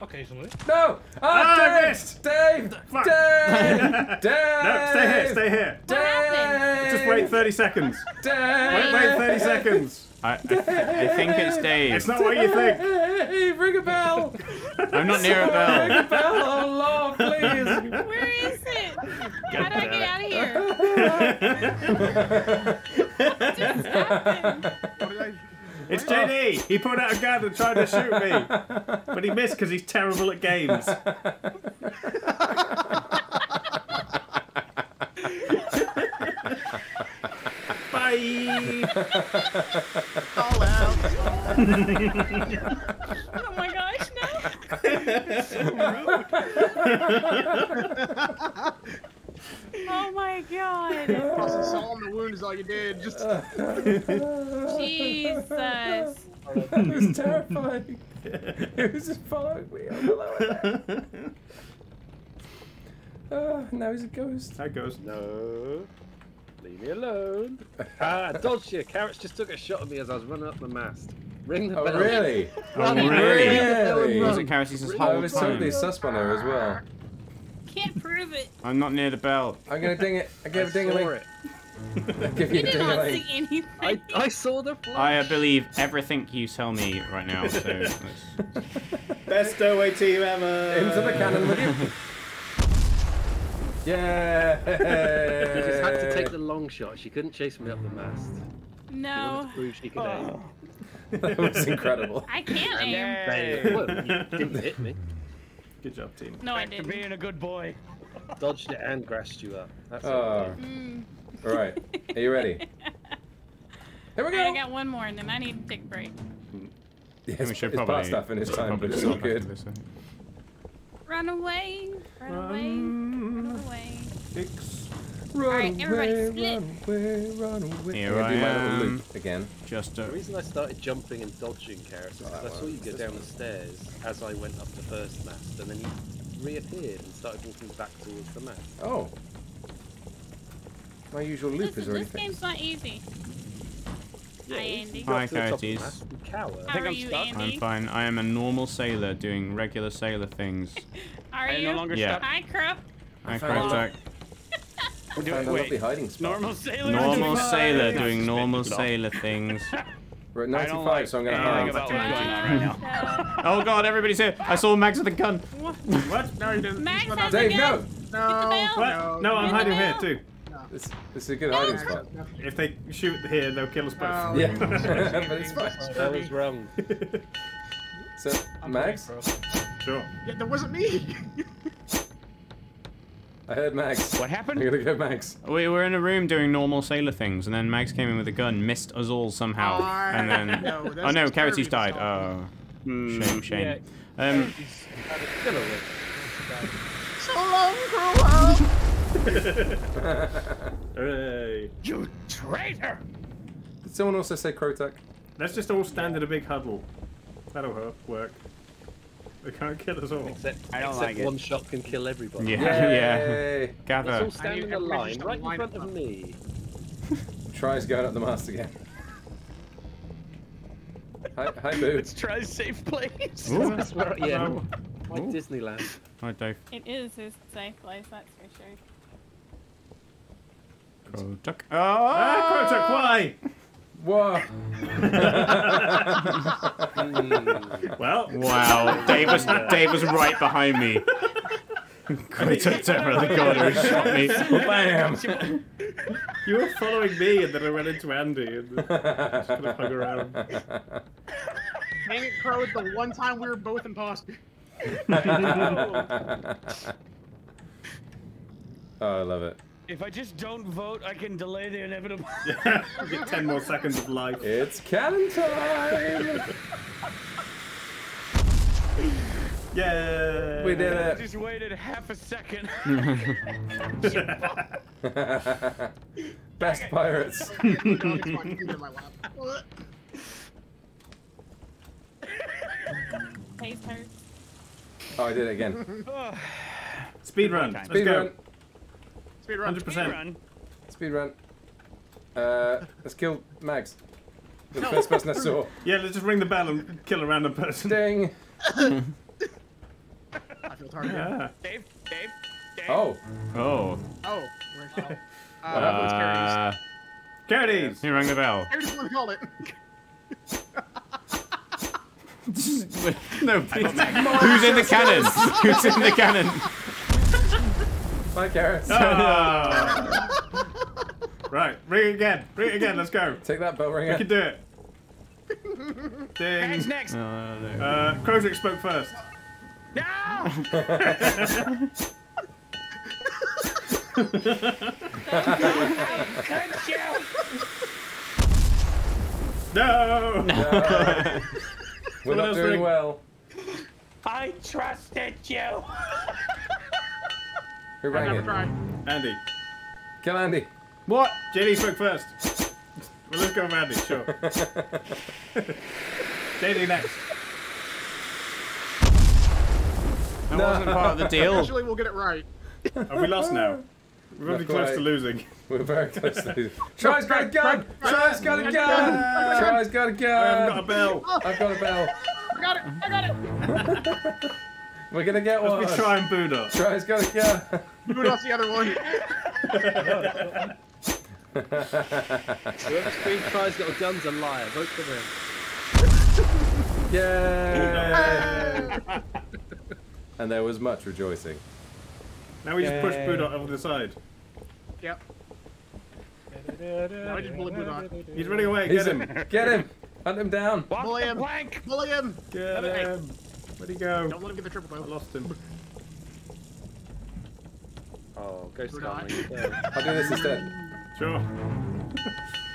Occasionally. No! Ah, Ah, I Dave! missed! Dave! Fuck. Dave! Dave! No, stay here, stay here. What happened? Just wait 30 seconds. Dave! Wait, wait 30 seconds. I, I, I think it's Dave. It's not what you think. Hey, ring a bell! I'm not near a bell. Ring a bell! Oh, Lord, please! Where is it? How do I get out of here? What just happened? What did I? It's JD. He put out a gun and tried to shoot me, but he missed because he's terrible at games. Bye. Call out. Oh my gosh, no. Oh my god. Also, saw on the wound is all you did. Just Jesus. It was terrifying. It was just following me on the lower deck. Oh, now he's a ghost. That ghost. No. Leave me alone. ah, dodged you. Carrots just took a shot at me as I was running up the mast. Ring the Oh, bell. really? Oh, Run, really? Really? Was it Kharites this I whole was time? totally sus on as well. I can't prove it. I'm not near the bell. I'm gonna ding it. I I gave a ding a saw it. I give you You a did ding a not see anything. I, I saw the flash. I believe everything you tell me right now. So let's... Best stowaway team ever. Into the cannon with you. Yeah. You just had to take the long shot. She couldn't chase me up the mast. No. wanted prove she could oh. aim. That was incredible. I can't aim. Well, you didn't hit me. Good job, team. No, I Back to didn't. being a good boy. Dodged it and grassed you up. That's Oh. Mm. All right. Are you ready? Here we Alright, I go. got one more, and then I need to take a break. Yes, we should it's probably past that finish time, but it's all stop after good. this, I. Run away, run away, run away. Six. Run Alright, everybody away, split. run away, run away. Here I'm gonna I do my little am. loop again. Just The reason I started jumping and dodging characters is Oh, because I saw you go down the stairs as I went up the first mast, and then you reappeared and started walking back towards the mast. Oh. My usual loop This, is already this fixed. game's not easy. Hi, Andy. You Hi, to the top of the Curtis. mast, you cower. How think are I'm you, stuck. Andy? I'm fine. I am a normal sailor doing regular sailor things. Are I you? no longer Yeah. stuck. Hi, Crow. Hi, found a Krotukk. We're Found doing a wait. lovely hiding spot. Normal sailor. Normal sailor Not doing normal suspended at all. sailor things. We're at 95, like so I'm gonna hide. about what's going on right now. Oh god, everybody's here. I saw Max with a gun. What? No, you didn't. Max has happened? a Dave, gun. no! No, Get. What? no, No, I'm Get the hiding here too. This, this is a good hiding spot. If they shoot here, they'll kill us both. Oh, Yeah, but it's fine. I was wrong. So, Max? Sure. Yeah, that wasn't me. I heard Max. What I'm happened? gonna go Max. We were in a room doing normal sailor things, and then Max came in with a gun, missed us all somehow, Oh, and then no, oh no, just Kharites died. Oh, Hmm. shame, shame. Um, Still a win. so long, Crow. Hooray. You traitor! Did someone also say Krotukk? Let's just all stand in a big huddle. That'll work. They can't kill us all. Except, I don't except like it. one shot can kill everybody. yeah, yeah. Yay! Let's Gather. all stand in a line right in front of me. Tries going up the mast again. Hi, hi, Boo. Let's safe place. Ooh. That's where, yeah, No. like Ooh. Disneyland. Hi, Dave. It is his safe place, that's for sure. Krotukk. Ah, Krotukk, why? Whoa! Well, Wow, Dave was Dave was right behind me. Krotukk turned around the corner who shot me. Bam! you were following me, and then I ran into Andy, and just gonna hug around. Dang it, Crow, it's the one time we were both imposters. oh, I love it. If I just don't vote, I can delay the inevitable. You get 10 more seconds of life. It's cannon time! Yay! We did I it! just waited half a second. Best pirates. Oh, it's fine, you can get in my lap. What? Face hurts. Oh, I did it again. Speed run. Let's Speed go. run. Speed run. 100%. Run. Speed run. Uh, let's kill Mags. The first person I saw. Yeah, let's just ring the bell and kill a random person. Ding! I feel targeted. Yeah. Dave, Dave, Dave. Oh. Oh, Oh, where's oh. Uh, that was Carrie's. Uh, Carroties! he rang the bell. I just want to call it. no, please. Who's in the cannon? Who's in the cannon? Bye, carrots. Ah. right, ring it again. Ring it again. Let's go. Take that bell We can do it. Mags Ding. next. Uh, no. Uh, Krozik spoke first. No! No! No. We're Someone not doing ring. well. I trusted you. Who I rang never it? tried. Andy. Kill Andy. What? JD spoke first. Well, let's go with Andy, sure. JD next. That wasn't part of the deal. Eventually, we'll get it right. Have we lost now? We're Not really close quite. to losing. We're very close to losing. Try's got a gun! Try's got a gun! Try's got a I haven't got a bell. I've got a bell. I got it. I got it. We're gonna get one. Let's try and boot up. Try's got a gun. Who else the other one? Whoever screams tries got a gun's a liar. Vote for him. Yay! and there was much rejoicing. Now we just push Yay. Boot over the side. Yep. Now I just bullet Budok. He's running away. He's Get him. him. Get him. Hunt him down. Walk Bully him. plank. Bully him. Get him. Where'd he go? Don't let him get the triple I lost him. Oh, ghost Good Army. I'll do this instead. Sure.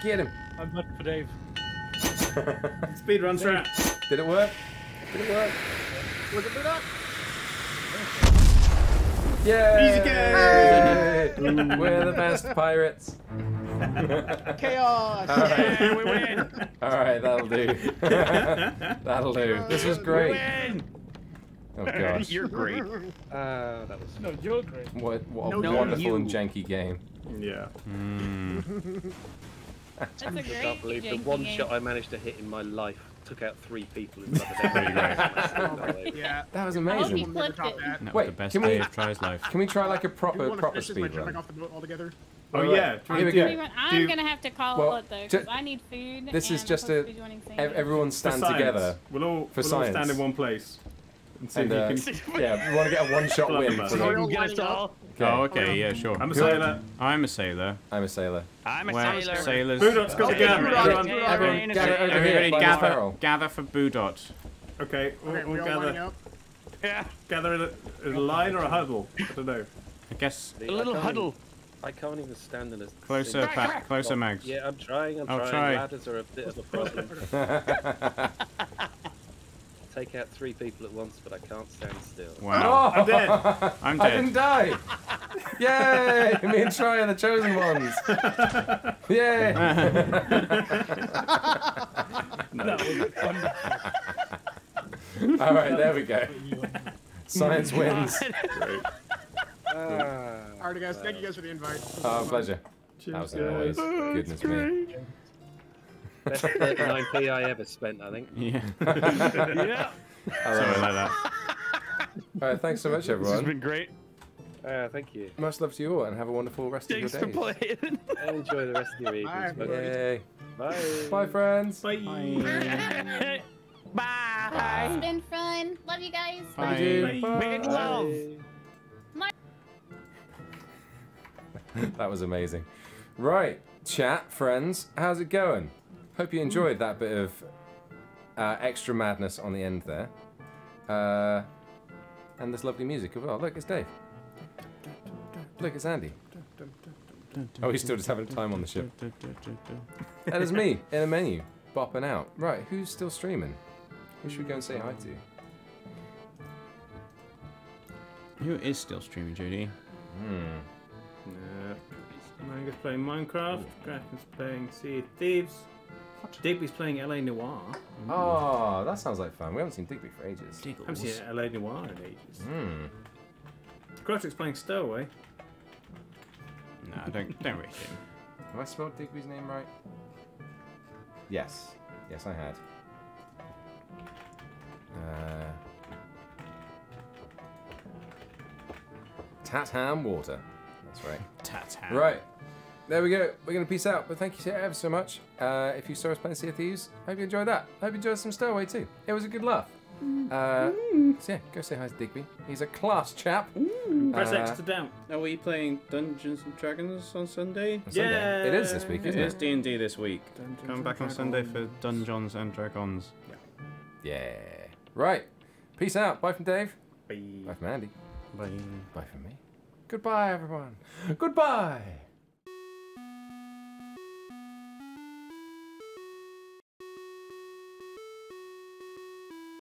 Get him. I'm looking for Dave. Speed run strat. Did it work? Did it work? Look at it up. Yay! We're the best pirates. Chaos. All right. Yeah, we win. All right, that'll do. that'll do. This was great. Win. Oh gosh. You're great. Ah, that was. No, you're great. What, what a wonderful you. and janky game. Yeah. That's a I great can't believe the one game. shot I managed to hit in my life took out three people in another day. Yeah. That was I hope amazing. he We'll never flipped top it. that. That Wait, the best can we- day of Try's life. Can we try like a proper proper finish this by speed run? off the boat altogether? Oh Alright, yeah. here we go. Everyone- I'm do- gonna have to call Well, it though, because I need food. this is just a- to be joining Ev- Sanders. Everyone stand science. together. We'll all, For we'll all stand in one place and see And, if uh, you can. yeah, we want to get a one-shot win. Blunderbuss. for So the- we're all Get us lining up. Oh, okay, yeah, sure. I'm a sailor. I'm a sailor. I'm a sailor. I'm a Where sailor. sailors. Boodot's got the Okay, gun. Boodot, Everyone. Boodot. Everyone gather over here Everybody by the gather, gather for Boodot. Okay, we'll, Okay, we'll we all lining gather. Yeah. gather in a, in a line or a huddle. I don't know. I guess A little I huddle. I can't even stand in a closer, single- Pat, closer, Oh, Mags. Yeah, I'm trying. I'm I'll trying. try. Ladders are a bit of a problem. Take out three people at once, but I can't stand still. Wow. I'm dead. I'm I didn't die. Yay! Me and Troy are the chosen ones. Yay! That was wonderful. All right, there we go. Science wins. Ah, Alright, guys. Thank you guys for the invite. Oh, pleasure. That was a noise. Goodness me. Best 39p I ever spent, I think. Yeah. Yeah. I love Something it. like that. All right, thanks so much, everyone. This has been great. Ah, thank you. Much love to you all, and have a wonderful rest Thanks of your day. Thanks for playing. Enjoy the rest of your evenings. Bye. folks. Bye. Bye, friends. Bye. Bye. It's been fun. Love you guys. Love you too. Bye. Big love. that was amazing. Right, chat, friends, how's it going? Hope you enjoyed that bit of uh, extra madness on the end there. Uh, and this lovely music as well. Look, it's Dave. Look, it's Andy. Oh, he's still just having a time on the ship. That is me in a menu, bopping out. Right, who's still streaming? Who should we go and say hi to? Who is still streaming, Judy? Hmm. Uh, Manga's playing Minecraft. Kraken's playing Sea of Thieves. Digby's playing L.A. Noire. Oh, that sounds like fun. We haven't seen Digby for ages. I haven't seen L.A. Noire in ages. Hmm. Krotukk's playing Stowaway. No, don't don't rate him. Have I spelled Digby's name right? Yes. Yes, I had. Uh, Tatham Water. That's right. Tatham. Right. There we go. We're going to peace out. But thank you ever so much. Uh, if you saw us playing Sea of Thieves, hope you enjoyed that. Hope you enjoyed some Stowaway too. It was a good laugh. Uh, so yeah, go say hi to Digby. He's a class chap. Press Uh, X to down. Are we playing Dungeons and Dragons on Sunday? on Sunday. Yeah. It is this week, It isn't is it? D and D this week. Dungeons Come back on Sunday for Dungeons and Dragons. Yeah. Yeah. Right. Peace out. Bye from Dave. Bye. Bye from Andy. Bye. Bye from me. Goodbye, everyone. Goodbye.